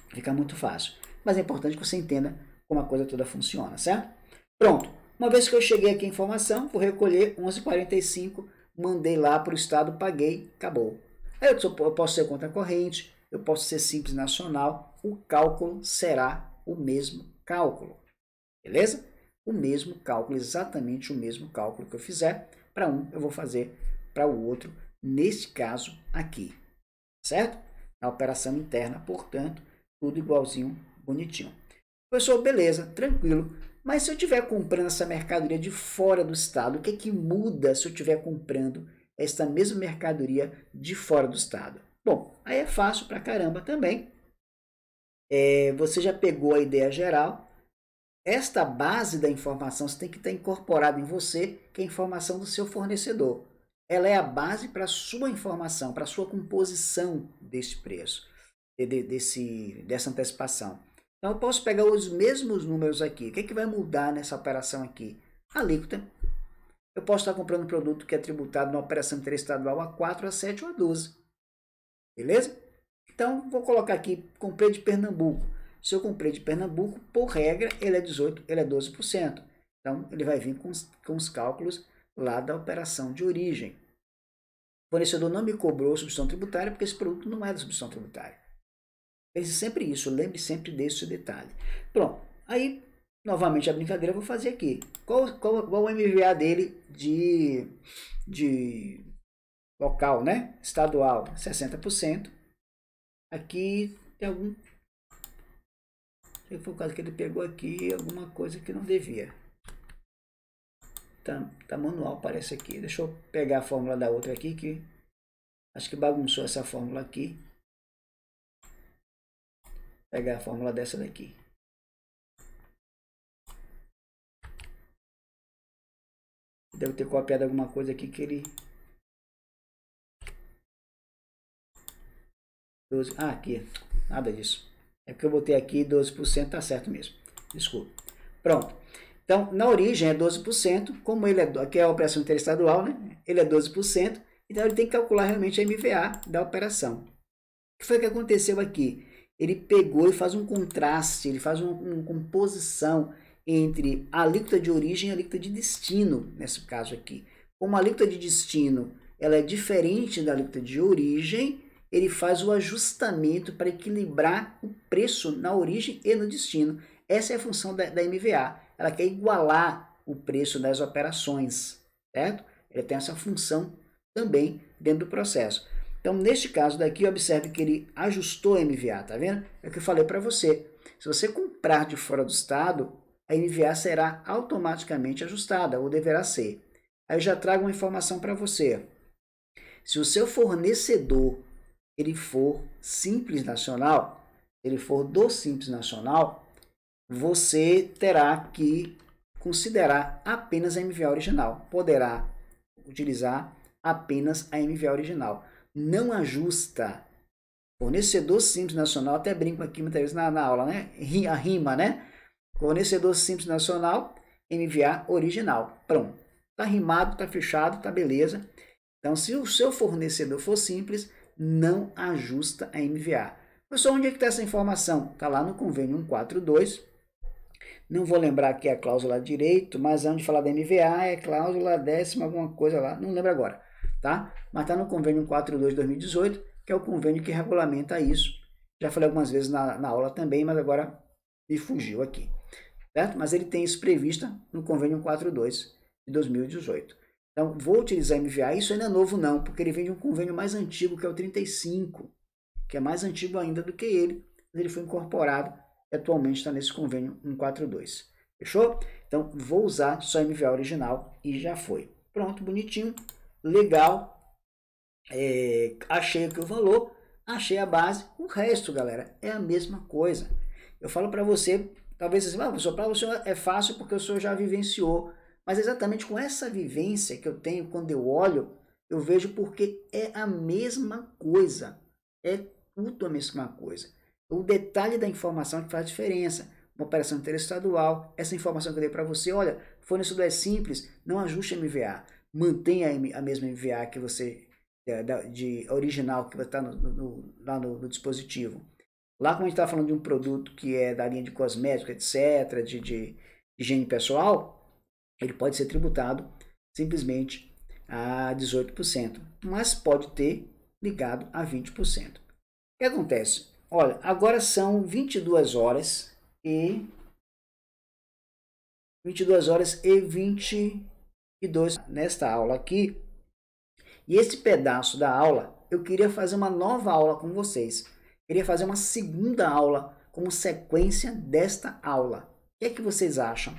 Fica muito fácil. Mas é importante que você entenda como a coisa toda funciona, certo? Pronto. Uma vez que eu cheguei aqui a informação, vou recolher 11,45, mandei lá para o estado, paguei, acabou. Aí eu posso ser conta corrente, eu posso ser simples nacional, o cálculo será o mesmo cálculo. Beleza? O mesmo cálculo, exatamente o mesmo cálculo que eu fizer para um, eu vou fazer para o outro, neste caso aqui. Certo? Na operação interna, portanto, tudo igualzinho, bonitinho. Professor, beleza, tranquilo. Mas se eu estiver comprando essa mercadoria de fora do estado, o que, é que muda se eu estiver comprando essa mesma mercadoria de fora do estado? Bom, aí é fácil pra caramba também. É, você já pegou a ideia geral. Esta base da informação você tem que estar incorporada em você, que é a informação do seu fornecedor. Ela é a base para a sua informação, para a sua composição desse preço, de, desse, dessa antecipação. Então eu posso pegar os mesmos números aqui. O que, é que vai mudar nessa operação aqui? A alíquota. Eu posso estar comprando um produto que é tributado na operação interestadual a 4, a 7 ou a 12. Beleza? Então, vou colocar aqui, comprei de Pernambuco. Se eu comprei de Pernambuco, por regra, ele é 18%, ele é 12%. Então, ele vai vir com os, com os cálculos lá da operação de origem. O fornecedor não me cobrou substituição tributária porque esse produto não é da substituição tributária. Pense sempre isso, lembre sempre desse detalhe. Pronto, aí, novamente a brincadeira eu vou fazer aqui. Qual, qual, qual o MVA dele de, de local, né? Estadual, 60%. Aqui tem algum. Se for o caso que ele pegou aqui, alguma coisa que não devia. Tá, tá manual, parece aqui. Deixa eu pegar a fórmula da outra aqui, que acho que bagunçou essa fórmula aqui pegar a fórmula dessa daqui. Deve ter copiado alguma coisa aqui que ele... 12... Ah, aqui. Nada disso. É porque eu botei aqui 12%, tá certo mesmo. Desculpa. Pronto. Então, na origem é 12%, como ele é, aqui é a operação interestadual, né? Ele é 12%, então ele tem que calcular realmente a MVA da operação. O que foi que aconteceu aqui? Ele pegou e faz um contraste, ele faz uma, uma composição entre a alíquota de origem e a alíquota de destino, nesse caso aqui. Como a alíquota de destino ela é diferente da alíquota de origem, ele faz o ajustamento para equilibrar o preço na origem e no destino. Essa é a função da, da MVA. Ela quer igualar o preço das operações, certo? Ele tem essa função também dentro do processo. Então, neste caso daqui, observe que ele ajustou a MVA, tá vendo? É o que eu falei para você. Se você comprar de fora do estado, a MVA será automaticamente ajustada, ou deverá ser. Aí eu já trago uma informação para você. Se o seu fornecedor ele for simples nacional, ele for do simples nacional, você terá que considerar apenas a MVA original. Poderá utilizar apenas a MVA original. Não ajusta. Fornecedor simples nacional, até brinco aqui muitas vezes na, na aula, né? A rima, né? Fornecedor simples nacional, MVA original. Pronto. Tá rimado, tá fechado, tá beleza. Então, se o seu fornecedor for simples, não ajusta a MVA. Professor, onde é que está essa informação? Está lá no convênio 142. Não vou lembrar aqui a cláusula direito, mas onde falar da MVA é cláusula décima, alguma coisa lá, não lembro agora, tá? Mas está no convênio 142 de 2018, que é o convênio que regulamenta isso. Já falei algumas vezes na, na aula também, mas agora me fugiu aqui, certo? Mas ele tem isso previsto no convênio 142 de 2018. Então, vou utilizar MVA. Isso ainda é novo não, porque ele vem de um convênio mais antigo, que é o 35, que é mais antigo ainda do que ele, ele foi incorporado e atualmente está nesse convênio 142. Fechou? Então, vou usar só MVA original e já foi. Pronto, bonitinho, legal. É, achei aqui o valor, achei a base. O resto, galera, é a mesma coisa. Eu falo para você, talvez assim, ah, para você é fácil porque o senhor já vivenciou mas exatamente com essa vivência que eu tenho quando eu olho, eu vejo porque é a mesma coisa. É tudo a mesma coisa. O detalhe da informação que faz diferença. Uma operação interestadual, essa informação que eu dei para você, olha, fornecedor é simples, não ajuste MVA. Mantenha a mesma MVA que você de original que vai estar no, no, lá no, no, dispositivo. Lá, como a gente está falando de um produto que é da linha de cosméticos, etc., de, de higiene pessoal, ele pode ser tributado simplesmente a 18%, mas pode ter ligado a 20%. O que acontece? Olha, agora são 22 horas e 22 horas e 22 nesta aula aqui. E esse pedaço da aula, eu queria fazer uma nova aula com vocês. Queria fazer uma segunda aula como sequência desta aula. O que é que vocês acham?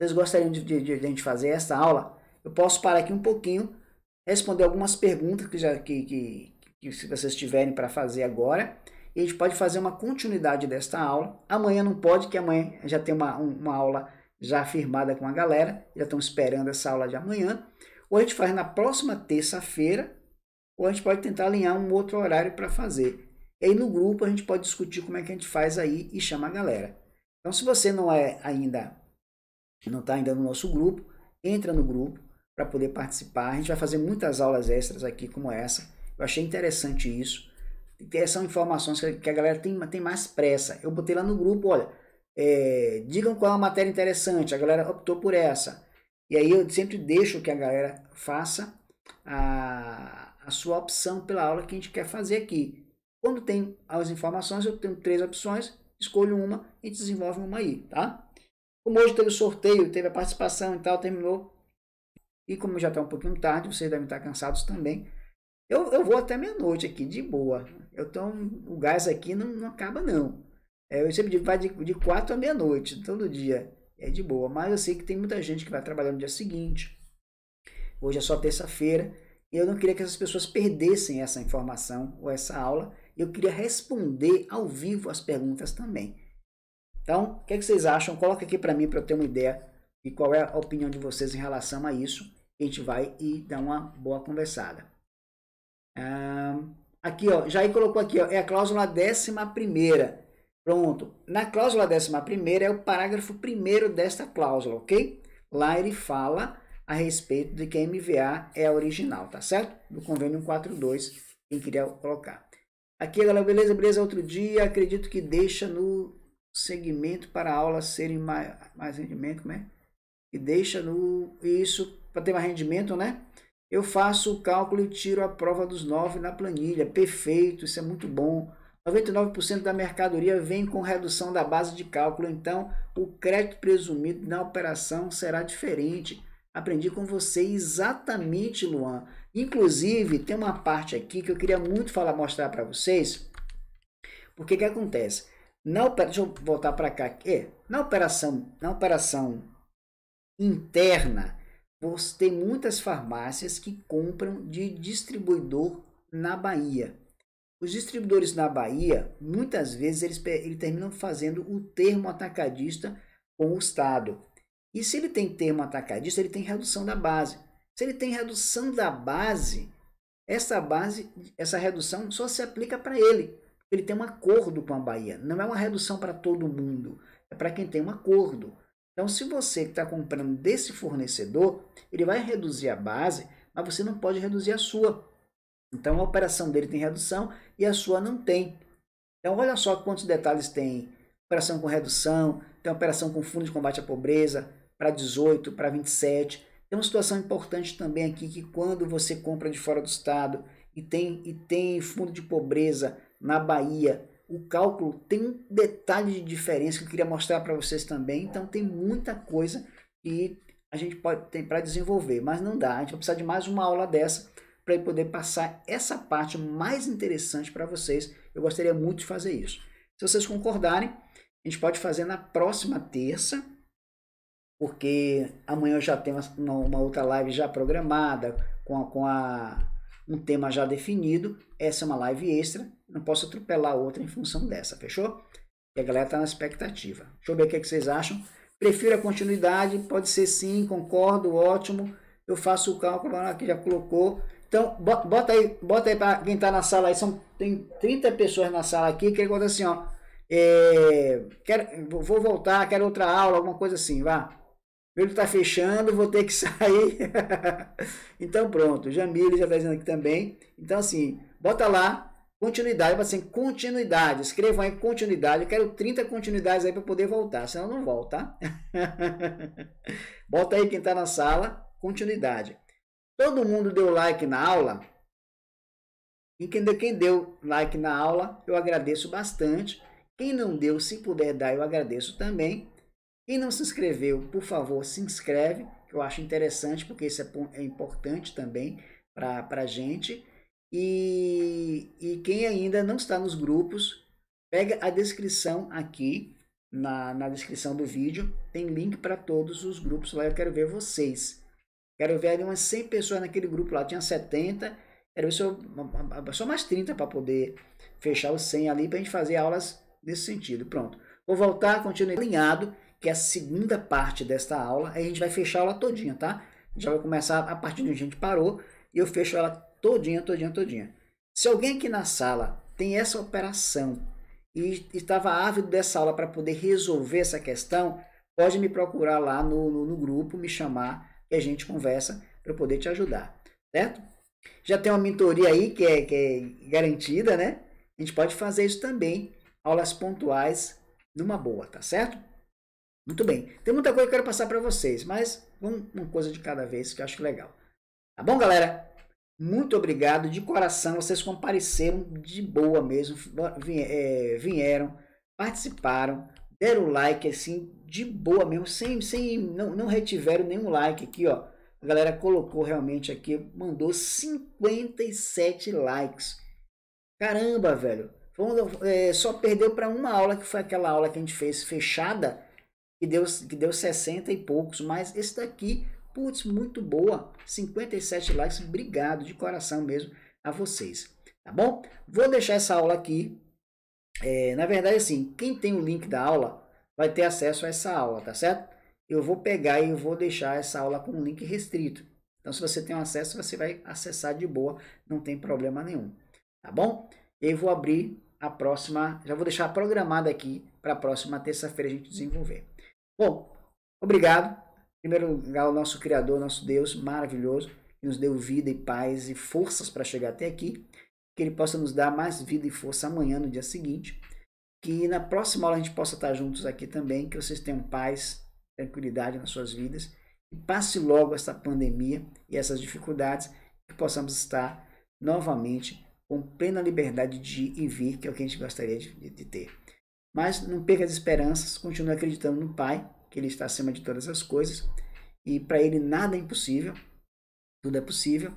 vocês gostariam de, de, de, fazer essa aula, eu posso parar aqui um pouquinho, responder algumas perguntas que, já, que, que, que se vocês tiverem para fazer agora, e a gente pode fazer uma continuidade desta aula. Amanhã não pode, que amanhã já tem uma, uma aula já firmada com a galera, já estão esperando essa aula de amanhã. Ou a gente faz na próxima terça-feira, ou a gente pode tentar alinhar um outro horário para fazer. E aí no grupo a gente pode discutir como é que a gente faz aí e chama a galera. Então se você não é ainda não está ainda no nosso grupo, entra no grupo para poder participar. A gente vai fazer muitas aulas extras aqui como essa. Eu achei interessante isso. São informações que a galera tem, tem mais pressa. Eu botei lá no grupo, olha, é, digam qual é a matéria interessante. A galera optou por essa. E aí eu sempre deixo que a galera faça a, a sua opção pela aula que a gente quer fazer aqui. Quando tem as informações, eu tenho três opções, escolho uma e desenvolve uma aí, tá? Como hoje teve o sorteio, teve a participação e tal, terminou. E como já está um pouquinho tarde, vocês devem estar cansados também. Eu, eu vou até meia-noite aqui, de boa. Eu tô, o gás aqui não, não acaba, não. É, eu sempre digo, vai de, de a meia-noite, todo dia. É de boa. Mas eu sei que tem muita gente que vai trabalhar no dia seguinte. Hoje é só terça-feira. E eu não queria que essas pessoas perdessem essa informação ou essa aula. Eu queria responder ao vivo as perguntas também. Então, o que, é que vocês acham? Coloca aqui para mim para eu ter uma ideia de qual é a opinião de vocês em relação a isso. A gente vai e dar uma boa conversada. Aqui, ó, Jair colocou aqui, ó, é a cláusula décima primeira. Pronto. Na cláusula décima primeira é o parágrafo primeiro desta cláusula, ok? Lá ele fala a respeito de que a MVA é a original, tá certo? Do convênio 142, quem queria colocar. Aqui, galera, beleza, beleza, outro dia, acredito que deixa no segmento para aulas serem mais, mais rendimento, como é? E deixa no, isso, para ter mais rendimento, né? Eu faço o cálculo e tiro a prova dos nove na planilha, perfeito, isso é muito bom. 99% da mercadoria vem com redução da base de cálculo, então o crédito presumido na operação será diferente. Aprendi com você exatamente, Luan. Inclusive, tem uma parte aqui que eu queria muito falar, mostrar para vocês. Porque que acontece? Na, deixa eu voltar para cá. É, na operação, na operação interna, você tem muitas farmácias que compram de distribuidor na Bahia. Os distribuidores na Bahia, muitas vezes, eles, eles terminam fazendo o termo atacadista com o Estado. E se ele tem termo atacadista, ele tem redução da base. Se ele tem redução da base, essa base, essa redução só se aplica para ele. Ele tem um acordo com a Bahia. Não é uma redução para todo mundo, é para quem tem um acordo. Então, se você está comprando desse fornecedor, ele vai reduzir a base, mas você não pode reduzir a sua. Então a operação dele tem redução e a sua não tem. Então olha só quantos detalhes tem. Operação com redução, tem operação com fundo de combate à pobreza para 18, para 27. Tem uma situação importante também aqui que quando você compra de fora do estado e tem, e tem fundo de pobreza na Bahia, o cálculo tem um detalhe de diferença que eu queria mostrar para vocês também. Então tem muita coisa que a gente pode ter para desenvolver, mas não dá. A gente vai precisar de mais uma aula dessa para poder passar essa parte mais interessante para vocês. Eu gostaria muito de fazer isso. Se vocês concordarem, a gente pode fazer na próxima terça, porque amanhã eu já tenho uma, outra live já programada, com, a, com a, um tema já definido. Essa é uma live extra, não posso atropelar outra em função dessa, fechou? E a galera está na expectativa. Deixa eu ver o que, é que vocês acham. Prefiro a continuidade, pode ser sim, concordo, ótimo. Eu faço o cálculo que já colocou. Então, bota aí, bota aí para quem está na sala aí, são, tem 30 pessoas na sala aqui, que ele assim, ó, é, quero, vou voltar, quero outra aula, alguma coisa assim, vá. Ele está fechando, vou ter que [LAUGHS] sair. então pronto, Jamile já está dizendo aqui também. Então assim, bota lá, continuidade, assim, continuidade, escrevam aí continuidade, eu quero 30 continuidades aí para poder voltar, senão não volta, tá? [LAUGHS] bota aí quem está na sala, continuidade. Todo mundo deu like na aula? E quem deu, quem deu like na aula, eu agradeço bastante. Quem não deu, se puder dar, eu agradeço também. Quem não se inscreveu, por favor, se inscreve, que eu acho interessante, porque isso é, é importante também para a gente. E, e quem ainda não está nos grupos, pega a descrição aqui, na, na descrição do vídeo, tem link para todos os grupos lá, eu quero ver vocês. Quero ver ali umas 100 pessoas naquele grupo lá. Tinha 70. Quero ver só, só mais 30 para poder fechar os 100 ali para a gente fazer aulas nesse sentido. Pronto. Vou voltar, continuar alinhado, que é a segunda parte desta aula. Aí a gente vai fechar a aula todinha, tá? Já vai começar a partir de onde a gente parou e eu fecho ela todinha, todinha, todinha. Se alguém aqui na sala tem essa operação e estava ávido dessa aula para poder resolver essa questão, pode me procurar lá no, no, no grupo, me chamar e a gente conversa para poder te ajudar, certo? Já tem uma mentoria aí que é, que é garantida, né? A gente pode fazer isso também, aulas pontuais, numa boa, tá certo? Muito bem. Tem muita coisa que eu quero passar para vocês, mas uma coisa de cada vez que eu acho legal. Tá bom, galera? Muito obrigado de coração. Vocês compareceram de boa mesmo, é, vieram, participaram, deram like assim de boa mesmo, sem, sem não, não retiveram nenhum like aqui, ó. A galera colocou realmente aqui, mandou 57 likes. Caramba, velho. É, só perdeu para uma aula, que foi aquela aula que a gente fez fechada, que deu, que deu 60 e poucos. Mas esse daqui, putz, muito boa. 57 likes. Obrigado de coração mesmo a vocês. Tá bom? Vou deixar essa aula aqui é, na verdade, assim, quem tem o link da aula vai ter acesso a essa aula, tá certo? Eu vou pegar e vou deixar essa aula com um link restrito. Então, se você tem acesso, você vai acessar de boa, não tem problema nenhum. Tá bom? E aí vou abrir a próxima, já vou deixar programada aqui para a próxima terça-feira a gente desenvolver. Bom, obrigado. Em primeiro lugar, o nosso Criador, nosso Deus maravilhoso, que nos deu vida e paz e forças para chegar até aqui. Que Ele possa nos dar mais vida e força amanhã, no dia seguinte. Que na próxima aula a gente possa estar juntos aqui também. Que vocês tenham paz, tranquilidade nas suas vidas. E passe logo essa pandemia e essas dificuldades. Que possamos estar novamente com plena liberdade de ir e vir, que é o que a gente gostaria de, de ter. Mas não perca as esperanças, continue acreditando no Pai, que Ele está acima de todas as coisas, e para Ele nada é impossível, tudo é possível,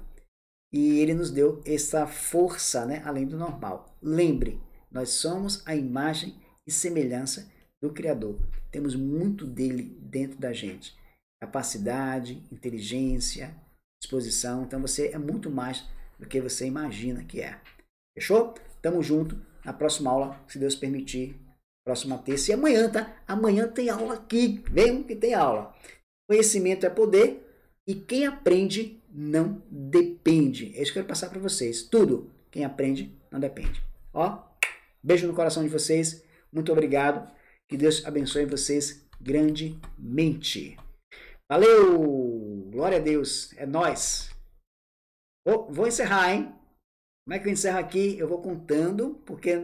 e Ele nos deu essa força, né, além do normal. Lembre, nós somos a imagem e semelhança do Criador. Temos muito dele dentro da gente. Capacidade, inteligência, disposição. Então você é muito mais do que você imagina que é. Fechou? Tamo junto. Na próxima aula, se Deus permitir, próxima terça. E amanhã, tá? Amanhã tem aula aqui. Vem que tem aula. Conhecimento é poder e quem aprende não depende. É isso que eu quero passar para vocês. Tudo. Quem aprende não depende. Ó, beijo no coração de vocês. Muito obrigado. Que Deus abençoe vocês grandemente. Valeu! Glória a Deus. É nós. Vou, vou encerrar, hein? Como é que eu encerro aqui? Eu vou contando, porque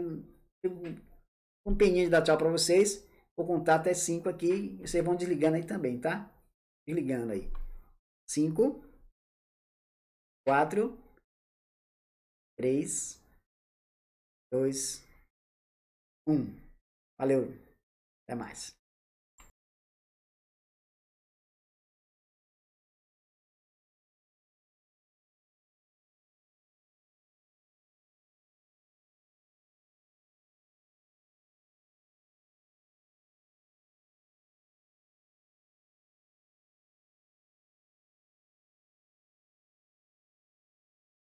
um peninho de dar tchau para vocês. Vou contar até 5 aqui. Vocês vão desligando aí também, tá? Desligando aí. 5, 4, 3, 2, 1. Valeu. Até mais.